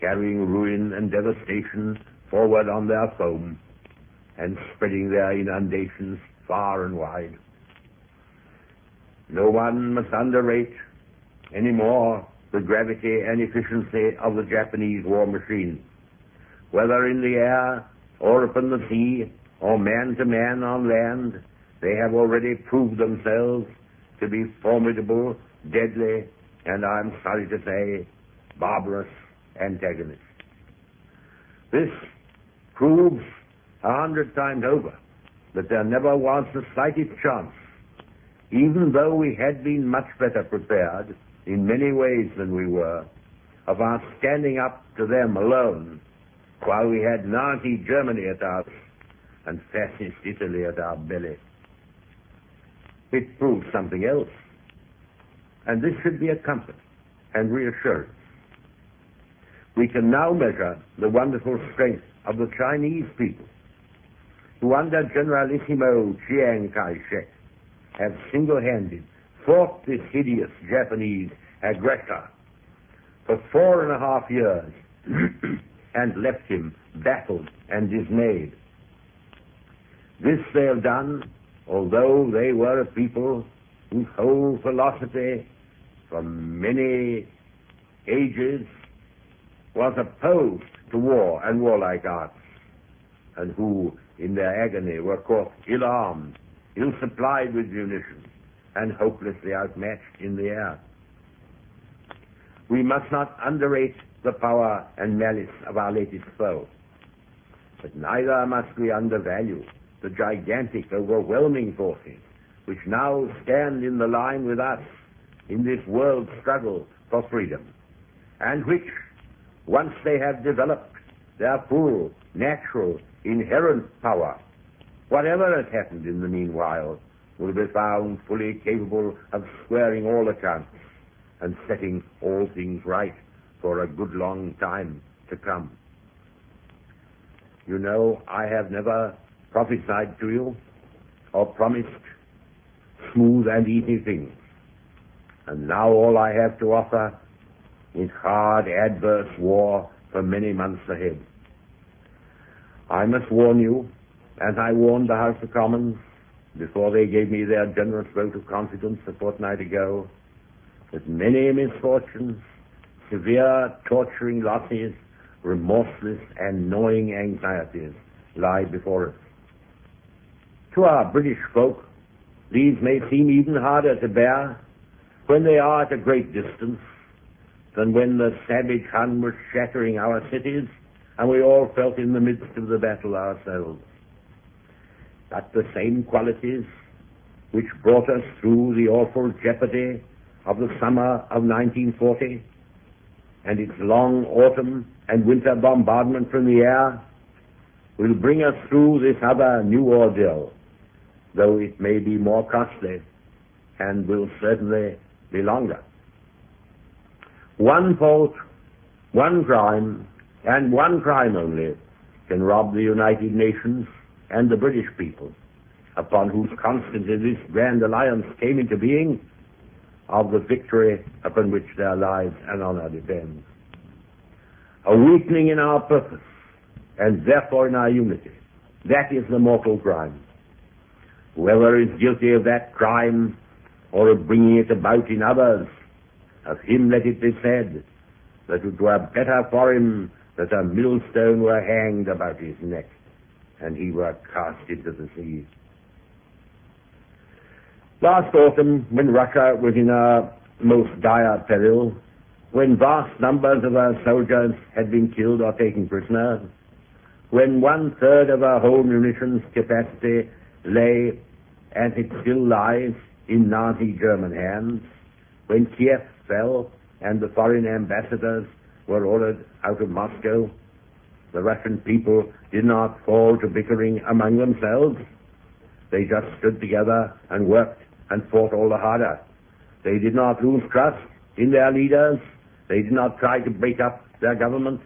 carrying ruin and devastation forward on their foam and spreading their inundations far and wide. No one must underrate any more the gravity and efficiency of the Japanese war machine. Whether in the air or upon the sea or man to man on land, they have already proved themselves to be formidable, deadly, and I'm sorry to say, barbarous antagonists. This proves a hundred times over that there never was the slightest chance, even though we had been much better prepared in many ways than we were, of our standing up to them alone while we had Nazi Germany at our and fascist Italy at our belly. It proved something else. And this should be a comfort and reassurance. We can now measure the wonderful strength of the Chinese people, who under Generalissimo Chiang Kai-shek have single-handed fought this hideous Japanese aggressor for four and a half years and left him baffled and dismayed. This they have done, although they were a people whose whole philosophy for many ages was opposed to war and warlike arts, and who, in their agony, were caught ill-armed, ill-supplied with munitions, and hopelessly outmatched in the air. We must not underrate the power and malice of our latest foe, but neither must we undervalue the gigantic, overwhelming forces which now stand in the line with us in this world struggle for freedom, and which, once they have developed their full, natural, inherent power, whatever has happened in the meanwhile, will be found fully capable of squaring all accounts and setting all things right for a good long time to come. You know, I have never prophesied to you or promised smooth and easy things. And now all I have to offer is hard, adverse war for many months ahead. I must warn you, as I warned the House of Commons before they gave me their generous vote of confidence a fortnight ago, that many misfortunes, severe torturing losses, remorseless and gnawing anxieties lie before us. To our British folk, these may seem even harder to bear when they are at a great distance than when the savage Hun was shattering our cities and we all felt in the midst of the battle ourselves. But the same qualities which brought us through the awful jeopardy of the summer of 1940 and its long autumn and winter bombardment from the air will bring us through this other new ordeal, though it may be more costly and will certainly be longer. One fault, one crime, and one crime only can rob the United Nations and the British people, upon whose constancy this grand alliance came into being, of the victory upon which their lives and honor depend. A weakening in our purpose, and therefore in our unity. That is the mortal crime. Whoever is guilty of that crime, or of bringing it about in others, of him let it be said that it were better for him that a millstone were hanged about his neck, and he were cast into the sea. Last autumn, when Russia was in a most dire peril, when vast numbers of our soldiers had been killed or taken prisoners, when one third of our whole munitions capacity lay, as it still lies, in Nazi German hands, when Kiev fell and the foreign ambassadors were ordered out of Moscow, the Russian people did not fall to bickering among themselves. They just stood together and worked and fought all the harder. They did not lose trust in their leaders. They did not try to break up their government.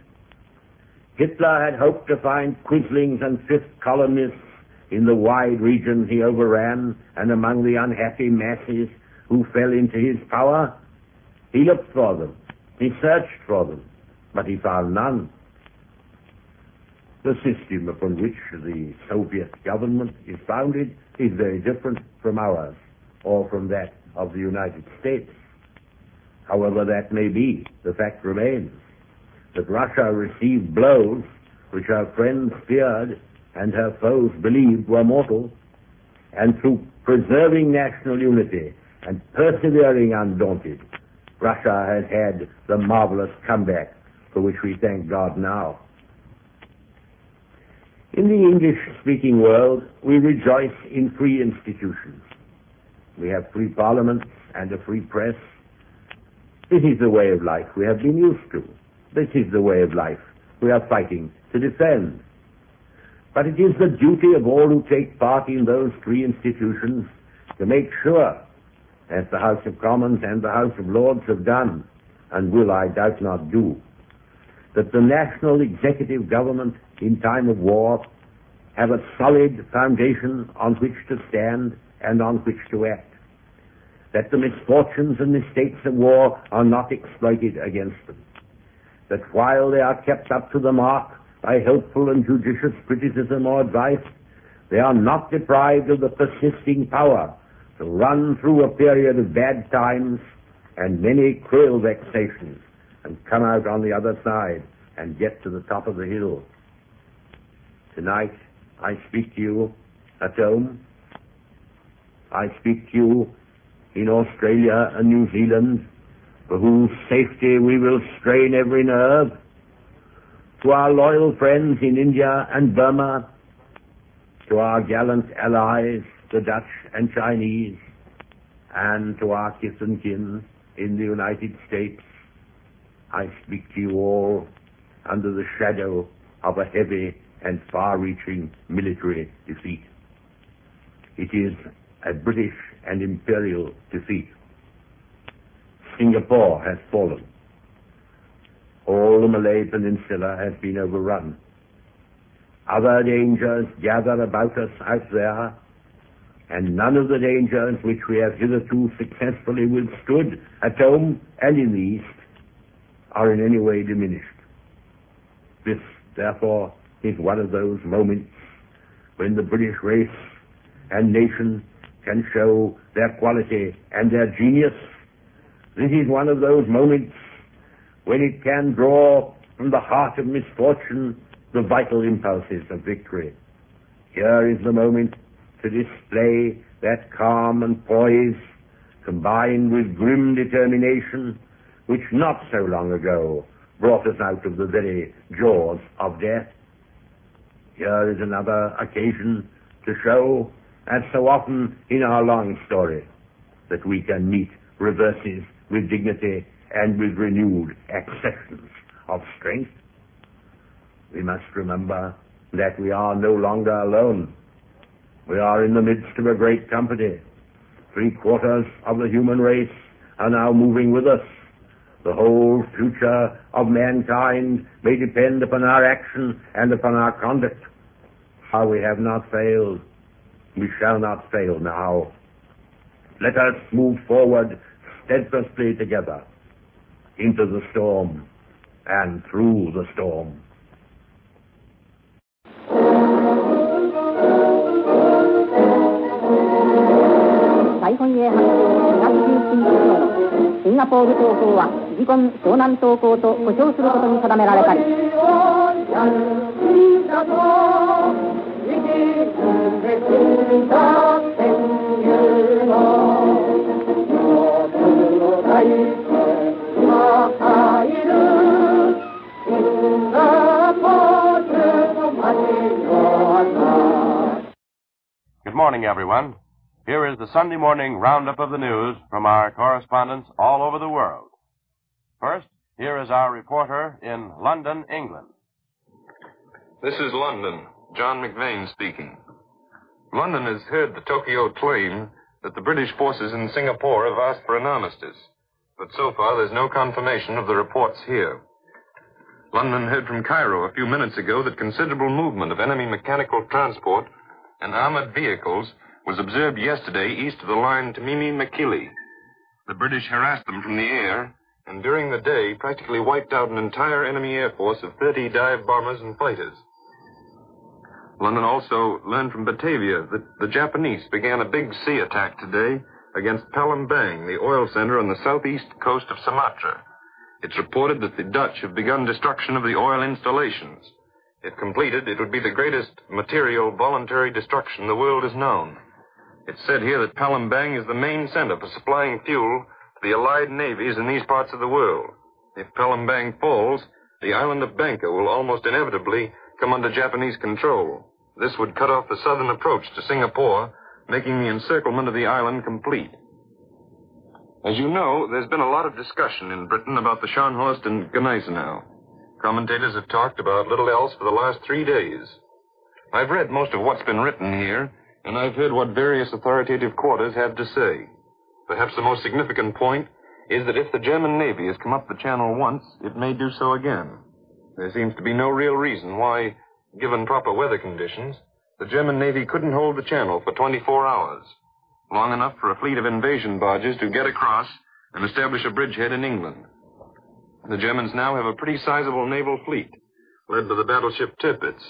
Hitler had hoped to find quislings and fifth columnists in the wide regions he overran and among the unhappy masses who fell into his power. He looked for them. He searched for them, but he found none. The system upon which the Soviet government is founded is very different from ours or from that of the United States. However that may be, the fact remains that Russia received blows which her friends feared and her foes believed were mortal, and through preserving national unity and persevering undaunted, Russia has had the marvelous comeback for which we thank God now. In the English-speaking world, we rejoice in free institutions. We have free parliaments and a free press. This is the way of life we have been used to. This is the way of life we are fighting to defend. But it is the duty of all who take part in those free institutions to make sure, as the House of Commons and the House of Lords have done, and will, I doubt not, do, that the national executive government in time of war have a solid foundation on which to stand and on which to act. That the misfortunes and mistakes of war are not exploited against them. That while they are kept up to the mark by helpful and judicious criticism or advice, they are not deprived of the persisting power to run through a period of bad times and many cruel vexations and come out on the other side and get to the top of the hill. Tonight, I speak to you at home. I speak to you in Australia and New Zealand, for whose safety we will strain every nerve. To our loyal friends in India and Burma, to our gallant allies, the Dutch and Chinese, and to our kith and kin in the United States, I speak to you all under the shadow of a heavy and far-reaching military defeat. It is a British and imperial defeat. Singapore has fallen. All the Malay Peninsula has been overrun. Other dangers gather about us out there, and none of the dangers which we have hitherto successfully withstood at home and in the East are in any way diminished. This, therefore, is one of those moments when the British race and nation can show their quality and their genius. This is one of those moments when it can draw from the heart of misfortune the vital impulses of victory. Here is the moment to display that calm and poise combined with grim determination which not so long ago brought us out of the very jaws of death. Here is another occasion to show, as so often in our long story, that we can meet reverses with dignity and with renewed accessions of strength. We must remember that we are no longer alone. We are in the midst of a great company. Three quarters of the human race are now moving with us. The whole future of mankind may depend upon our action and upon our conduct. How we have not failed, we shall not fail now. Let us move forward steadfastly together into the storm and through the storm. 大本営発4月17日頃シンガポール東方は 自根湘南東港と呼称することに定められたり「 Good morning, everyone. Here is the Sunday morning roundup of the news from our correspondents all over the world. First, here is our reporter in London, England. This is London. John MacVane speaking. London has heard the Tokyo claim that the British forces in Singapore have asked for an armistice. But so far, there's no confirmation of the reports here. London heard from Cairo a few minutes ago that considerable movement of enemy mechanical transport and armored vehicles was observed yesterday east of the line Tamimi Makili. The British harassed them from the air and during the day practically wiped out an entire enemy air force of 30 dive bombers and fighters. London also learned from Batavia that the Japanese began a big sea attack today against Palembang, the oil center on the southeast coast of Sumatra. It's reported that the Dutch have begun destruction of the oil installations. If completed, it would be the greatest material voluntary destruction the world has known. It's said here that Palembang is the main center for supplying fuel the Allied navies in these parts of the world. If Palembang falls, the island of Bangka will almost inevitably come under Japanese control. This would cut off the southern approach to Singapore, making the encirclement of the island complete. As you know, there's been a lot of discussion in Britain about the Scharnhorst and Gneisenau. Commentators have talked about little else for the last three days. I've read most of what's been written here, and I've heard what various authoritative quarters have to say. Perhaps the most significant point is that if the German Navy has come up the channel once, it may do so again. There seems to be no real reason why, given proper weather conditions, the German Navy couldn't hold the channel for 24 hours, long enough for a fleet of invasion barges to get across and establish a bridgehead in England. The Germans now have a pretty sizable naval fleet, led by the battleship Tirpitz.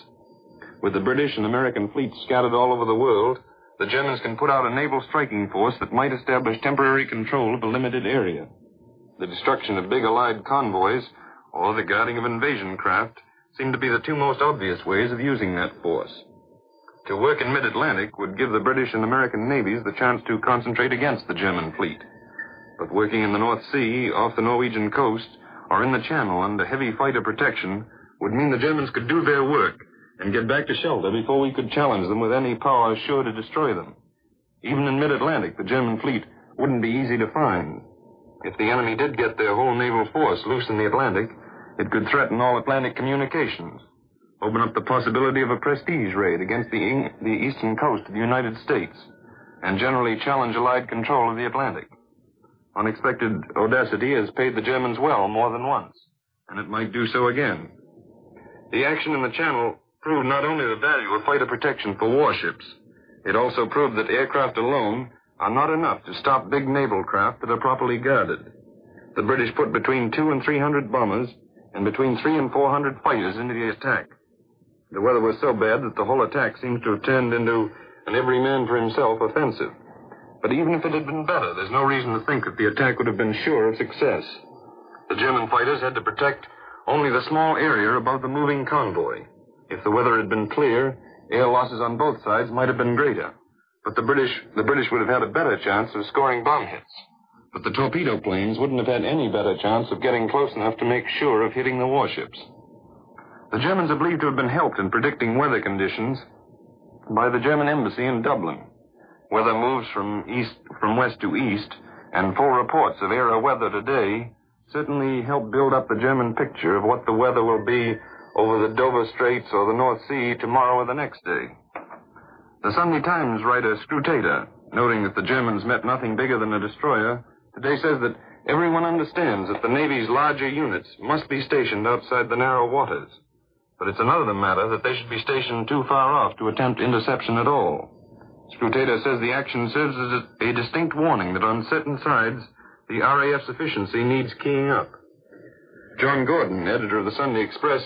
With the British and American fleets scattered all over the world, the Germans can put out a naval striking force that might establish temporary control of a limited area. The destruction of big Allied convoys or the guarding of invasion craft seem to be the two most obvious ways of using that force. To work in mid-Atlantic would give the British and American navies the chance to concentrate against the German fleet. But working in the North Sea, off the Norwegian coast, or in the Channel under heavy fighter protection would mean the Germans could do their work and get back to shelter before we could challenge them with any power sure to destroy them. Even in mid-Atlantic, the German fleet wouldn't be easy to find. If the enemy did get their whole naval force loose in the Atlantic, it could threaten all Atlantic communications, open up the possibility of a prestige raid against the, the eastern coast of the United States, and generally challenge Allied control of the Atlantic. Unexpected audacity has paid the Germans well more than once, and it might do so again. The action in the Channel proved not only the value of fighter protection for warships, it also proved that aircraft alone are not enough to stop big naval craft that are properly guarded. The British put between two and three hundred bombers and between three and four hundred fighters into the attack. The weather was so bad that the whole attack seems to have turned into an every man for himself offensive. But even if it had been better, there's no reason to think that the attack would have been sure of success. The German fighters had to protect only the small area above the moving convoy. If the weather had been clear, air losses on both sides might have been greater. But the British, the British would have had a better chance of scoring bomb hits. But the torpedo planes wouldn't have had any better chance of getting close enough to make sure of hitting the warships. The Germans are believed to have been helped in predicting weather conditions by the German embassy in Dublin. Weather moves from east, from west to east, and full reports of Eire weather today certainly help build up the German picture of what the weather will be over the Dover Straits or the North Sea tomorrow or the next day. The Sunday Times writer Scrutator, noting that the Germans met nothing bigger than a destroyer, today says that everyone understands that the Navy's larger units must be stationed outside the narrow waters. But it's another matter that they should be stationed too far off to attempt interception at all. Scrutator says the action serves as a, distinct warning that on certain sides, the RAF's efficiency needs keying up. John Gordon, editor of the Sunday Express,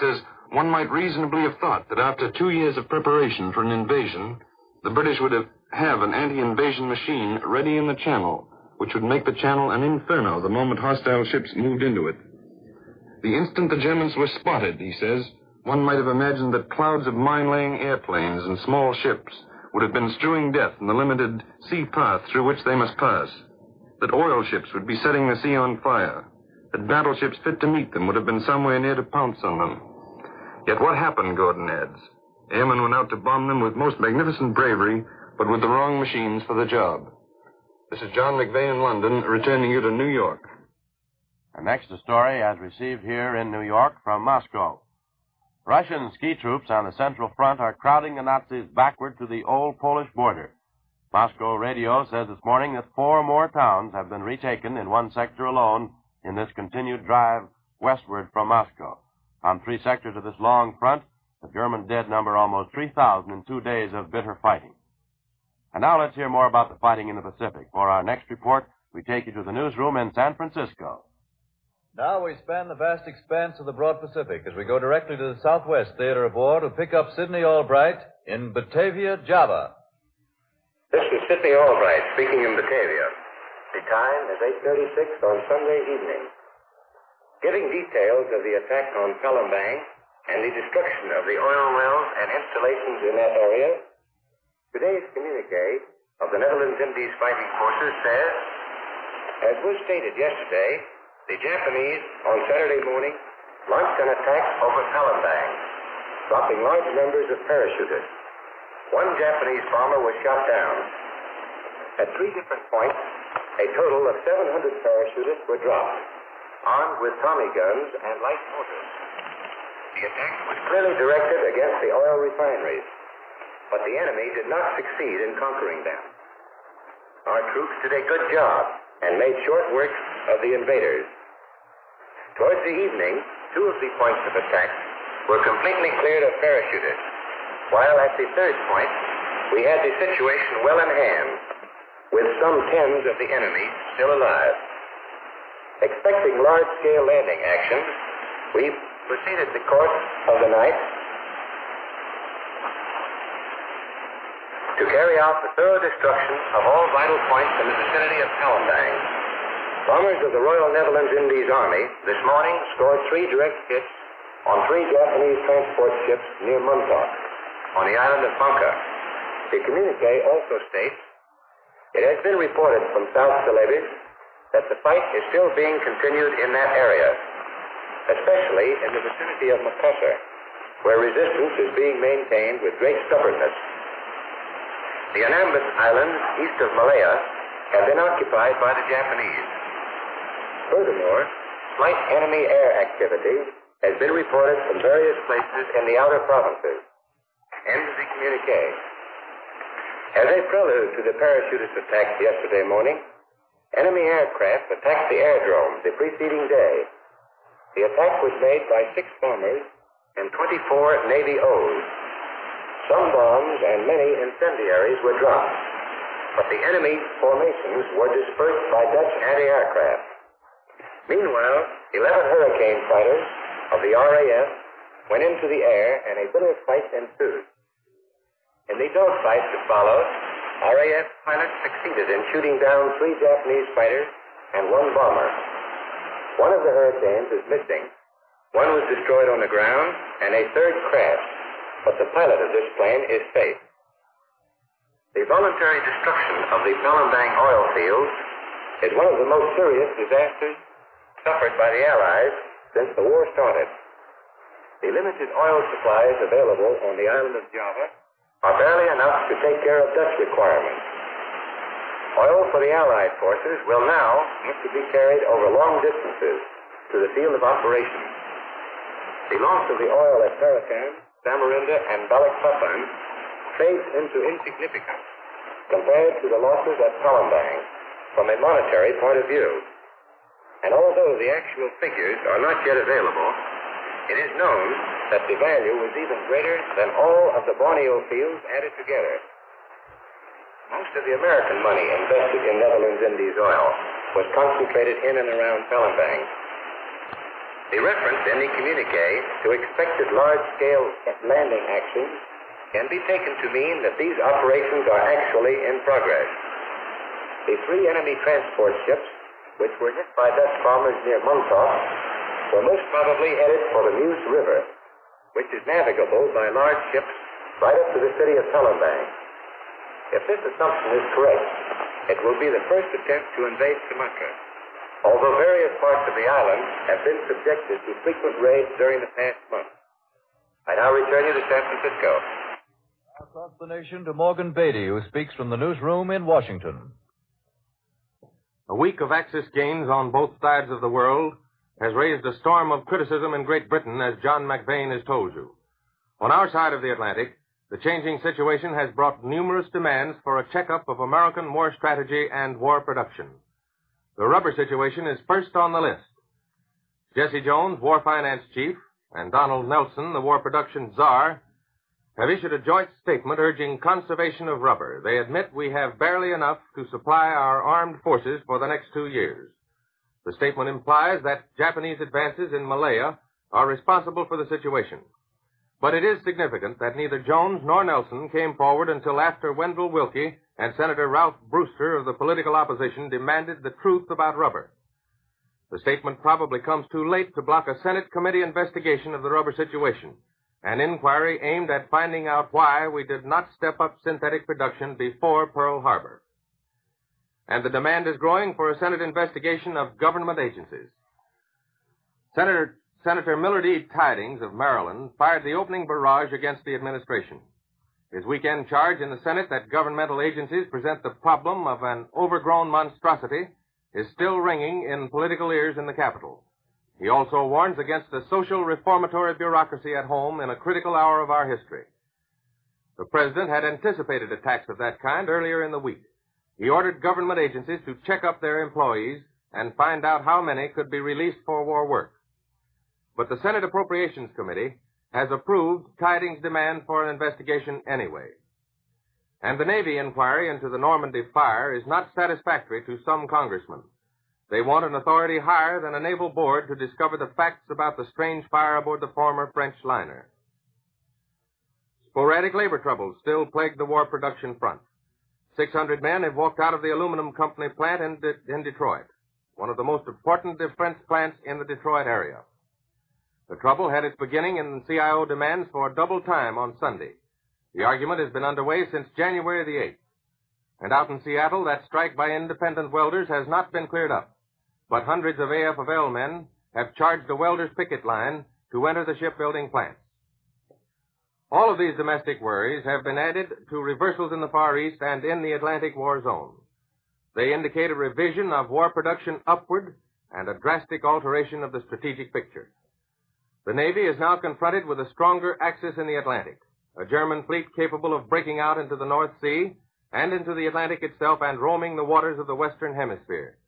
says one might reasonably have thought that after two years of preparation for an invasion, the British would have, have an anti-invasion machine ready in the channel, which would make the channel an inferno the moment hostile ships moved into it. The instant the Germans were spotted, he says, one might have imagined that clouds of mine-laying airplanes and small ships would have been strewing death in the limited sea path through which they must pass. That oil ships would be setting the sea on fire. That battleships fit to meet them would have been somewhere near to pounce on them. Yet what happened, Gordon adds? Airmen went out to bomb them with most magnificent bravery, but with the wrong machines for the job. This is John MacVane in London, returning you to New York. And next, a story as received here in New York from Moscow. Russian ski troops on the Central Front are crowding the Nazis backward to the old Polish border. Moscow radio says this morning that four more towns have been retaken in one sector alone in this continued drive westward from Moscow. On three sectors of this long front, the German dead number almost 3,000 in two days of bitter fighting. And now let's hear more about the fighting in the Pacific. For our next report, we take you to the newsroom in San Francisco. Now we span the vast expanse of the broad Pacific as we go directly to the Southwest Theater of War to pick up Sidney Albright in Batavia, Java. This is Sidney Albright speaking in Batavia. The time is 8.36 on Sunday evening. Giving details of the attack on Palembang and the destruction of the oil wells and installations in that area, today's communique of the Netherlands Indies Fighting Forces says, as was stated yesterday, the Japanese on Saturday morning launched an attack over Palembang, dropping large numbers of parachutists. One Japanese bomber was shot down. At three different points, a total of 700 parachutists were dropped, armed with Tommy guns and light mortars. The attack was clearly directed against the oil refineries, but the enemy did not succeed in conquering them. Our troops did a good job and made short work of the invaders. Towards the evening, two of the points of attack were completely cleared of parachutists, while at the third point, we had the situation well in hand, with some tens of the enemy still alive. Expecting large-scale landing action, we proceeded the course of the night to carry out the thorough destruction of all vital points in the vicinity of Palembang. Bombers of the Royal Netherlands Indies Army this morning scored three direct hits on three Japanese transport ships near Muntok, on the island of Bangka. The communique also states, it has been reported from South Celebes that the fight is still being continued in that area, especially in the vicinity of Macassar, where resistance is being maintained with great stubbornness. The Anambas Islands east of Malaya have been occupied by the Japanese. Furthermore, slight enemy air activity has been reported from various places in the outer provinces. End of the communique. As a prelude to the parachutist attack yesterday morning, enemy aircraft attacked the airdrome the preceding day. The attack was made by six bombers and 24 Navy O's. Some bombs and many incendiaries were dropped, but the enemy formations were dispersed by Dutch anti-aircraft. Meanwhile, 11 Hurricane fighters of the RAF went into the air and a bitter fight ensued. In the dogfight that followed, RAF pilots succeeded in shooting down three Japanese fighters and one bomber. One of the Hurricanes is missing. One was destroyed on the ground, and a third crashed, but the pilot of this plane is safe. The voluntary destruction of the Palembang oil fields is one of the most serious disasters suffered by the Allies since the war started. The limited oil supplies available on the island of Java are barely enough to take care of Dutch requirements. Oil for the Allied forces will now have to be carried over long distances to the field of operations. The loss of the oil at Tarakan, Samarinda, and Balikpapan fades into insignificance compared to the losses at Palembang from a monetary point of view. And although the actual figures are not yet available, it is known that the value was even greater than all of the Borneo fields added together. Most of the American money invested in Netherlands Indies oil was concentrated in and around Palembang. The reference in the communique to expected large-scale landing actions can be taken to mean that these operations are actually in progress. The three enemy transport ships, which were hit by Dutch bombers near Muntok, were most probably headed for the Musi River, which is navigable by large ships right up to the city of Palembang. If this assumption is correct, it will be the first attempt to invade Sumatra, although various parts of the island have been subjected to frequent raids during the past month. I now return you to San Francisco. Across the nation to Morgan Beatty, who speaks from the newsroom in Washington. A week of Axis gains on both sides of the world has raised a storm of criticism in Great Britain, as John MacVane has told you. On our side of the Atlantic, the changing situation has brought numerous demands for a checkup of American war strategy and war production. The rubber situation is first on the list. Jesse Jones, War Finance Chief, and Donald Nelson, the War Production Czar, have issued a joint statement urging conservation of rubber. They admit we have barely enough to supply our armed forces for the next two years. The statement implies that Japanese advances in Malaya are responsible for the situation. But it is significant that neither Jones nor Nelson came forward until after Wendell Willkie and Senator Ralph Brewster of the political opposition demanded the truth about rubber. The statement probably comes too late to block a Senate committee investigation of the rubber situation, an inquiry aimed at finding out why we did not step up synthetic production before Pearl Harbor. And the demand is growing for a Senate investigation of government agencies. Senator, Senator Millard E. Tydings of Maryland fired the opening barrage against the administration. His weekend charge in the Senate that governmental agencies present the problem of an overgrown monstrosity is still ringing in political ears in the Capitol. He also warns against the social reformatory bureaucracy at home in a critical hour of our history. The President had anticipated attacks of that kind earlier in the week. He ordered government agencies to check up their employees and find out how many could be released for war work. But the Senate Appropriations Committee has approved Tydings' demand for an investigation anyway. And the Navy inquiry into the Normandie fire is not satisfactory to some congressmen. They want an authority higher than a naval board to discover the facts about the strange fire aboard the former French liner. Sporadic labor troubles still plague the war production front. 600 men have walked out of the aluminum company plant in, De- in Detroit, one of the most important defense plants in the Detroit area. The trouble had its beginning in CIO demands for double time on Sunday. The argument has been underway since January the 8th. And out in Seattle, that strike by independent welders has not been cleared up. But hundreds of AF of L men have charged the welders' picket line to enter the shipbuilding plants. All of these domestic worries have been added to reversals in the Far East and in the Atlantic war zone. They indicate a revision of war production upward and a drastic alteration of the strategic picture. The Navy is now confronted with a stronger axis in the Atlantic, a German fleet capable of breaking out into the North Sea and into the Atlantic itself and roaming the waters of the Western Hemisphere.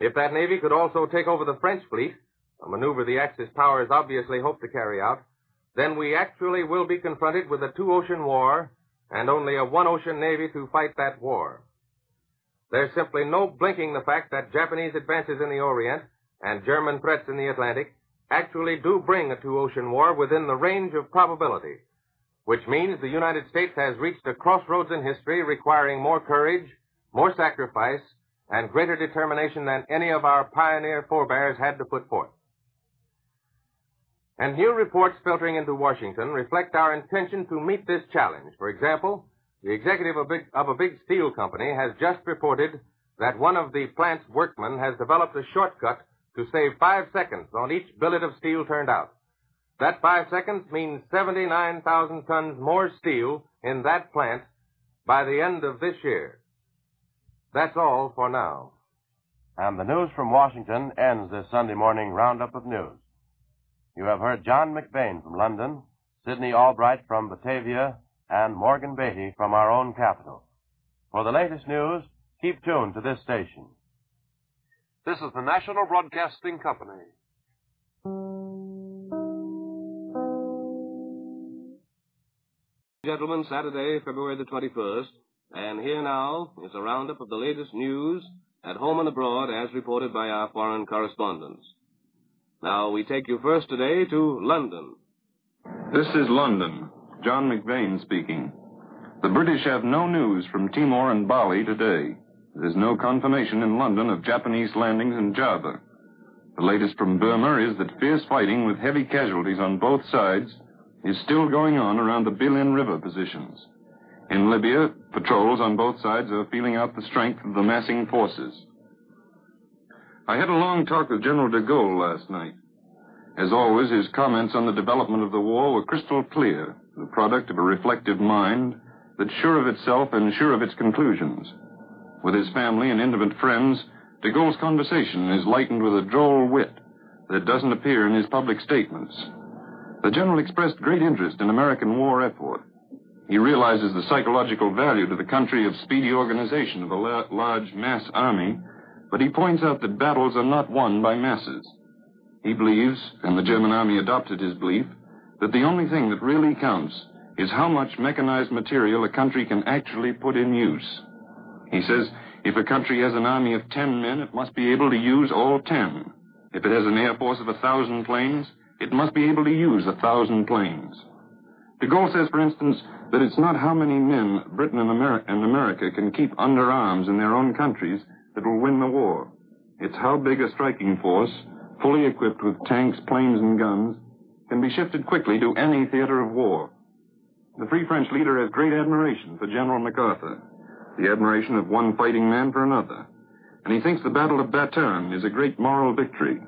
If that Navy could also take over the French fleet, a maneuver the Axis powers obviously hope to carry out, then we actually will be confronted with a two-ocean war and only a one-ocean Navy to fight that war. There's simply no blinking the fact that Japanese advances in the Orient and German threats in the Atlantic actually do bring a two-ocean war within the range of probability, which means the United States has reached a crossroads in history requiring more courage, more sacrifice, and greater determination than any of our pioneer forebears had to put forth. And new reports filtering into Washington reflect our intention to meet this challenge. For example, the executive of, big, of a big steel company has just reported that one of the plant's workmen has developed a shortcut to save five seconds on each billet of steel turned out. That five seconds means 79,000 tons more steel in that plant by the end of this year. That's all for now. And the news from Washington ends this Sunday morning roundup of news. You have heard John MacVane from London, Sidney Albright from Batavia, and Morgan Beatty from our own capital. For the latest news, keep tuned to this station. This is the National Broadcasting Company. Gentlemen, Saturday, February the 21st, and here now is a roundup of the latest news at home and abroad as reported by our foreign correspondents. Now, we take you first today to London. This is London. John MacVane speaking. The British have no news from Timor and Bali today. There's no confirmation in London of Japanese landings in Java. The latest from Burma is that fierce fighting with heavy casualties on both sides is still going on around the Bilin River positions. In Libya, patrols on both sides are feeling out the strength of the massing forces. I had a long talk with General de Gaulle last night. As always, his comments on the development of the war were crystal clear, the product of a reflective mind that's sure of itself and sure of its conclusions. With his family and intimate friends, de Gaulle's conversation is lightened with a droll wit that doesn't appear in his public statements. The general expressed great interest in American war effort. He realizes the psychological value to the country of speedy organization of a la- large mass army, but he points out that battles are not won by masses. He believes, and the German army adopted his belief, that the only thing that really counts is how much mechanized material a country can actually put in use. He says if a country has an army of ten men, it must be able to use all ten. If it has an air force of a thousand planes, it must be able to use a thousand planes. De Gaulle says, for instance, that it's not how many men Britain and, Ameri- and America can keep under arms in their own countries that will win the war. It's how big a striking force, fully equipped with tanks, planes, and guns, can be shifted quickly to any theater of war. The Free French leader has great admiration for General MacArthur, the admiration of one fighting man for another. And he thinks the Battle of Bataan is a great moral victory,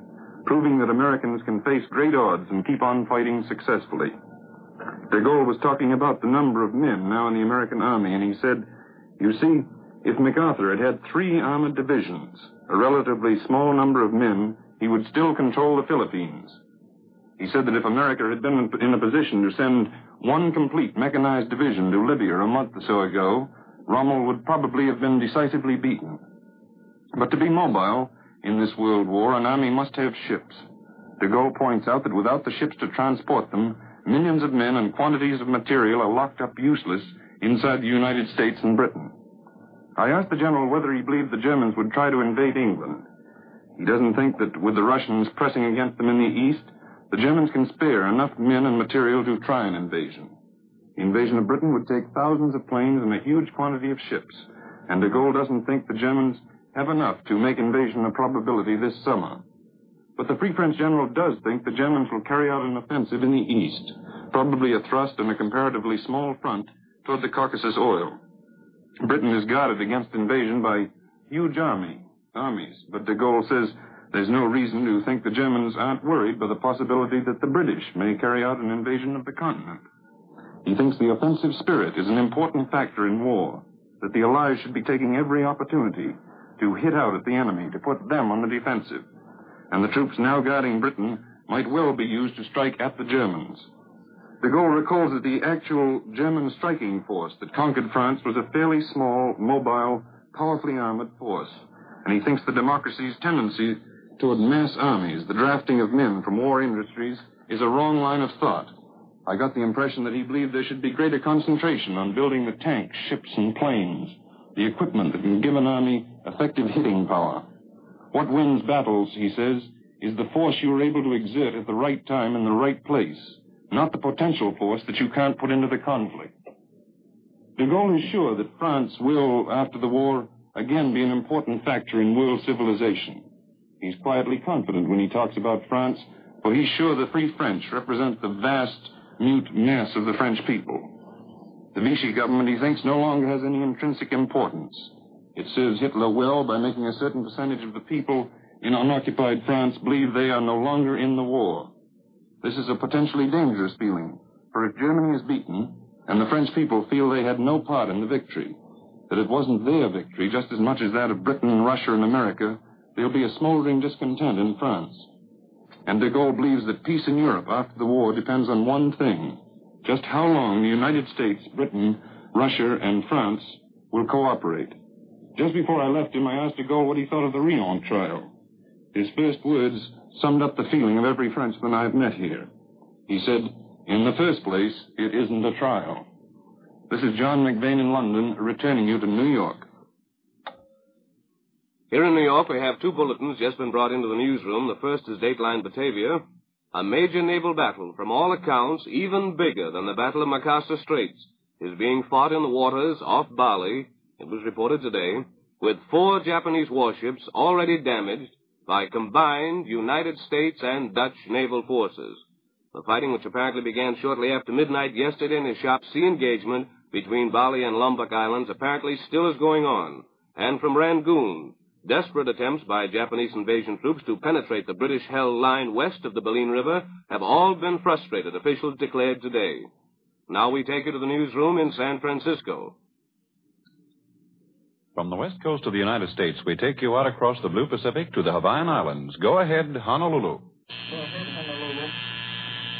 proving that Americans can face great odds and keep on fighting successfully. De Gaulle was talking about the number of men now in the American Army, and he said, You see, if MacArthur had had three armored divisions, a relatively small number of men, he would still control the Philippines. He said that if America had been in a position to send one complete mechanized division to Libya a month or so ago, Rommel would probably have been decisively beaten. But to be mobile in this world war, an army must have ships. De Gaulle points out that without the ships to transport them, millions of men and quantities of material are locked up useless inside the United States and Britain. I asked the general whether he believed the Germans would try to invade England. He doesn't think that with the Russians pressing against them in the east, the Germans can spare enough men and material to try an invasion. The invasion of Britain would take thousands of planes and a huge quantity of ships, and de Gaulle doesn't think the Germans have enough to make invasion a probability this summer. But the Free French general does think the Germans will carry out an offensive in the east, probably a thrust on a comparatively small front toward the Caucasus oil. Britain is guarded against invasion by huge army, armies, but de Gaulle says there's no reason to think the Germans aren't worried by the possibility that the British may carry out an invasion of the continent. He thinks the offensive spirit is an important factor in war, that the Allies should be taking every opportunity to hit out at the enemy, to put them on the defensive. And the troops now guarding Britain might well be used to strike at the Germans. De Gaulle recalls that the actual German striking force that conquered France was a fairly small, mobile, powerfully armored force. And he thinks the democracy's tendency toward mass armies, the drafting of men from war industries, is a wrong line of thought. I got the impression that he believed there should be greater concentration on building the tanks, ships, and planes, the equipment that can give an army effective hitting power. What wins battles, he says, is the force you are able to exert at the right time in the right place, not the potential force that you can't put into the conflict. De Gaulle is sure that France will, after the war, again be an important factor in world civilization. He's quietly confident when he talks about France, for he's sure the Free French represent the vast, mute mass of the French people. The Vichy government, he thinks, no longer has any intrinsic importance. It serves Hitler well by making a certain percentage of the people in unoccupied France believe they are no longer in the war. This is a potentially dangerous feeling, for if Germany is beaten, and the French people feel they had no part in the victory, that it wasn't their victory just as much as that of Britain, Russia, and America, there'll be a smoldering discontent in France. And de Gaulle believes that peace in Europe after the war depends on one thing just how long the United States, Britain, Russia, and France will cooperate. Just before I left him, I asked de Gaulle what he thought of the Riom trial. His first words summed up the feeling of every Frenchman I've met here. He said, In the first place, it isn't a trial. This is John MacVane in London, returning you to New York. Here in New York, we have two bulletins just been brought into the newsroom. The first is Dateline Batavia. A major naval battle, from all accounts, even bigger than the Battle of Macassar Straits, is being fought in the waters off Bali, it was reported today, with four Japanese warships already damaged by combined United States and Dutch naval forces. The fighting, which apparently began shortly after midnight yesterday in a sharp sea engagement between Bali and Lombok Islands, apparently still is going on. And from Rangoon, Desperate attempts by Japanese invasion troops to penetrate the British held line west of the Bilin River have all been frustrated, officials declared today. Now we take you to the newsroom in San Francisco. From the west coast of the United States, we take you out across the blue Pacific to the Hawaiian Islands. Go ahead, Honolulu.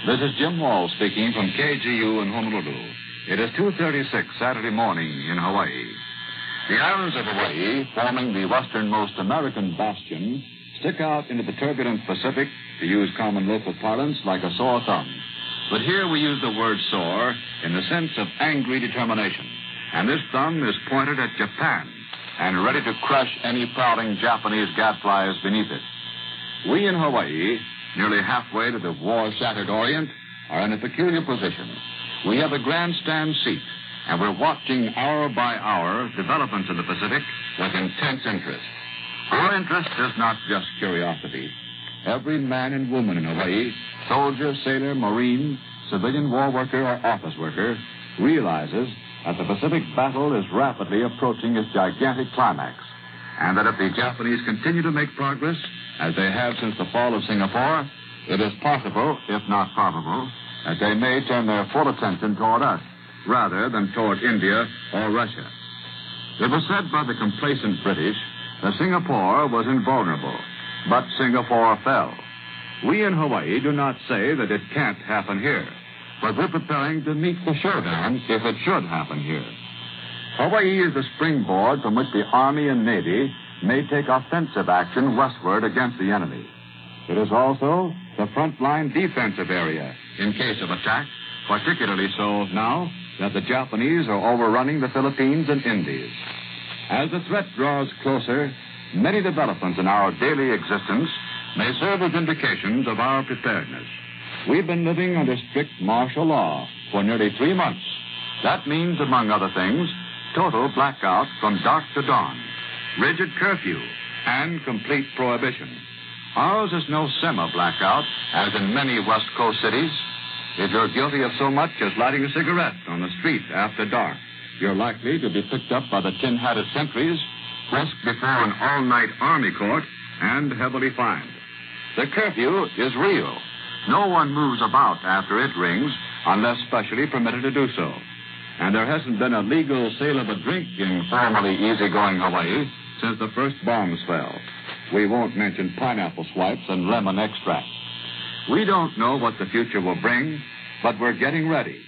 This is Jim Wall speaking from KGU in Honolulu. It is 2.36 Saturday morning in Hawaii. The islands of Hawaii, forming the westernmost American bastion, stick out into the turbulent Pacific, to use common local parlance, like a sore thumb. But here we use the word sore in the sense of angry determination. And this thumb is pointed at Japan and ready to crush any prowling Japanese gadflies beneath it. We in Hawaii nearly halfway to the war-shattered Orient, are in a peculiar position. We have a grandstand seat, and we're watching hour by hour developments in the Pacific with intense interest. Our interest is not just curiosity. Every man and woman in Hawaii, soldier, sailor, marine, civilian war worker, or office worker, realizes that the Pacific battle is rapidly approaching its gigantic climax, and that if the Japanese continue to make progress, as they have since the fall of Singapore, it is possible, if not probable, that they may turn their full attention toward us rather than toward India or Russia. It was said by the complacent British that Singapore was invulnerable, but Singapore fell. We in Hawaii do not say that it can't happen here, but we're preparing to meet the showdown if it should happen here. Hawaii is the springboard from which the Army and Navy may take offensive action westward against the enemy. It is also the frontline defensive area in case of attack, particularly so now that the Japanese are overrunning the Philippines and Indies. As the threat draws closer, many developments in our daily existence may serve as indications of our preparedness. We've been living under strict martial law for nearly three months. That means, among other things, total blackout from dark to dawn, rigid curfew, and complete prohibition. Ours is no semi blackout, as in many West Coast cities. If you're guilty of so much as lighting a cigarette on the street after dark, you're likely to be picked up by the tin hatted sentries, frisked before an all night army court, and heavily fined. The curfew is real. No one moves about after it rings unless specially permitted to do so. And there hasn't been a legal sale of a drink in formerly easygoing Hawaii since the first bombs fell. We won't mention pineapple swipes and lemon extract. We don't know what the future will bring, but we're getting ready.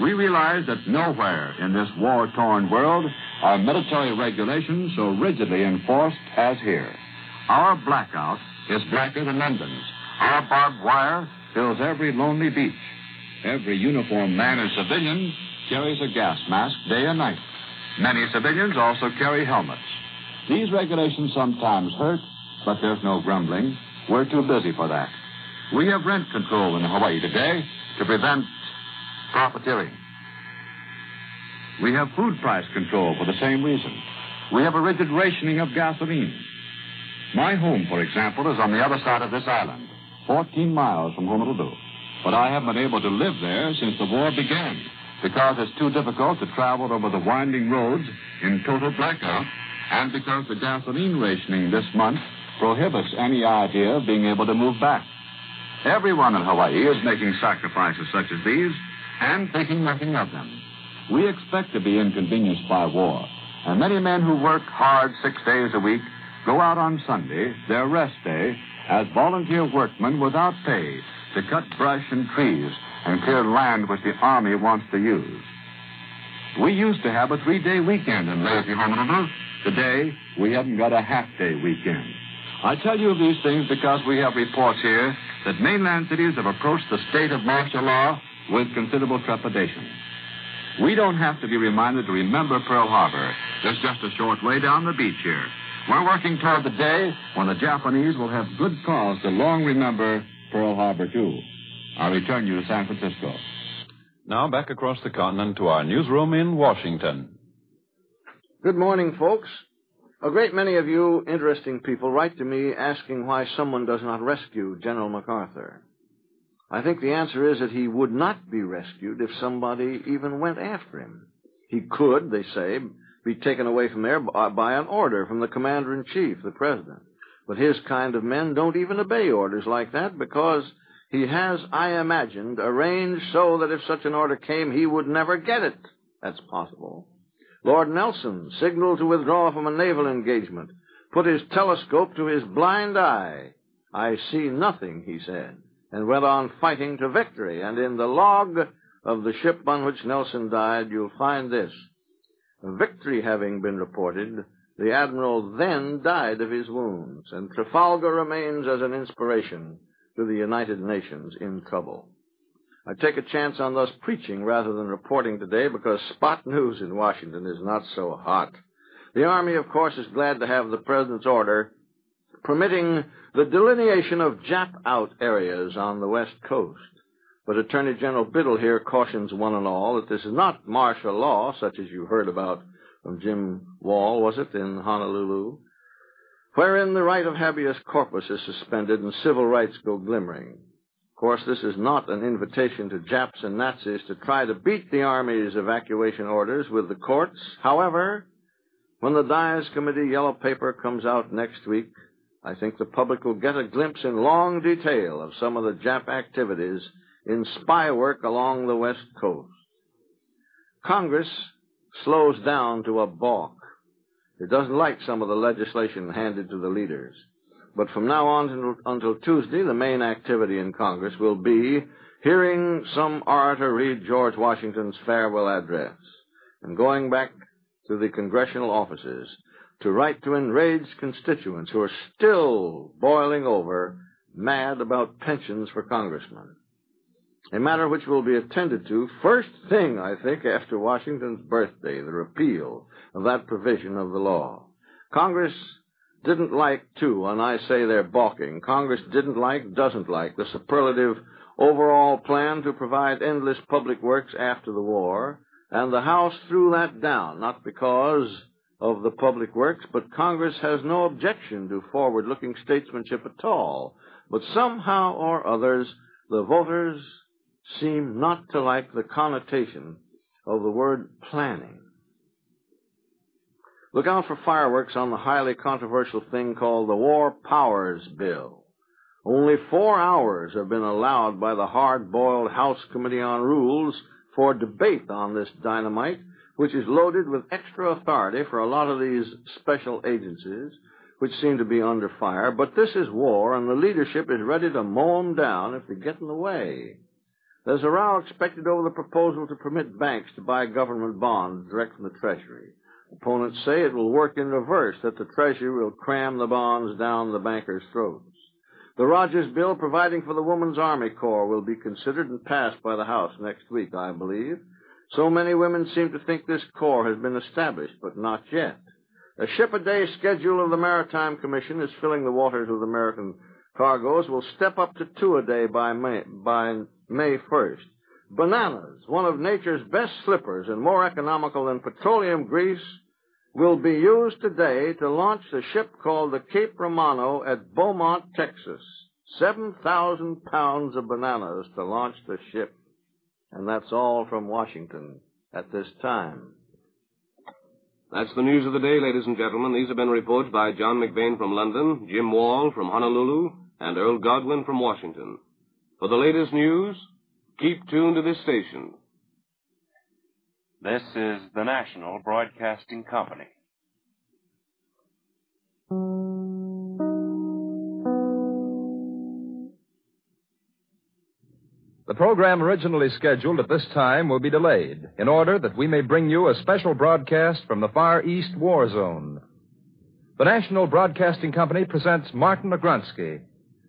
We realize that nowhere in this war torn world are military regulations so rigidly enforced as here. Our blackout is blacker than London's. Our barbed wire fills every lonely beach. Every uniformed man and civilian carries a gas mask day and night. Many civilians also carry helmets. These regulations sometimes hurt, but there's no grumbling. We're too busy for that. We have rent control in Hawaii today to prevent profiteering. We have food price control for the same reason. We have a rigid rationing of gasoline. My home, for example, is on the other side of this island, 14 miles from Honolulu. But I haven't been able to live there since the war began because it's too difficult to travel over the winding roads in total blackout and because the gasoline rationing this month prohibits any idea of being able to move back. Everyone in Hawaii is making sacrifices such as these and thinking nothing of them. We expect to be inconvenienced by war, and many men who work hard six days a week go out on Sunday, their rest day, as volunteer workmen without pay to cut brush and trees and clear land which the Army wants to use. We used to have a three day weekend in Lazy Honolulu. Today, we haven't got a half day weekend. I tell you these things because we have reports here that mainland cities have approached the state of martial law with considerable trepidation. We don't have to be reminded to remember Pearl Harbor. There's just a short way down the beach here. We're working toward the day when the Japanese will have good cause to long remember Pearl Harbor, too. I'll return you to San Francisco. Now back across the continent to our newsroom in Washington. Good morning, folks. A great many of you interesting people write to me asking why someone does not rescue General MacArthur. I think the answer is that he would not be rescued if somebody even went after him. He could, they say, be taken away from there by an order from the commander in chief, the president. But his kind of men don't even obey orders like that because he has, I imagined, arranged so that if such an order came, he would never get it. That's possible. Lord Nelson signaled to withdraw from a naval engagement, put his telescope to his blind eye. I see nothing, he said, and went on fighting to victory. And in the log of the ship on which Nelson died, you'll find this. Victory having been reported, the admiral then died of his wounds, and Trafalgar remains as an inspiration to the United Nations in trouble. I take a chance on thus preaching rather than reporting today because spot news in Washington is not so hot. The Army, of course, is glad to have the President's order permitting the delineation of Jap out areas on the west coast. But Attorney General Biddle here cautions one and all that this is not martial law, such as you heard about from Jim Wall, was it, in Honolulu, wherein the right of habeas corpus is suspended and civil rights go glimmering. Of course, this is not an invitation to Japs and Nazis to try to beat the Army's evacuation orders with the courts. However, when the Dies Committee yellow paper comes out next week, I think the public will get a glimpse in long detail of some of the Jap activities in spy work along the West Coast. Congress slows down to a balk. It doesn't like some of the legislation handed to the leaders. But from now on until, Tuesday, the main activity in Congress will be hearing some orator read George Washington's farewell address and going back to the congressional offices to write to enraged constituents who are still boiling over, mad about pensions for congressmen a matter which will be attended to first thing, I think, after Washington's birthday, the repeal of that provision of the law. Congress didn't like, too, and I say they're balking, Congress didn't like, doesn't like, the superlative overall plan to provide endless public works after the war, and the House threw that down, not because of the public works, but Congress has no objection to forward-looking statesmanship at all. But somehow or others, the voters seem not to like the connotation of the word planning. Look out for fireworks on the highly controversial thing called the War Powers Bill. Only four hours have been allowed by the hard-boiled House Committee on Rules for debate on this dynamite, which is loaded with extra authority for a lot of these special agencies, which seem to be under fire. But this is war, and the leadership is ready to mow them down if they get in the way. There's a row expected over the proposal to permit banks to buy government bonds direct from the Treasury. Opponents say it will work in reverse, that the Treasury will cram the bonds down the bankers' throats. The Rogers bill providing for the Women's Army Corps will be considered and passed by the House next week, I believe. So many women seem to think this Corps has been established, but not yet. A ship a day schedule of the Maritime Commission is filling the waters with American cargoes will step up to two a day by May, by May 1st. Bananas, one of nature's best slippers and more economical than petroleum grease, will be used today to launch the ship called the Cape Romano at Beaumont, Texas. 7,000 pounds of bananas to launch the ship. And that's all from Washington at this time. That's the news of the day, ladies and gentlemen. These have been reports by John MacVane from London, Jim Wall from Honolulu, and Earl Godwin from Washington. For the latest news, keep tuned to this station. This is the National Broadcasting Company. The program originally scheduled at this time will be delayed in order that we may bring you a special broadcast from the Far East War Zone. The National Broadcasting Company presents Martin Agronsky,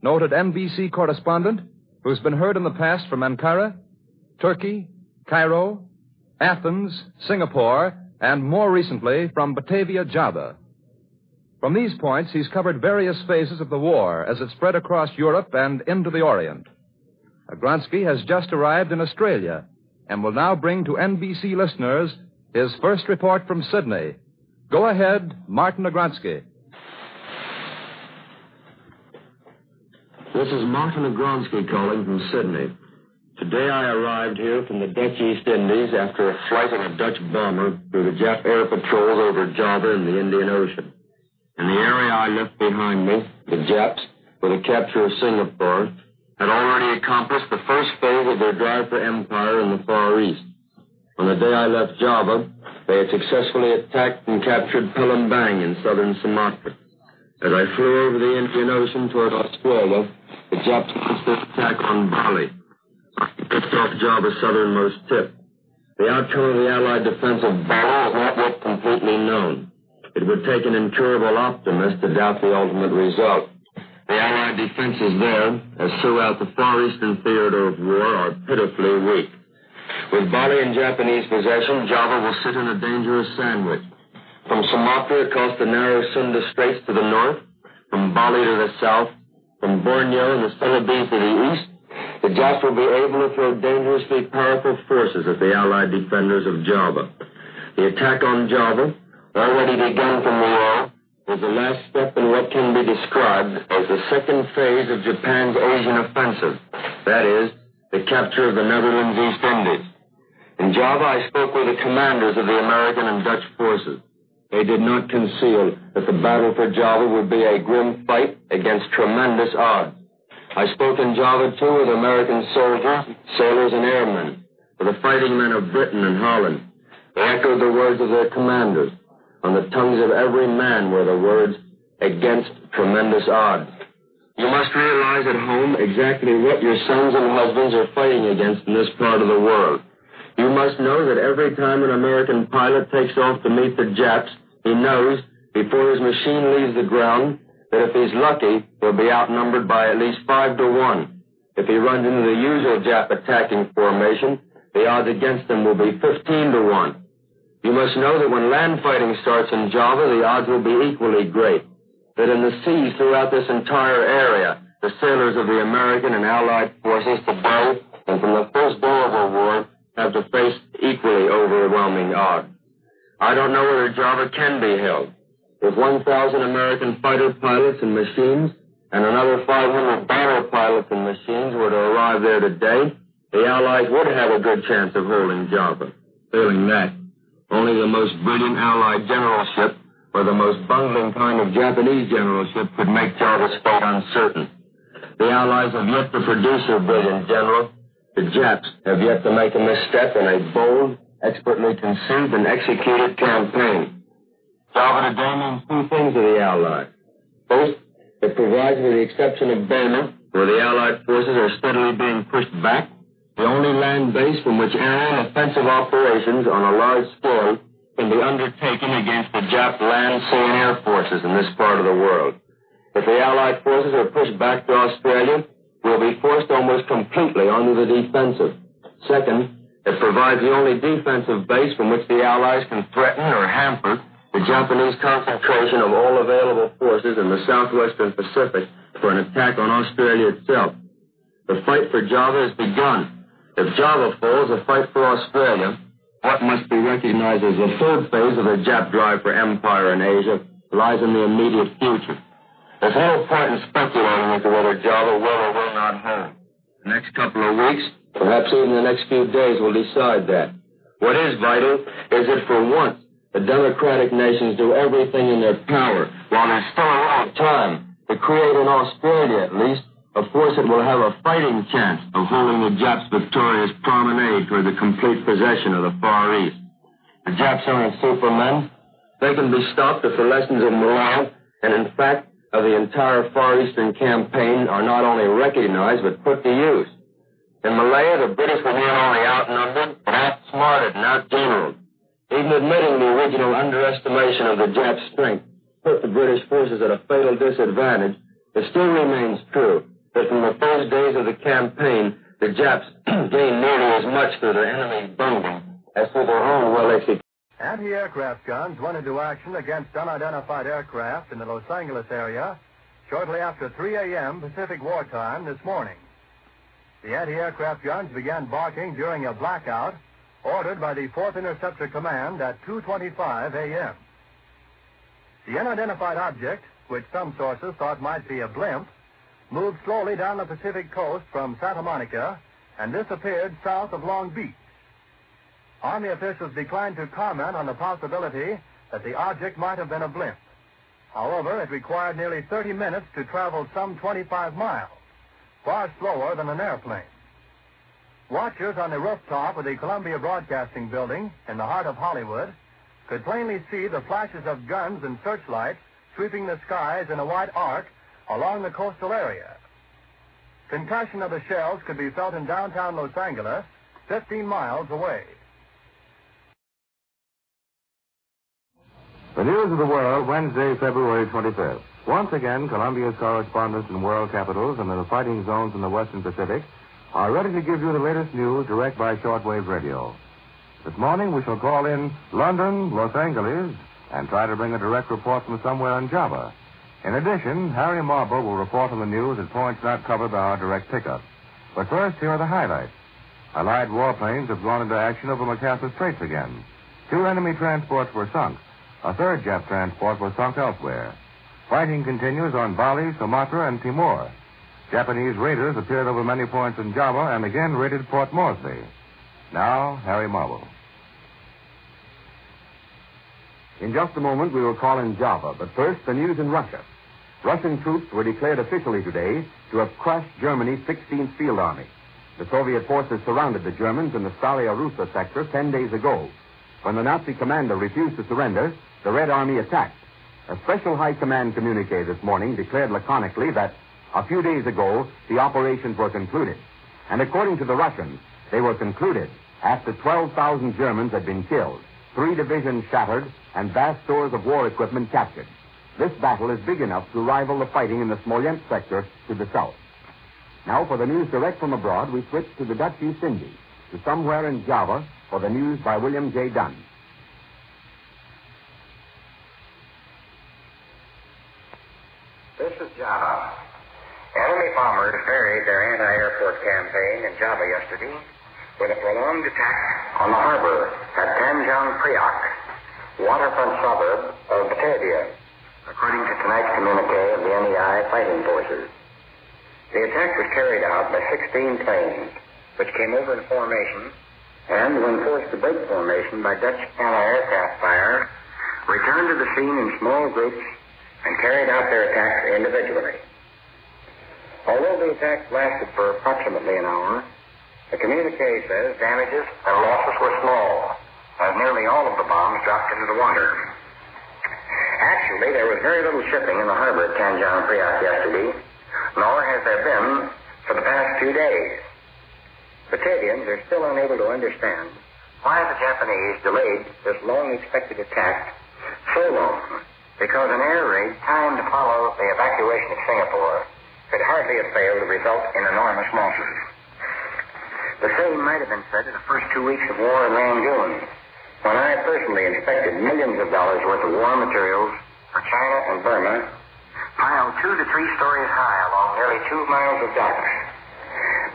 noted NBC correspondent who's been heard in the past from Ankara, Turkey, Cairo, Athens, Singapore, and more recently from Batavia, Java. From these points, he's covered various phases of the war as it spread across Europe and into the Orient. Agronsky has just arrived in Australia and will now bring to NBC listeners his first report from Sydney. Go ahead, Martin Agronsky. This is Martin Agronsky calling from Sydney. Today I arrived here from the Dutch East Indies after a flight on a Dutch bomber through the Jap air patrols over Java and the Indian Ocean. In the area I left behind me, the Japs, with the capture of Singapore, had already accomplished the first phase of their drive for empire in the Far East. On the day I left Java, they had successfully attacked and captured Palembang in southern Sumatra. As I flew over the Indian Ocean toward Australia, the their attack on Bali, just off Java's southernmost tip. The outcome of the Allied defense of Bali is not yet completely known. It would take an incurable optimist to doubt the ultimate result. The Allied defenses there, as throughout the far eastern theater of war, are pitifully weak. With Bali in Japanese possession, Java will sit in a dangerous sandwich. From Sumatra across the narrow Sunda Straits to the north, from Bali to the south, from Borneo and the Philippines to the east, the Japs will be able to throw dangerously powerful forces at the Allied defenders of Java. The attack on Java, already begun from the air, is the last step in what can be described as the second phase of Japan's Asian offensive. That is, the capture of the Netherlands East Indies. In Java, I spoke with the commanders of the American and Dutch forces. They did not conceal that the battle for Java would be a grim fight against tremendous odds. I spoke in Java, too, with American soldiers, sailors, and airmen, with the fighting men of Britain and Holland. They echoed the words of their commanders. On the tongues of every man were the words, against tremendous odds. You must realize at home exactly what your sons and husbands are fighting against in this part of the world. You must know that every time an American pilot takes off to meet the Japs, he knows, before his machine leaves the ground, that if he's lucky, he'll be outnumbered by at least five to one. If he runs into the usual Jap attacking formation, the odds against him will be 15 to one. You must know that when land fighting starts in Java, the odds will be equally great. That in the seas throughout this entire area, the sailors of the American and Allied forces today and from the first day of the war have to face equally overwhelming odds. I don't know whether Java can be held. If 1,000 American fighter pilots and machines and another 500 bomber pilots and machines were to arrive there today, the Allies would have a good chance of holding Java. Failing that, only the most brilliant Allied generalship or the most bungling kind of Japanese generalship could make Java's fate uncertain. The Allies have yet to produce a brilliant general. The Japs have yet to make a misstep in a bold, expertly conceived and executed campaign. Java today means two things to the Allies. First, it provides, with the exception of Burma, where the Allied forces are steadily being pushed back, the only land base from which aerial offensive operations on a large scale can be undertaken against the Jap land, sea, and air forces in this part of the world. If the Allied forces are pushed back to Australia, we'll be forced almost completely onto the defensive. Second, it provides the only defensive base from which the Allies can threaten or hamper the Japanese concentration of all available forces in the southwestern Pacific for an attack on Australia itself. The fight for Java has begun. If Java falls, the fight for Australia, what must be recognized as the third phase of the Jap drive for empire in Asia, lies in the immediate future. There's no point in speculating as to whether Java will or will not hold. The next couple of weeks, perhaps even the next few days, will decide that. What is vital is that for once, the democratic nations do everything in their power, while there's still a long time, to create in Australia at least a force that will have a fighting chance of holding the Japs' victorious promenade toward the complete possession of the Far East. The Japs aren't supermen. They can be stopped if the lessons of morale and, in fact, of the entire Far Eastern campaign are not only recognized but put to use. In Malaya, the British were not only outnumbered, but outsmarted and outgeneraled. Even admitting the original underestimation of the Jap strength put the British forces at a fatal disadvantage, it still remains true that from the first days of the campaign, the Japs gained nearly as much through their enemy's bungling as through their own well-executed. Anti-aircraft guns went into action against unidentified aircraft in the Los Angeles area shortly after 3 a.m. Pacific wartime this morning. The anti-aircraft guns began barking during a blackout ordered by the 4th Interceptor Command at 2.25 a.m. The unidentified object, which some sources thought might be a blimp, moved slowly down the Pacific coast from Santa Monica and disappeared south of Long Beach. Army officials declined to comment on the possibility that the object might have been a blimp. However, it required nearly 30 minutes to travel some 25 miles, far slower than an airplane. Watchers on the rooftop of the Columbia Broadcasting Building in the heart of Hollywood could plainly see the flashes of guns and searchlights sweeping the skies in a wide arc along the coastal area. Concussion of the shells could be felt in downtown Los Angeles, 15 miles away. The news of the world, Wednesday, February 25th. Once again, Columbia's correspondents in world capitals and in the fighting zones in the Western Pacific are ready to give you the latest news direct by shortwave radio. This morning we shall call in London, Los Angeles, and try to bring a direct report from somewhere in Java. In addition, Harry Marble will report on the news at points not covered by our direct pickup. But first, here are the highlights. Allied warplanes have gone into action over Macassar Straits again. Two enemy transports were sunk. A third Jap transport was sunk elsewhere. Fighting continues on Bali, Sumatra, and Timor. Japanese raiders appeared over many points in Java and again raided Port Moresby. Now, Harry Marble. In just a moment, we will call in Java, but first, the news in Russia. Russian troops were declared officially today to have crushed Germany's 16th Field Army. The Soviet forces surrounded the Germans in the Staraya Russa sector 10 days ago. When the Nazi commander refused to surrender, the Red Army attacked. A special high command communique this morning declared laconically that a few days ago the operations were concluded. And according to the Russians, they were concluded after 12,000 Germans had been killed, three divisions shattered, and vast stores of war equipment captured. This battle is big enough to rival the fighting in the Smolensk sector to the south. Now, for the news direct from abroad, we switch to the Dutch East Indies, to somewhere in Java, for the news by William J. Dunn. This is Java. Enemy bombers varied their anti-airport campaign in Java yesterday with a prolonged attack on the harbor at Tanjung Priok, waterfront suburb of Batavia, according to tonight's communique of the NEI fighting forces. The attack was carried out by 16 planes, which came over in formation, and when forced to break formation by Dutch anti-aircraft fire, returned to the scene in small groups and carried out their attacks individually. Although the attacks lasted for approximately an hour, the communique says damages and losses were small, as nearly all of the bombs dropped into the water. Actually, there was very little shipping in the harbor at Tanjong Priok yesterday, nor has there been for the past two days. Batavians are still unable to understand why the Japanese delayed this long expected attack so long, because an air raid timed to follow the evacuation of Singapore could hardly have failed to result in enormous losses. The same might have been said in the first two weeks of war in Rangoon, when I personally inspected millions of dollars worth of war materials for China and Burma, piled two to three stories high along nearly two miles of docks.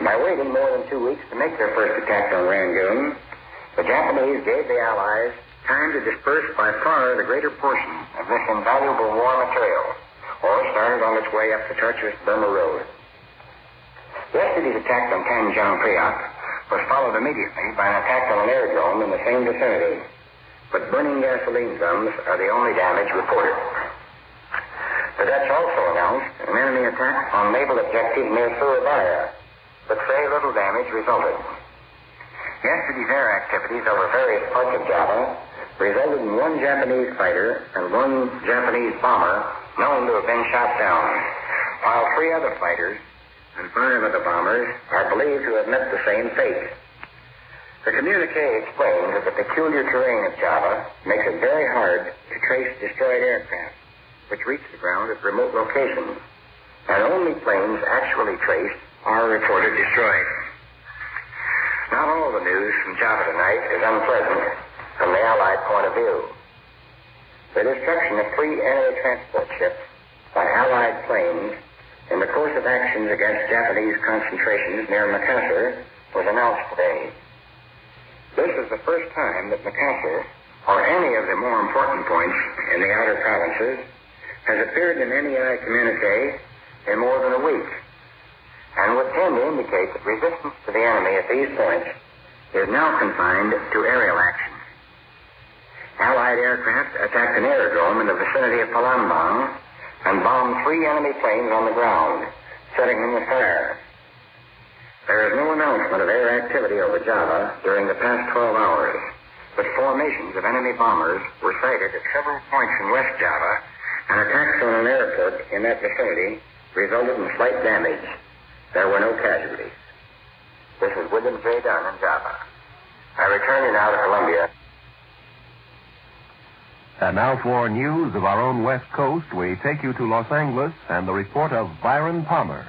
By waiting more than two weeks to make their first attack on Rangoon, the Japanese gave the Allies time to disperse by far the greater portion of this invaluable war material, or started on its way up the treacherous Burma Road. Yesterday's attack on Tanjong Priok was followed immediately by an attack on an aerodrome in the same vicinity, but burning gasoline drums are the only damage reported. The Dutch also announced an enemy attack on naval objectives near Surabaya, but very little damage resulted. Yesterday's air activities over various parts of Java resulted in one Japanese fighter and one Japanese bomber known to have been shot down, while three other fighters and five of the bombers are believed to have met the same fate. The communique explains that the peculiar terrain of Java makes it very hard to trace destroyed aircraft, which reach the ground at remote locations, and only planes actually traced are reported destroyed. Not all the news from Java tonight is unpleasant from the Allied point of view. The destruction of three enemy transport ships by Allied planes in the course of actions against Japanese concentrations near Macassar was announced today. This is the first time that Macassar, or any of the more important points in the outer provinces, has appeared in any NEI communique in more than a week, and would tend to indicate that resistance to the enemy at these points is now confined to aerial action. Allied aircraft attacked an aerodrome in the vicinity of Palembang and bombed three enemy planes on the ground, setting them afire. There is no announcement of air activity over Java during the past 12 hours, but formations of enemy bombers were sighted at several points in West Java, and attacks on an airport in that vicinity resulted in slight damage. There were no casualties. This is William J. Dunn in Java. I return you now to Columbia. And now for news of our own West Coast, we take you to Los Angeles and the report of Byron Palmer.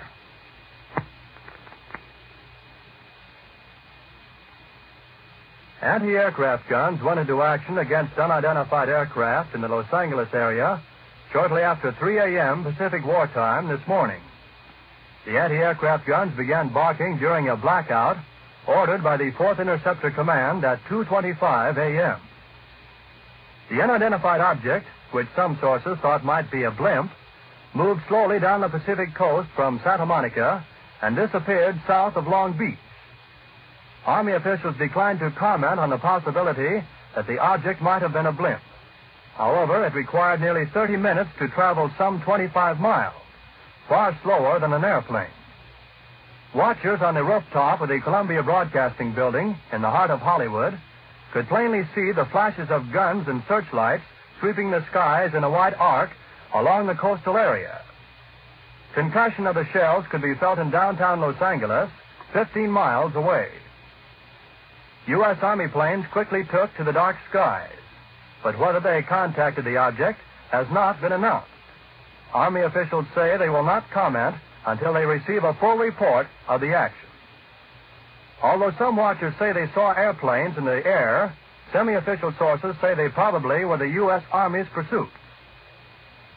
Anti-aircraft guns went into action against unidentified aircraft in the Los Angeles area shortly after 3 a.m. Pacific wartime this morning. The anti-aircraft guns began barking during a blackout ordered by the 4th Interceptor Command at 2.25 a.m. The unidentified object, which some sources thought might be a blimp, moved slowly down the Pacific coast from Santa Monica and disappeared south of Long Beach. Army officials declined to comment on the possibility that the object might have been a blimp. However, it required nearly 30 minutes to travel some 25 miles, far slower than an airplane. Watchers on the rooftop of the Columbia Broadcasting Building in the heart of Hollywood could plainly see the flashes of guns and searchlights sweeping the skies in a wide arc along the coastal area. Concussion of the shells could be felt in downtown Los Angeles, 15 miles away. U.S. Army planes quickly took to the dark skies, but whether they contacted the object has not been announced. Army officials say they will not comment until they receive a full report of the action. Although some watchers say they saw airplanes in the air, semi official sources say they probably were the U.S. Army's pursuit.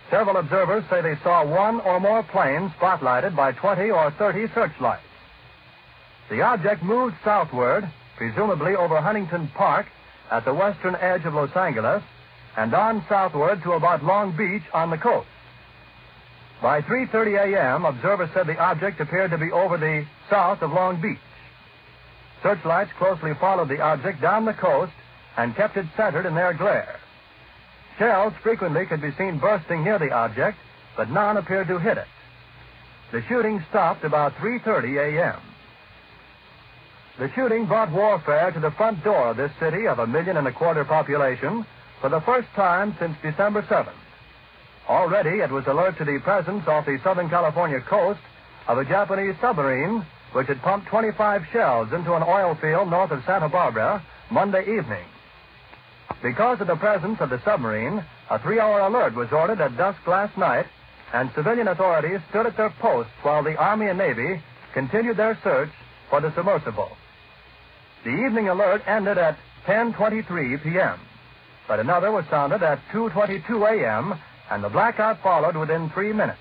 Several observers say they saw one or more planes spotlighted by 20 or 30 searchlights. The object moved southward, presumably over Huntington Park at the western edge of Los Angeles, and on southward to about Long Beach on the coast. By 3:30 a.m., observers said the object appeared to be over the south of Long Beach. Searchlights closely followed the object down the coast and kept it centered in their glare. Shells frequently could be seen bursting near the object, but none appeared to hit it. The shooting stopped about 3:30 a.m. The shooting brought warfare to the front door of this city of a million and a quarter population for the first time since December 7th. Already it was alert to the presence off the Southern California coast of a Japanese submarine which had pumped 25 shells into an oil field north of Santa Barbara Monday evening. Because of the presence of the submarine, a three hour alert was ordered at dusk last night, and civilian authorities stood at their posts while the Army and Navy continued their search for the submersible. The evening alert ended at 10:23 p.m., but another was sounded at 2:22 a.m., and the blackout followed within three minutes.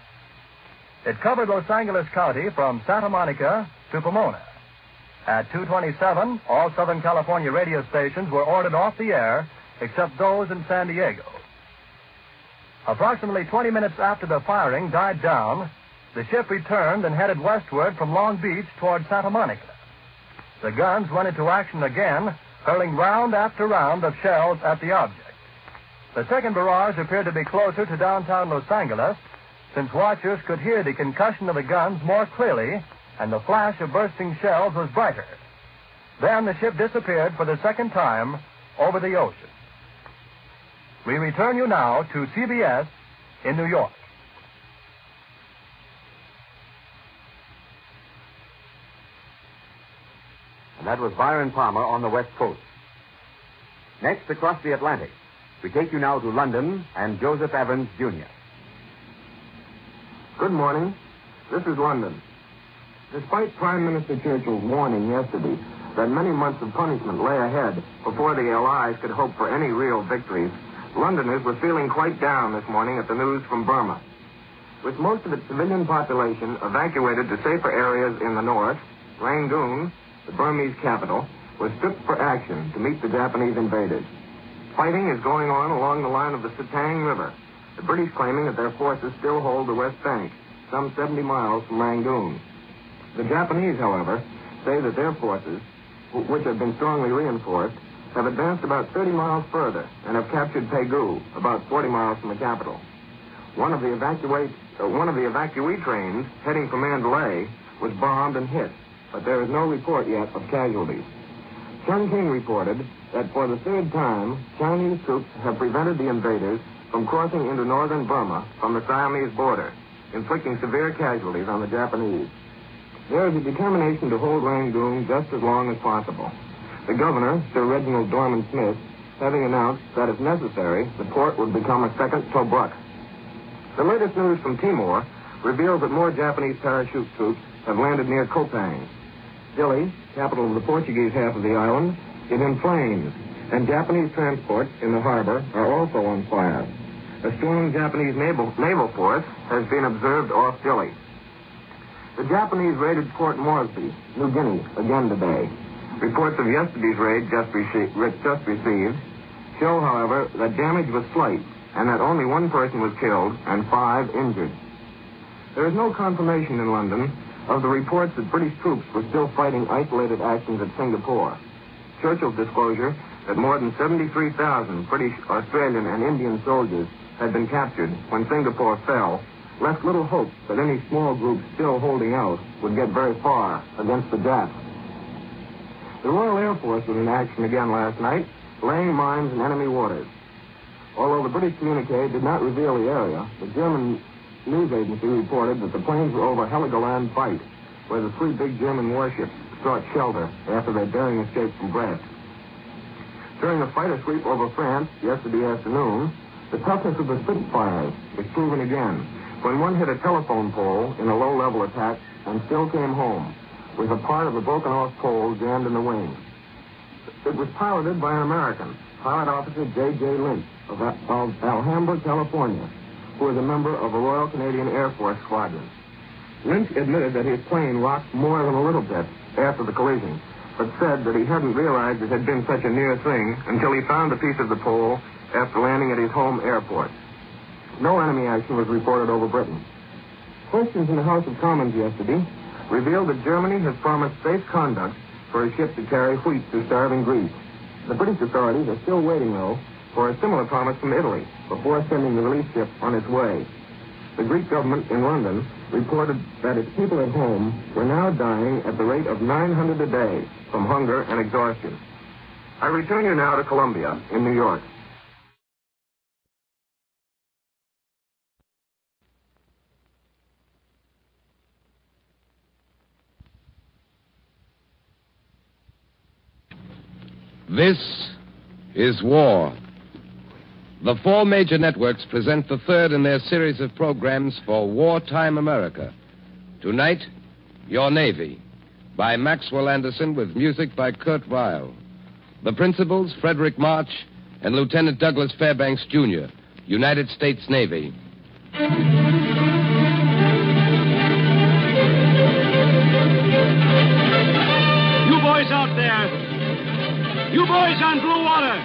It covered Los Angeles County from Santa Monica to Pomona. At 2:27, all Southern California radio stations were ordered off the air except those in San Diego. Approximately 20 minutes after the firing died down, the ship returned and headed westward from Long Beach toward Santa Monica. The guns went into action again, hurling round after round of shells at the object. The second barrage appeared to be closer to downtown Los Angeles, since watchers could hear the concussion of the guns more clearly, and the flash of bursting shells was brighter. Then the ship disappeared for the second time over the ocean. We return you now to CBS in New York. And that was Byron Palmer on the West Coast. Next, across the Atlantic, we take you now to London and Joseph Evans, Jr. Good morning. This is London. Despite Prime Minister Churchill's warning yesterday that many months of punishment lay ahead before the Allies could hope for any real victories, Londoners were feeling quite down this morning at the news from Burma. With most of its civilian population evacuated to safer areas in the north, Rangoon, the Burmese capital, was stripped for action to meet the Japanese invaders. Fighting is going on along the line of the Sittang River, the British claiming that their forces still hold the West Bank, some 70 miles from Rangoon. The Japanese, however, say that their forces, which have been strongly reinforced, have advanced about 30 miles further and have captured Pegu, about 40 miles from the capital. One of the evacuate, uh, one of the evacuee trains heading for Mandalay was bombed and hit, but there is no report yet of casualties. Chungking reported that for the third time, Chinese troops have prevented the invaders from crossing into northern Burma from the Siamese border, inflicting severe casualties on the Japanese. There is a determination to hold Rangoon just as long as possible. The governor, Sir Reginald Dorman Smith, having announced that if necessary, the port would become a second Tobruk. The latest news from Timor reveals that more Japanese parachute troops have landed near Kopang. Dili, capital of the Portuguese half of the island, is in flames, and Japanese transports in the harbor are also on fire. a strong Japanese naval, naval force has been observed off Dili. The Japanese raided Port Moresby, New Guinea, again today. Reports of yesterday's raid just, just received show, however, that damage was slight and that only one person was killed and five injured. There is no confirmation in London of the reports that British troops were still fighting isolated actions at Singapore. Churchill's disclosure that more than 73,000 British, Australian, and Indian soldiers had been captured when Singapore fell left little hope that any small group still holding out would get very far against the Japs. The Royal Air Force was in action again last night, laying mines in enemy waters. Although the British communique did not reveal the area, the German news agency reported that the planes were over Heligoland Bight, where the three big German warships sought shelter after their daring escape from Brest. During a fighter sweep over France yesterday afternoon, the toughness of the Spitfires was proven again when one hit a telephone pole in a low-level attack and still came home with a part of the broken-off pole jammed in the wing. It was piloted by an American, Pilot Officer J.J. Lynch of, of Alhambra, California, who is a member of a Royal Canadian Air Force squadron. Lynch admitted that his plane rocked more than a little bit after the collision, but said that he hadn't realized it had been such a near thing until he found a piece of the pole after landing at his home airport. No enemy action was reported over Britain. Questions in the House of Commons yesterday revealed that Germany has promised safe conduct for a ship to carry wheat to starving Greece. The British authorities are still waiting, though, for a similar promise from Italy before sending the relief ship on its way. The Greek government in London reported that its people at home were now dying at the rate of 900 a day from hunger and exhaustion. I return you now to Columbia in New York. This is war. The four major networks present the third in their series of programs for wartime America. Tonight, Your Navy, by Maxwell Anderson with music by Kurt Weill. The principals, Fredric March and Lieutenant Douglas Fairbanks, Jr., United States Navy. You boys on Blue Water.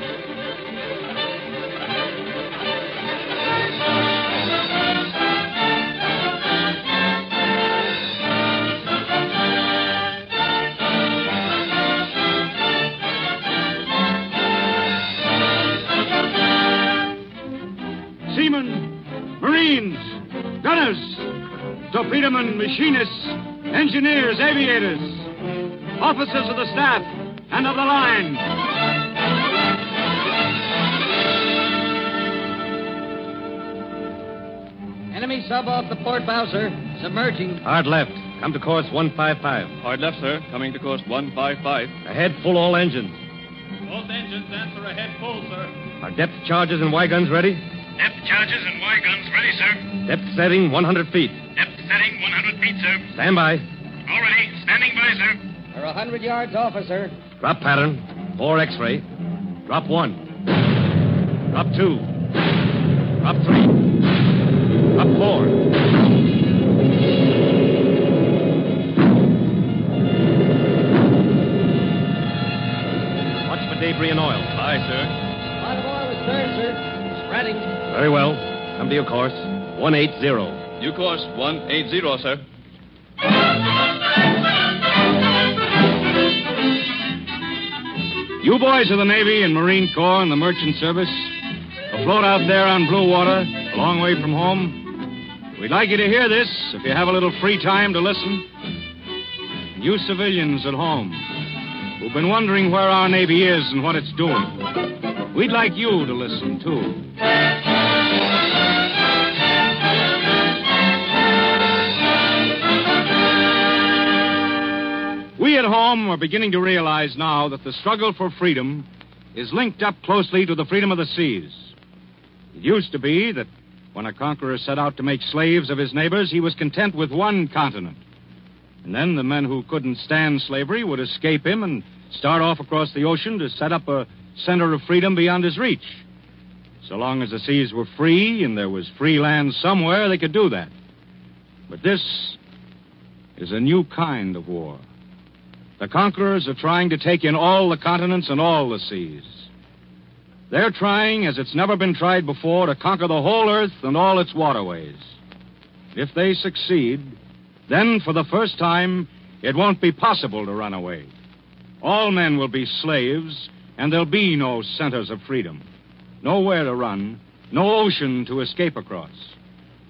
Seamen, Marines, gunners, torpedomen, machinists, engineers, aviators, officers of the staff and of the line. Enemy sub off the port bow, sir. Submerging. Hard left. Come to course 155. Hard left, sir. Coming to course 155. Ahead, full all engines. Both engines answer ahead full, sir. Are depth charges and Y guns ready? Depth charges and Y guns ready, sir. Depth setting 100 feet. Depth setting 100 feet, sir. Stand by. All ready. Standing by, sir. They're a hundred yards off sir. Drop pattern. Four X-ray. Drop one. Drop two. Drop three. Drop four. Watch for debris and oil. Aye, sir. A lot of oil is there, sir. Spreading. Very well. Come to your course. 180. New course 180, sir. You boys of the Navy and Marine Corps and the Merchant Service, afloat out there on blue water, a long way from home. We'd like you to hear this if you have a little free time to listen. You civilians at home who've been wondering where our Navy is and what it's doing. We'd like you to listen, too. Are beginning to realize now that the struggle for freedom is linked up closely to the freedom of the seas. It used to be that when a conqueror set out to make slaves of his neighbors, he was content with one continent. And then the men who couldn't stand slavery would escape him and start off across the ocean to set up a center of freedom beyond his reach. So long as the seas were free and there was free land somewhere, they could do that. But this is a new kind of war. The conquerors are trying to take in all the continents and all the seas. They're trying, as it's never been tried before, to conquer the whole earth and all its waterways. If they succeed, then for the first time, it won't be possible to run away. All men will be slaves, and there'll be no centers of freedom. Nowhere to run, no ocean to escape across.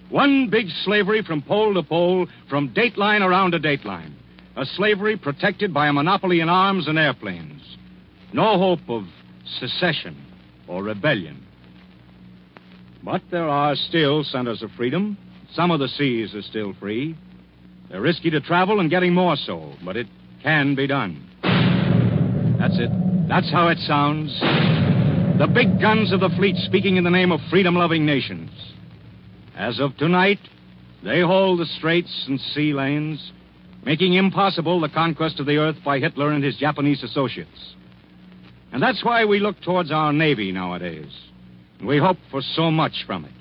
One big slavery from pole to pole, from dateline around to dateline. A slavery protected by a monopoly in arms and airplanes. No hope of secession or rebellion. But there are still centers of freedom. Some of the seas are still free. They're risky to travel and getting more so, but it can be done. That's it. That's how it sounds. The big guns of the fleet speaking in the name of freedom loving nations. As of tonight, they hold the straits and sea lanes, making impossible the conquest of the earth by Hitler and his Japanese associates. And that's why we look towards our Navy nowadays. And we hope for so much from it.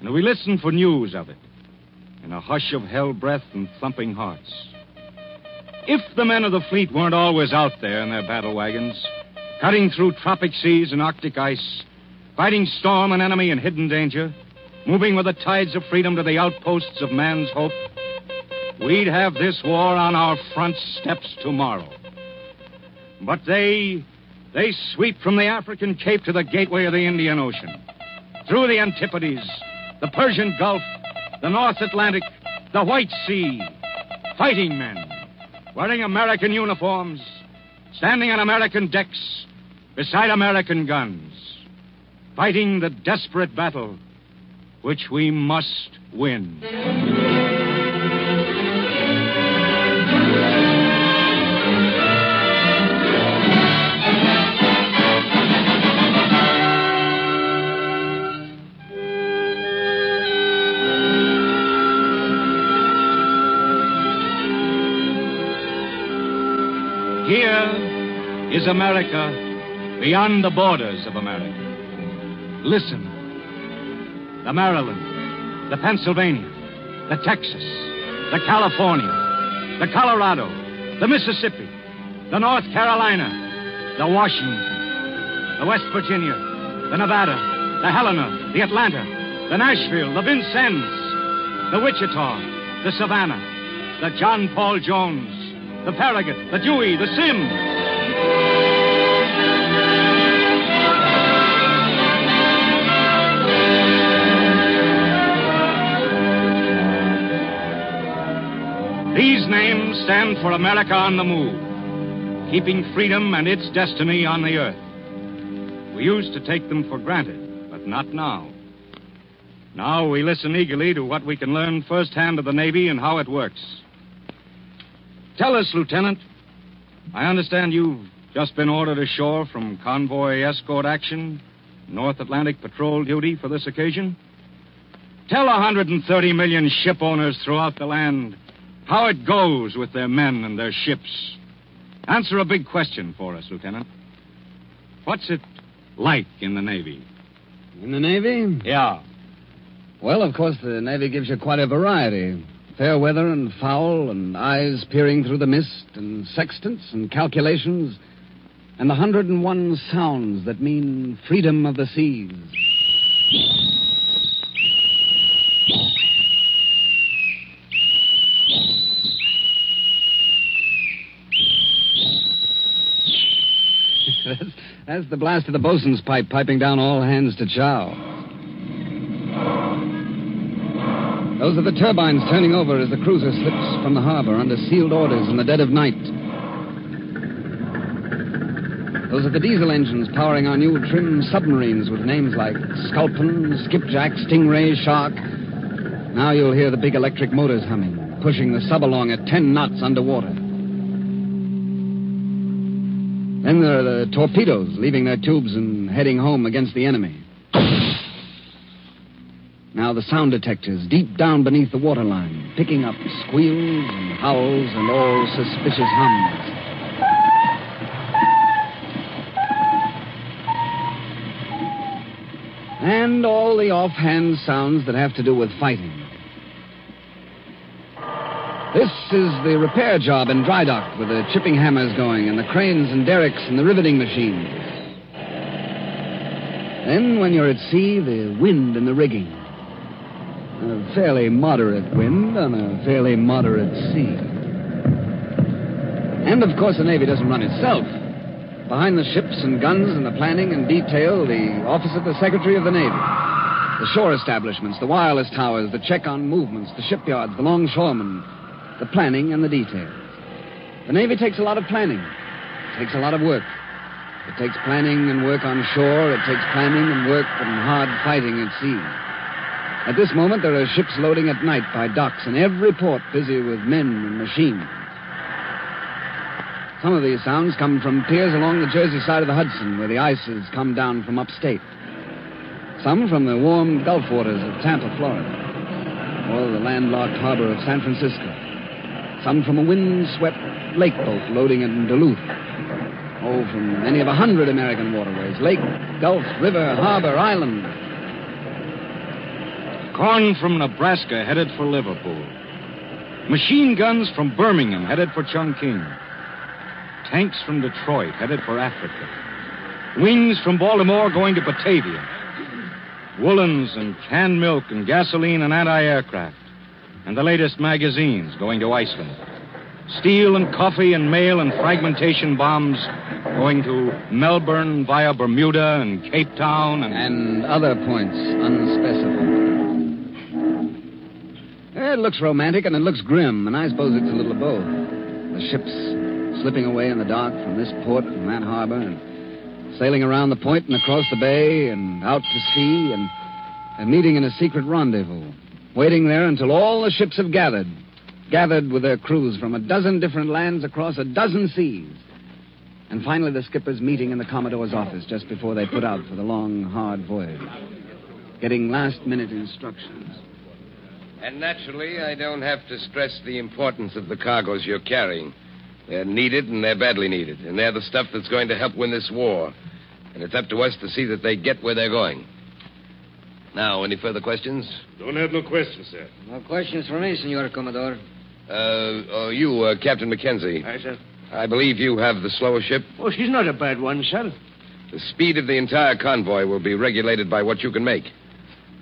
And we listen for news of it in a hush of hell breath and thumping hearts. If the men of the fleet weren't always out there in their battle wagons, cutting through tropic seas and Arctic ice, fighting storm and enemy and hidden danger, moving with the tides of freedom to the outposts of man's hope, we'd have this war on our front steps tomorrow. But they they sweep from the African Cape to the gateway of the Indian Ocean, through the Antipodes, the Persian Gulf, the North Atlantic, the White Sea. Fighting men, wearing American uniforms, standing on American decks, beside American guns, fighting the desperate battle which we must win. Is America beyond the borders of America. Listen. The Maryland, the Pennsylvania, the Texas, the California, the Colorado, the Mississippi, the North Carolina, the Washington, the West Virginia, the Nevada, the Helena, the Atlanta, the Nashville, the Vincennes, the Wichita, the Savannah, the John Paul Jones, the Farragut, the Dewey, the Sim. These names stand for America on the move, keeping freedom and its destiny on the earth. We used to take them for granted, but not now. Now we listen eagerly to what we can learn firsthand of the Navy and how it works. Tell us, Lieutenant. I understand you've just been ordered ashore from convoy escort action, North Atlantic patrol duty for this occasion. Tell 130 million ship owners throughout the land how it goes with their men and their ships. Answer a big question for us, Lieutenant. What's it like in the Navy? In the Navy? Yeah. Well, of course, the Navy gives you quite a variety. Fair weather and foul, and eyes peering through the mist, and sextants and calculations, and the hundred and one sounds that mean freedom of the seas. that's, the blast of the bosun's pipe piping down all hands to chow. Those are the turbines turning over as the cruiser slips from the harbor under sealed orders in the dead of night. Those are the diesel engines powering our new trim submarines with names like Sculpin, Skipjack, Stingray, Shark. Now you'll hear the big electric motors humming, pushing the sub along at 10 knots underwater. Then there are the torpedoes leaving their tubes and heading home against the enemy. Now the sound detectors deep down beneath the waterline, picking up squeals and howls and all suspicious hums. And all the offhand sounds that have to do with fighting. This is the repair job in dry dock with the chipping hammers going and the cranes and derricks and the riveting machines. Then, when you're at sea, the wind in the rigging. A fairly moderate wind on a fairly moderate sea. And, of course, the Navy doesn't run itself. Behind the ships and guns and the planning and detail, the office of the Secretary of the Navy. The shore establishments, the wireless towers, the check on movements, the shipyards, the longshoremen, the planning and the details. The Navy takes a lot of planning. It takes a lot of work. It takes planning and work on shore. It takes planning and work and hard fighting at sea. At this moment, there are ships loading at night by docks in every port busy with men and machines. Some of these sounds come from piers along the Jersey side of the Hudson, where the ice has come down from upstate. Some from the warm Gulf waters of Tampa, Florida, or the landlocked harbor of San Francisco. Some from a wind-swept lake boat loading in Duluth. Oh, from any of a hundred American waterways lake, gulf, river, harbor, island. Corn from Nebraska headed for Liverpool. Machine guns from Birmingham headed for Chongqing. Tanks from Detroit headed for Africa. Wings from Baltimore going to Batavia. Woolens and canned milk and gasoline and anti aircraft. And the latest magazines going to Iceland. Steel and coffee and mail and fragmentation bombs going to Melbourne via Bermuda and Cape Town and. And other points. It looks romantic and it looks grim, and I suppose it's a little of both. The ships slipping away in the dark from this port and that harbor, and sailing around the point and across the bay and out to sea, and, and meeting in a secret rendezvous, waiting there until all the ships have gathered, gathered with their crews from a dozen different lands across a dozen seas. And finally, the skippers meeting in the Commodore's office just before they put out for the long, hard voyage, getting last minute instructions. And naturally, I don't have to stress the importance of the cargoes you're carrying. They're needed and they're badly needed. And they're the stuff that's going to help win this war. And it's up to us to see that they get where they're going. Now, any further questions? Don't have no questions, sir. No questions for me, Senor Commodore. Uh, oh, you, uh, Captain Mackenzie. Aye, sir. I believe you have the slower ship. Oh, she's not a bad one, sir. The speed of the entire convoy will be regulated by what you can make.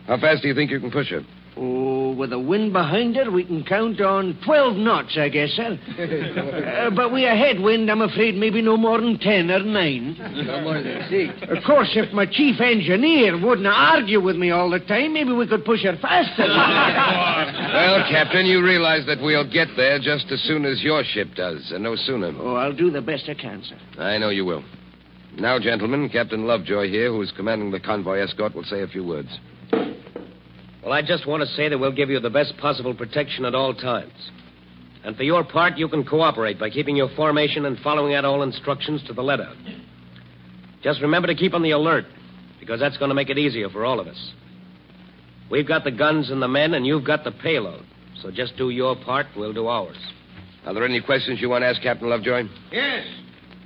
How fast do you think you can push her? Oh, with the wind behind her, we can count on 12 knots, I guess, sir. uh, but we a headwind, I'm afraid maybe no more than 10 or 9. No more than six. Of course, if my chief engineer wouldn't argue with me all the time, maybe we could push her faster. Well, Captain, you realize that we'll get there just as soon as your ship does, and no sooner. oh, I'll do the best I can, sir. I know you will. Now, gentlemen, Captain Lovejoy here, who is commanding the convoy escort, will say a few words. Well, I just want to say that we'll give you the best possible protection at all times. And for your part, you can cooperate by keeping your formation and following out all instructions to the letter. Just remember to keep on the alert, because that's going to make it easier for all of us. We've got the guns and the men, and you've got the payload. So just do your part, we'll do ours. Are there any questions you want to ask Captain Lovejoy? Yes.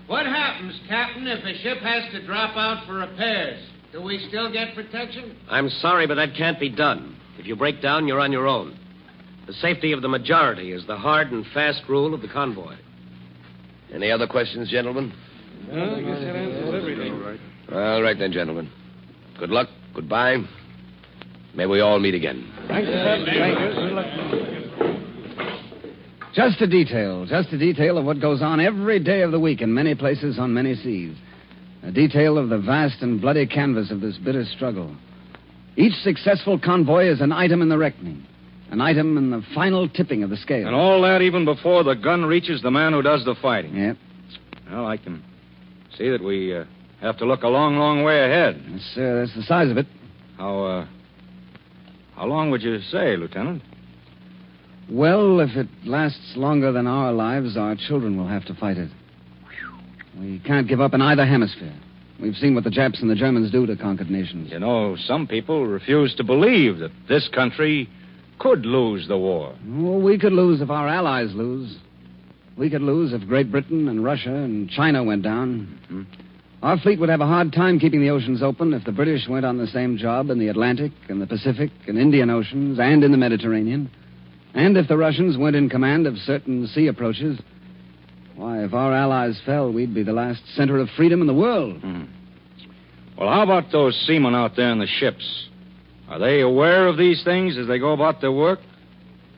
What happens, Captain, if a ship has to drop out for repairs? Do we still get protection? I'm sorry, but that can't be done. If you break down, you're on your own. The safety of the majority is the hard and fast rule of the convoy. Any other questions, gentlemen? Well, I guess that answers everything. Right. All right, then, gentlemen. Good luck. Goodbye. May we all meet again. Thank you, sir. Thank you. Good luck. Just a detail, just a detail of what goes on every day of the week in many places on many seas. A detail of the vast and bloody canvas of this bitter struggle. Each successful convoy is an item in the reckoning, an item in the final tipping of the scale. And all that even before the gun reaches the man who does the fighting. Yep. Well, I can see that we uh, have to look a long, long way ahead. That's, uh, that's the size of it. How, uh, how long would you say, Lieutenant? Well, if it lasts longer than our lives, our children will have to fight it. We can't give up in either hemisphere. We've seen what the Japs and the Germans do to conquered nations. You know, some people refuse to believe that this country could lose the war. Well, we could lose if our allies lose. We could lose if Great Britain and Russia and China went down. Hmm. Our fleet would have a hard time keeping the oceans open if the British went on the same job in the Atlantic and the Pacific and Indian Oceans and in the Mediterranean. And if the Russians went in command of certain sea approaches. Why, if our allies fell, we'd be the last center of freedom in the world. Hmm. Well, how about those seamen out there in the ships? Are they aware of these things as they go about their work?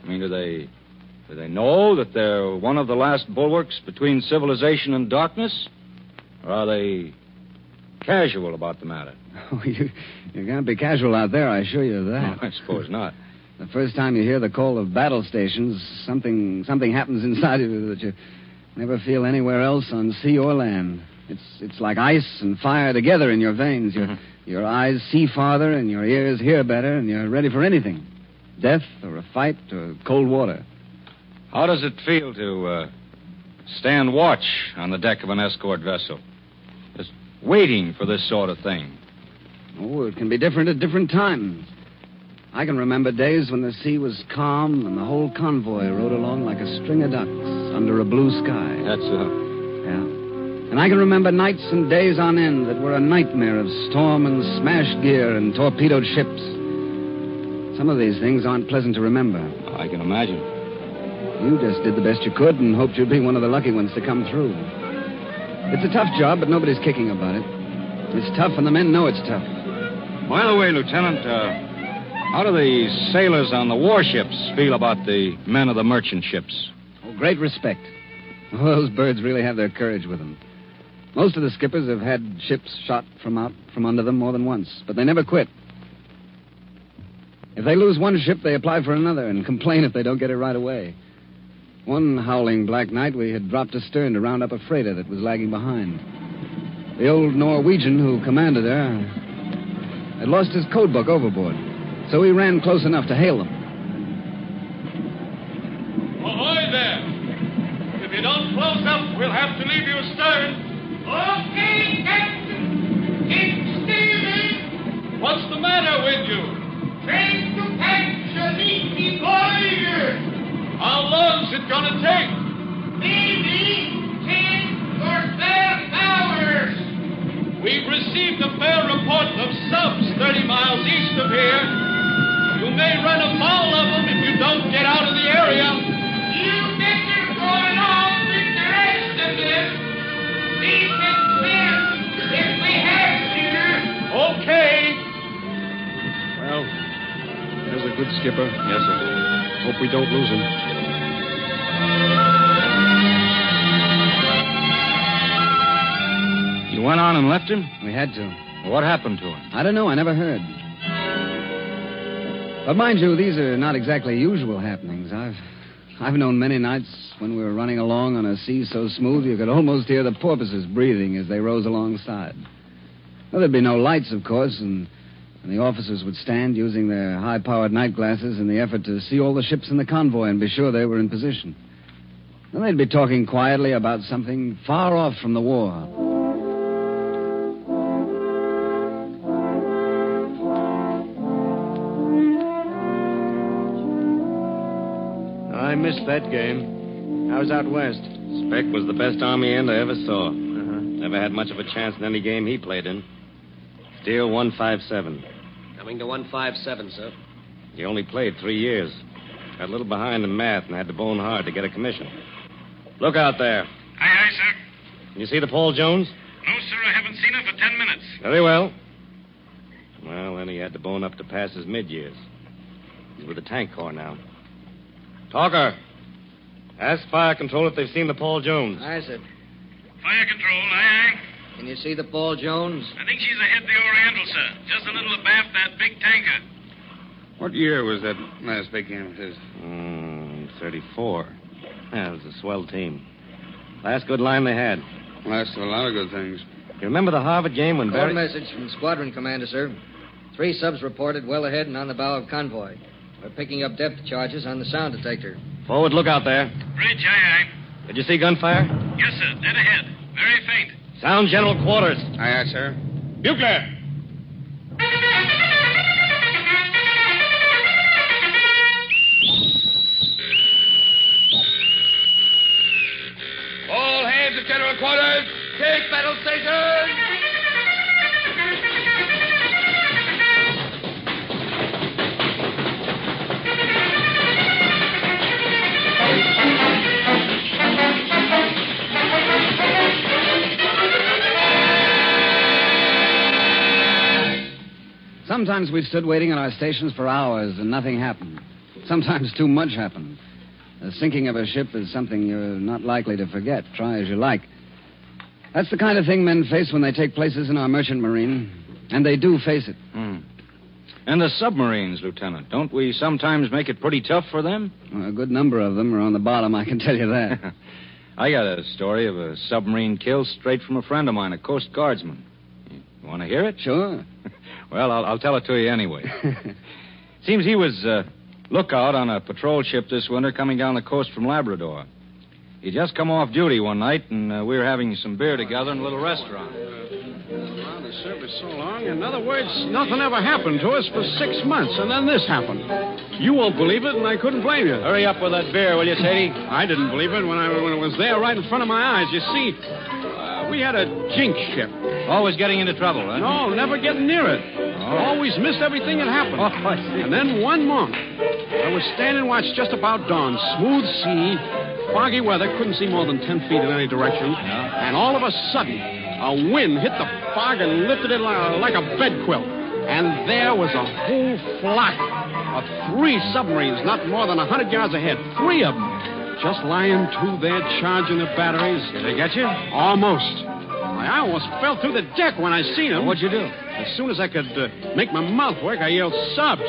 I mean, do they do they know that they're one of the last bulwarks between civilization and darkness? Or are they casual about the matter? Oh, you, you can't be casual out there, I assure you of that. Oh, I suppose not. The first time you hear the call of battle stations, something something happens inside of you that you never feel anywhere else on sea or land. It's it's like ice and fire together in your veins. Your your eyes see farther and your ears hear better, and you're ready for anything. Death or a fight or cold water. How does it feel to uh, stand watch on the deck of an escort vessel? Just waiting for this sort of thing. Oh, it can be different at different times. I can remember days when the sea was calm and the whole convoy rode along like a string of ducks under a blue sky. That's uh Yeah. And I can remember nights and days on end that were a nightmare of storm and smashed gear and torpedoed ships. Some of these things aren't pleasant to remember. I can imagine. You just did the best you could and hoped you'd be one of the lucky ones to come through. It's a tough job, but nobody's kicking about it. It's tough, and the men know it's tough. By the way, Lieutenant, uh, how do the sailors on the warships feel about the men of the merchant ships? Oh, great respect. Those birds really have their courage with them. Most of the skippers have had ships shot from out from under them more than once, but they never quit. If they lose one ship, they apply for another and complain if they don't get it right away. One howling black night, we had dropped astern to round up a freighter that was lagging behind. The old Norwegian who commanded her had lost his code book overboard, so we ran close enough to hail them. Ahoy there! If you don't close up, we'll have to leave you astern. Okay, Captain. Keep steaming. What's the matter with you? Trying to catch a leaky boiler. How long's it gonna take? Maybe ten or twelve hours. We've received a fair report of subs 30 miles east of here. You may run afoul of them if you don't get out of the area. You better go along with the rest of them. We can swim if we have to. Okay. Well, there's a good skipper. Yes, sir. Hope we don't lose him. You went on and left him? We had to. What happened to him? I don't know. I never heard. But mind you, these are not exactly usual happenings. I've I've known many nights when we were running along on a sea so smooth you could almost hear the porpoises breathing as they rose alongside. Well, there'd be no lights, of course, and, and the officers would stand using their high-powered night glasses in the effort to see all the ships in the convoy and be sure they were in position. Then they'd be talking quietly about something far off from the war. I that game. I was out west. Speck was the best army end I ever saw. Uh-huh. Never had much of a chance in any game he played in. Steele 157. Coming to 157, sir. He only played three years. Got a little behind in math and had to bone hard to get a commission. Look out there. Aye, aye, sir. Can you see the Paul Jones? No, sir, I haven't seen him for ten minutes. Very well. Well, then he had to bone up to pass his mid years. He's with the tank corps now. Talker, ask fire control if they've seen the Paul Jones. I said. Fire control, aye, aye. Can you see the Paul Jones? I think she's ahead the Oriental, sir. Just a little abaft that big tanker. What year was that last big game of his? Mm, 34. Yeah, it was a swell team. Last good line they had. Last of a lot of good things. You remember the Harvard game when Call Barry... message from squadron commander, sir. Three subs reported well ahead and on the bow of convoy. We're picking up depth charges on the sound detector. Forward, look out there. Bridge, aye, aye. Did you see gunfire? Yes, sir. Dead ahead. Very faint. Sound general quarters. Aye, aye, sir. Bugler. All hands at general quarters. Take battle station. Sometimes we stood waiting at our stations for hours and nothing happened. Sometimes too much happened. The sinking of a ship is something you're not likely to forget, try as you like. That's the kind of thing men face when they take places in our merchant marine. And they do face it. Hmm. And the submarines, Lieutenant. Don't we sometimes make it pretty tough for them? Well, a good number of them are on the bottom, I can tell you that. I got a story of a submarine kill straight from a friend of mine, a Coast Guardsman. You want to hear it? Sure. Well, I'll, I'll, tell it to you anyway. Seems he was uh, lookout on a patrol ship this winter coming down the coast from Labrador. He'd just come off duty one night, and uh, we were having some beer together in a little restaurant. Well, the service so long. In other words, nothing ever happened to us for six months, and then this happened. You won't believe it, and I couldn't blame you. Hurry up with that beer, will you, Sadie? I didn't believe it when I when it was there right in front of my eyes. You see, we had a jink ship. Always getting into trouble, huh? No, never getting near it. Oh. Always missed everything that happened. Oh, I see. And then one morning, I was standing watch just about dawn. Smooth sea, foggy weather, couldn't see more than ten feet in any direction. And all of a sudden, a wind hit the fog and lifted it like a bed quilt. And there was a whole flock of three submarines, not more than a hundred yards ahead. Three of them. Just lying to there, charging the batteries. Did they get you? Almost. I almost fell through the deck when I seen them. What'd you do? As soon as I could uh, make my mouth work, I yelled, subs.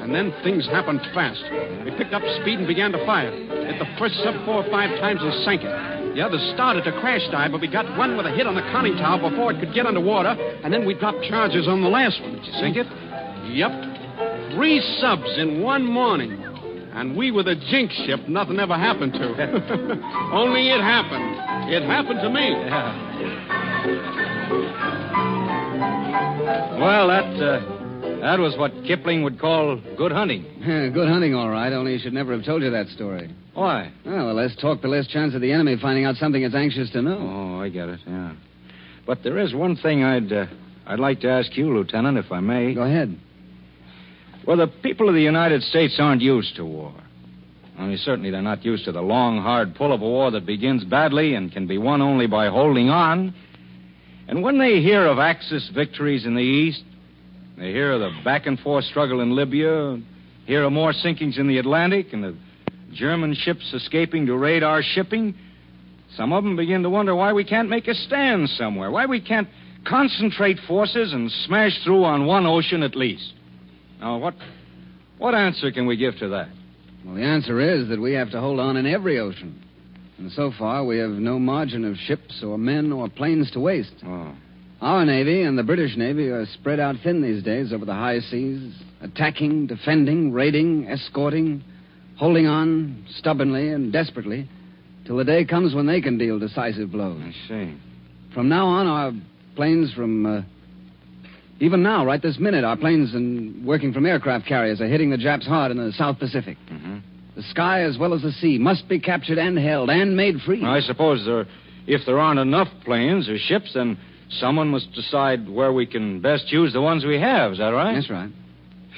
And then things happened fast. We picked up speed and began to fire. Hit the first sub four or five times and sank it. The others started to crash dive, but we got one with a hit on the conning tower before it could get underwater, and then we dropped charges on the last one. Did you sink it? Yep. Three subs in one morning. And we were the jinx ship nothing ever happened to. Only it happened. It happened to me. Yeah. Well, that uh, that was what Kipling would call good hunting. Good hunting, all right, only he should never have told you that story. Why? Well, the less talk, the less chance of the enemy finding out something it's anxious to know. Oh, I get it. Yeah. But there is one thing I'd uh, I'd like to ask you, Lieutenant, if I may. Go ahead. Well, the people of the United States aren't used to war. I mean, certainly they're not used to the long, hard pull of a war that begins badly and can be won only by holding on. And when they hear of Axis victories in the East, they hear of the back and forth struggle in Libya, hear of more sinkings in the Atlantic, and of German ships escaping to raid our shipping, some of them begin to wonder why we can't make a stand somewhere, why we can't concentrate forces and smash through on one ocean at least. Now, what, what answer can we give to that? Well, the answer is that we have to hold on in every ocean. And so far, we have no margin of ships or men or planes to waste. Oh. Our Navy and the British Navy are spread out thin these days over the high seas, attacking, defending, raiding, escorting, holding on stubbornly and desperately till the day comes when they can deal decisive blows. I see. From now on, our planes from. Uh, even now, right this minute, our planes and working from aircraft carriers are hitting the Japs hard in the South Pacific. Mm-hmm. The sky as well as the sea must be captured and held and made free. I suppose there, if there aren't enough planes or ships, then someone must decide where we can best use the ones we have. Is that right? That's right.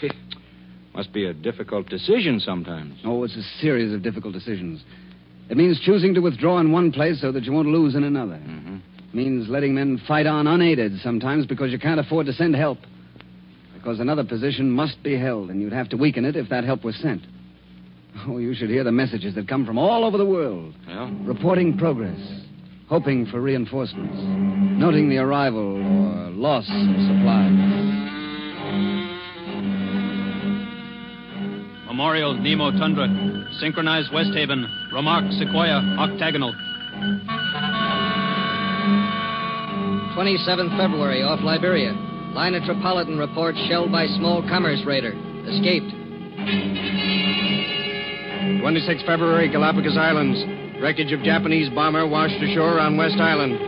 must be a difficult decision sometimes. Oh, it's a series of difficult decisions. It means choosing to withdraw in one place so that you won't lose in another. Mm-hmm. It means letting men fight on unaided sometimes because you can't afford to send help. Because another position must be held, and you'd have to weaken it if that help was sent. Oh, you should hear the messages that come from all over the world. Yeah? Reporting progress, hoping for reinforcements, noting the arrival or loss of supplies. Memorial Nemo Tundra. Synchronized West Haven. Remark Sequoia Octagonal. 27th February, off Liberia. Line of Tripolitan reports shelled by small commerce raider. Escaped. 26 February, Galapagos Islands. Wreckage of Japanese bomber washed ashore on West Island.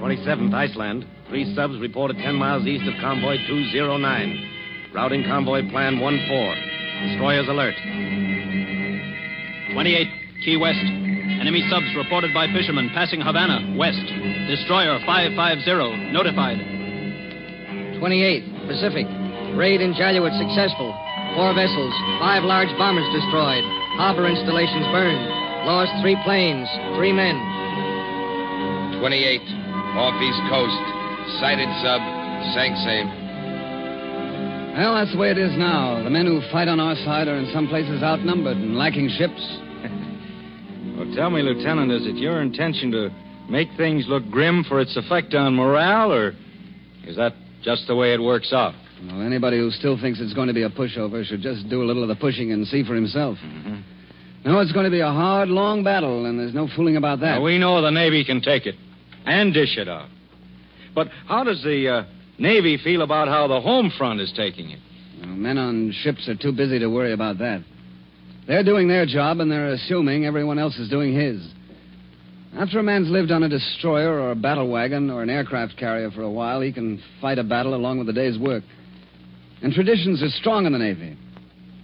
27th, Iceland. Three subs reported 10 miles east of convoy 209. Routing convoy plan 1-4. Destroyers alert. 28, Key West. Enemy subs reported by fishermen passing Havana, west. Destroyer 550, notified. 28th, Pacific. Raid in Jaluit successful. Four vessels, five large bombers destroyed. Harbor installations burned. Lost three planes, three men. 28, off East Coast. Sighted sub, sank same. Well, that's the way it is now. The men who fight on our side are in some places outnumbered and lacking ships. Tell me, Lieutenant, is it your intention to make things look grim for its effect on morale, or is that just the way it works out? Well, anybody who still thinks it's going to be a pushover should just do a little of the pushing and see for himself. Mm-hmm. No, it's going to be a hard, long battle, and there's no fooling about that. Now, we know the Navy can take it and dish it out. But how does the uh, Navy feel about how the home front is taking it? Well, men on ships are too busy to worry about that. They're doing their job, and they're assuming everyone else is doing his. After a man's lived on a destroyer or a battle wagon or an aircraft carrier for a while, he can fight a battle along with the day's work. And traditions are strong in the Navy.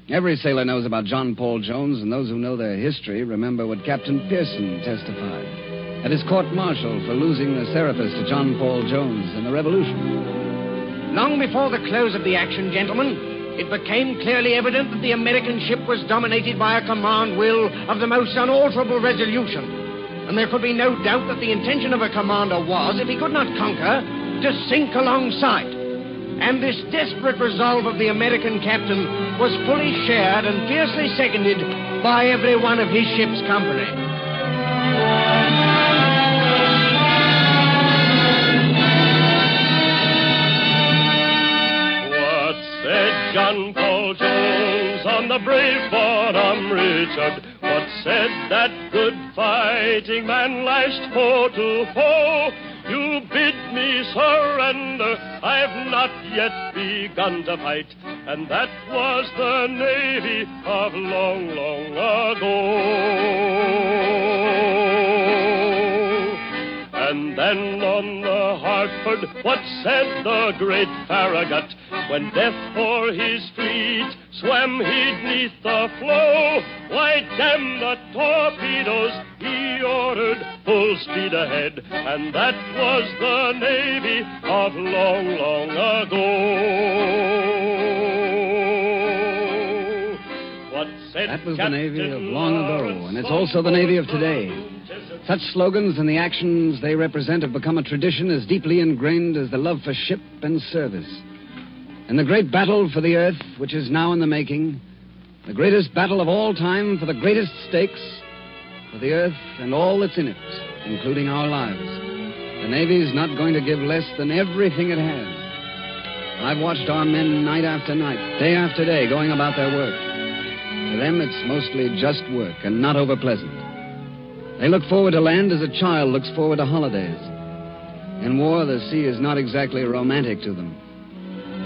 Every sailor knows about John Paul Jones, and those who know their history remember what Captain Pearson testified at his court martial for losing the Serapis to John Paul Jones in the Revolution. Long before the close of the action, gentlemen, it became clearly evident that the American ship was dominated by a command will of the most unalterable resolution. And there could be no doubt that the intention of a commander was, if he could not conquer, to sink alongside. And this desperate resolve of the American captain was fully shared and fiercely seconded by every one of his ship's company. John Paul Jones on the brave Bonhomme Richard? What said that good fighting man lashed foe to foe? You bid me surrender, I've not yet begun to fight. And that was the Navy of long, long ago. And then on the Hartford, what said the great Farragut? When death for his fleet swam he'd neath the flow, why damn the torpedoes, he ordered full speed ahead. And that was the Navy of long, long ago. What said That was the Navy of long ago, and it's also the Navy of today. Such slogans and the actions they represent have become a tradition as deeply ingrained as the love for ship and service. In the great battle for the earth, which is now in the making, the greatest battle of all time for the greatest stakes, for the earth and all that's in it, including our lives, the Navy's not going to give less than everything it has. I've watched our men night after night, day after day, going about their work. To them, it's mostly just work and not over pleasant. They look forward to land as a child looks forward to holidays. In war, the sea is not exactly romantic to them.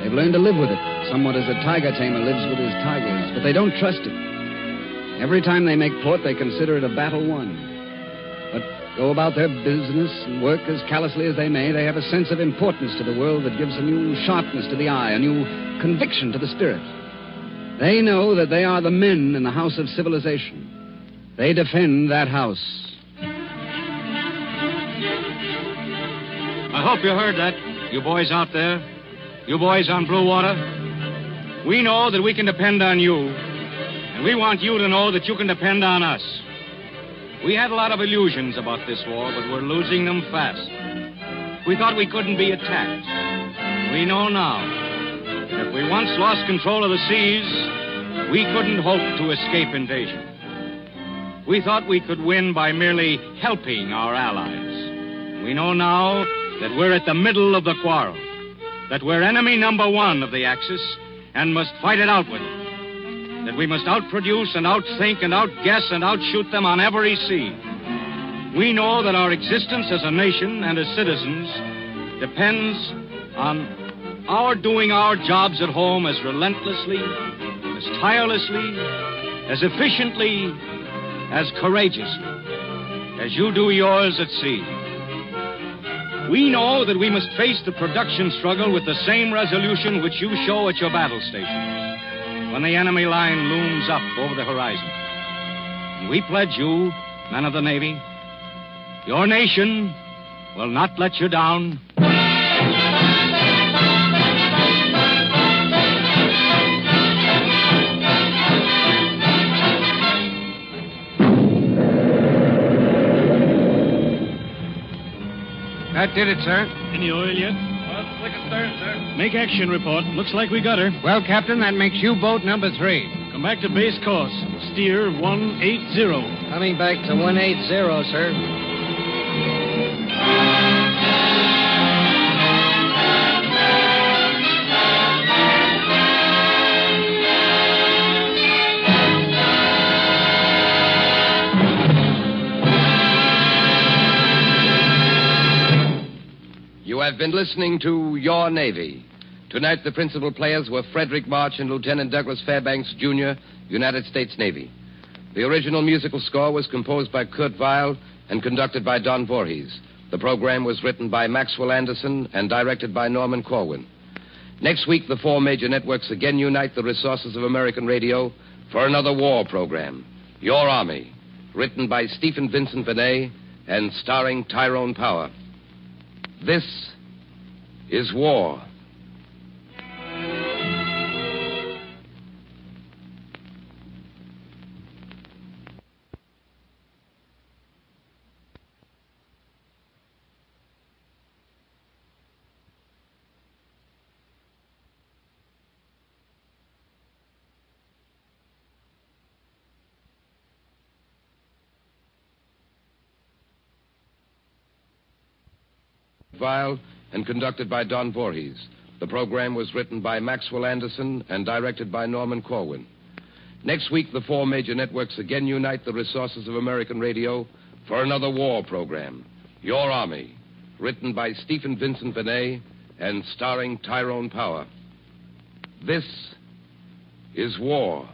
They've learned to live with it, somewhat as a tiger tamer lives with his tigers, but they don't trust it. Every time they make port, they consider it a battle won. But go about their business and work as callously as they may, they have a sense of importance to the world that gives a new sharpness to the eye, a new conviction to the spirit. They know that they are the men in the house of civilization. They defend that house. I hope you heard that, you boys out there. You boys on Blue Water. We know that we can depend on you, and we want you to know that you can depend on us. We had a lot of illusions about this war, but we're losing them fast. We thought we couldn't be attacked. We know now that if we once lost control of the seas, we couldn't hope to escape invasion. We thought we could win by merely helping our allies. We know now that we're at the middle of the quarrel, that we're enemy number one of the Axis and must fight it out with them, that we must outproduce and outthink and outguess and outshoot them on every sea. We know that our existence as a nation and as citizens depends on our doing our jobs at home as relentlessly, as tirelessly, as efficiently, as courageously as you do yours at sea. We know that we must face the production struggle with the same resolution which you show at your battle stations when the enemy line looms up over the horizon. And we pledge you, men of the Navy, your nation will not let you down. That did it, sir. Any oil yet? Well, Click astern, sir. Make action report. Looks like we got her. Well, Captain, that makes you boat number three. Come back to base course. Steer 180. Coming back to 180, sir. You have been listening to Your Navy. Tonight, the principal players were Fredric March and Lieutenant Douglas Fairbanks, Jr., United States Navy. The original musical score was composed by Kurt Weill and conducted by Don Voorhees. The program was written by Maxwell Anderson and directed by Norman Corwin. Next week, the four major networks again unite the resources of American radio for another war program, Your Army, written by Stephen Vincent Benet and starring Tyrone Power. This is war. Weill and conducted by Don Voorhees. The program was written by Maxwell Anderson and directed by Norman Corwin. Next week, the four major networks again unite the resources of American radio for another war program, Your Army, written by Stephen Vincent Benet and starring Tyrone Power. This is war.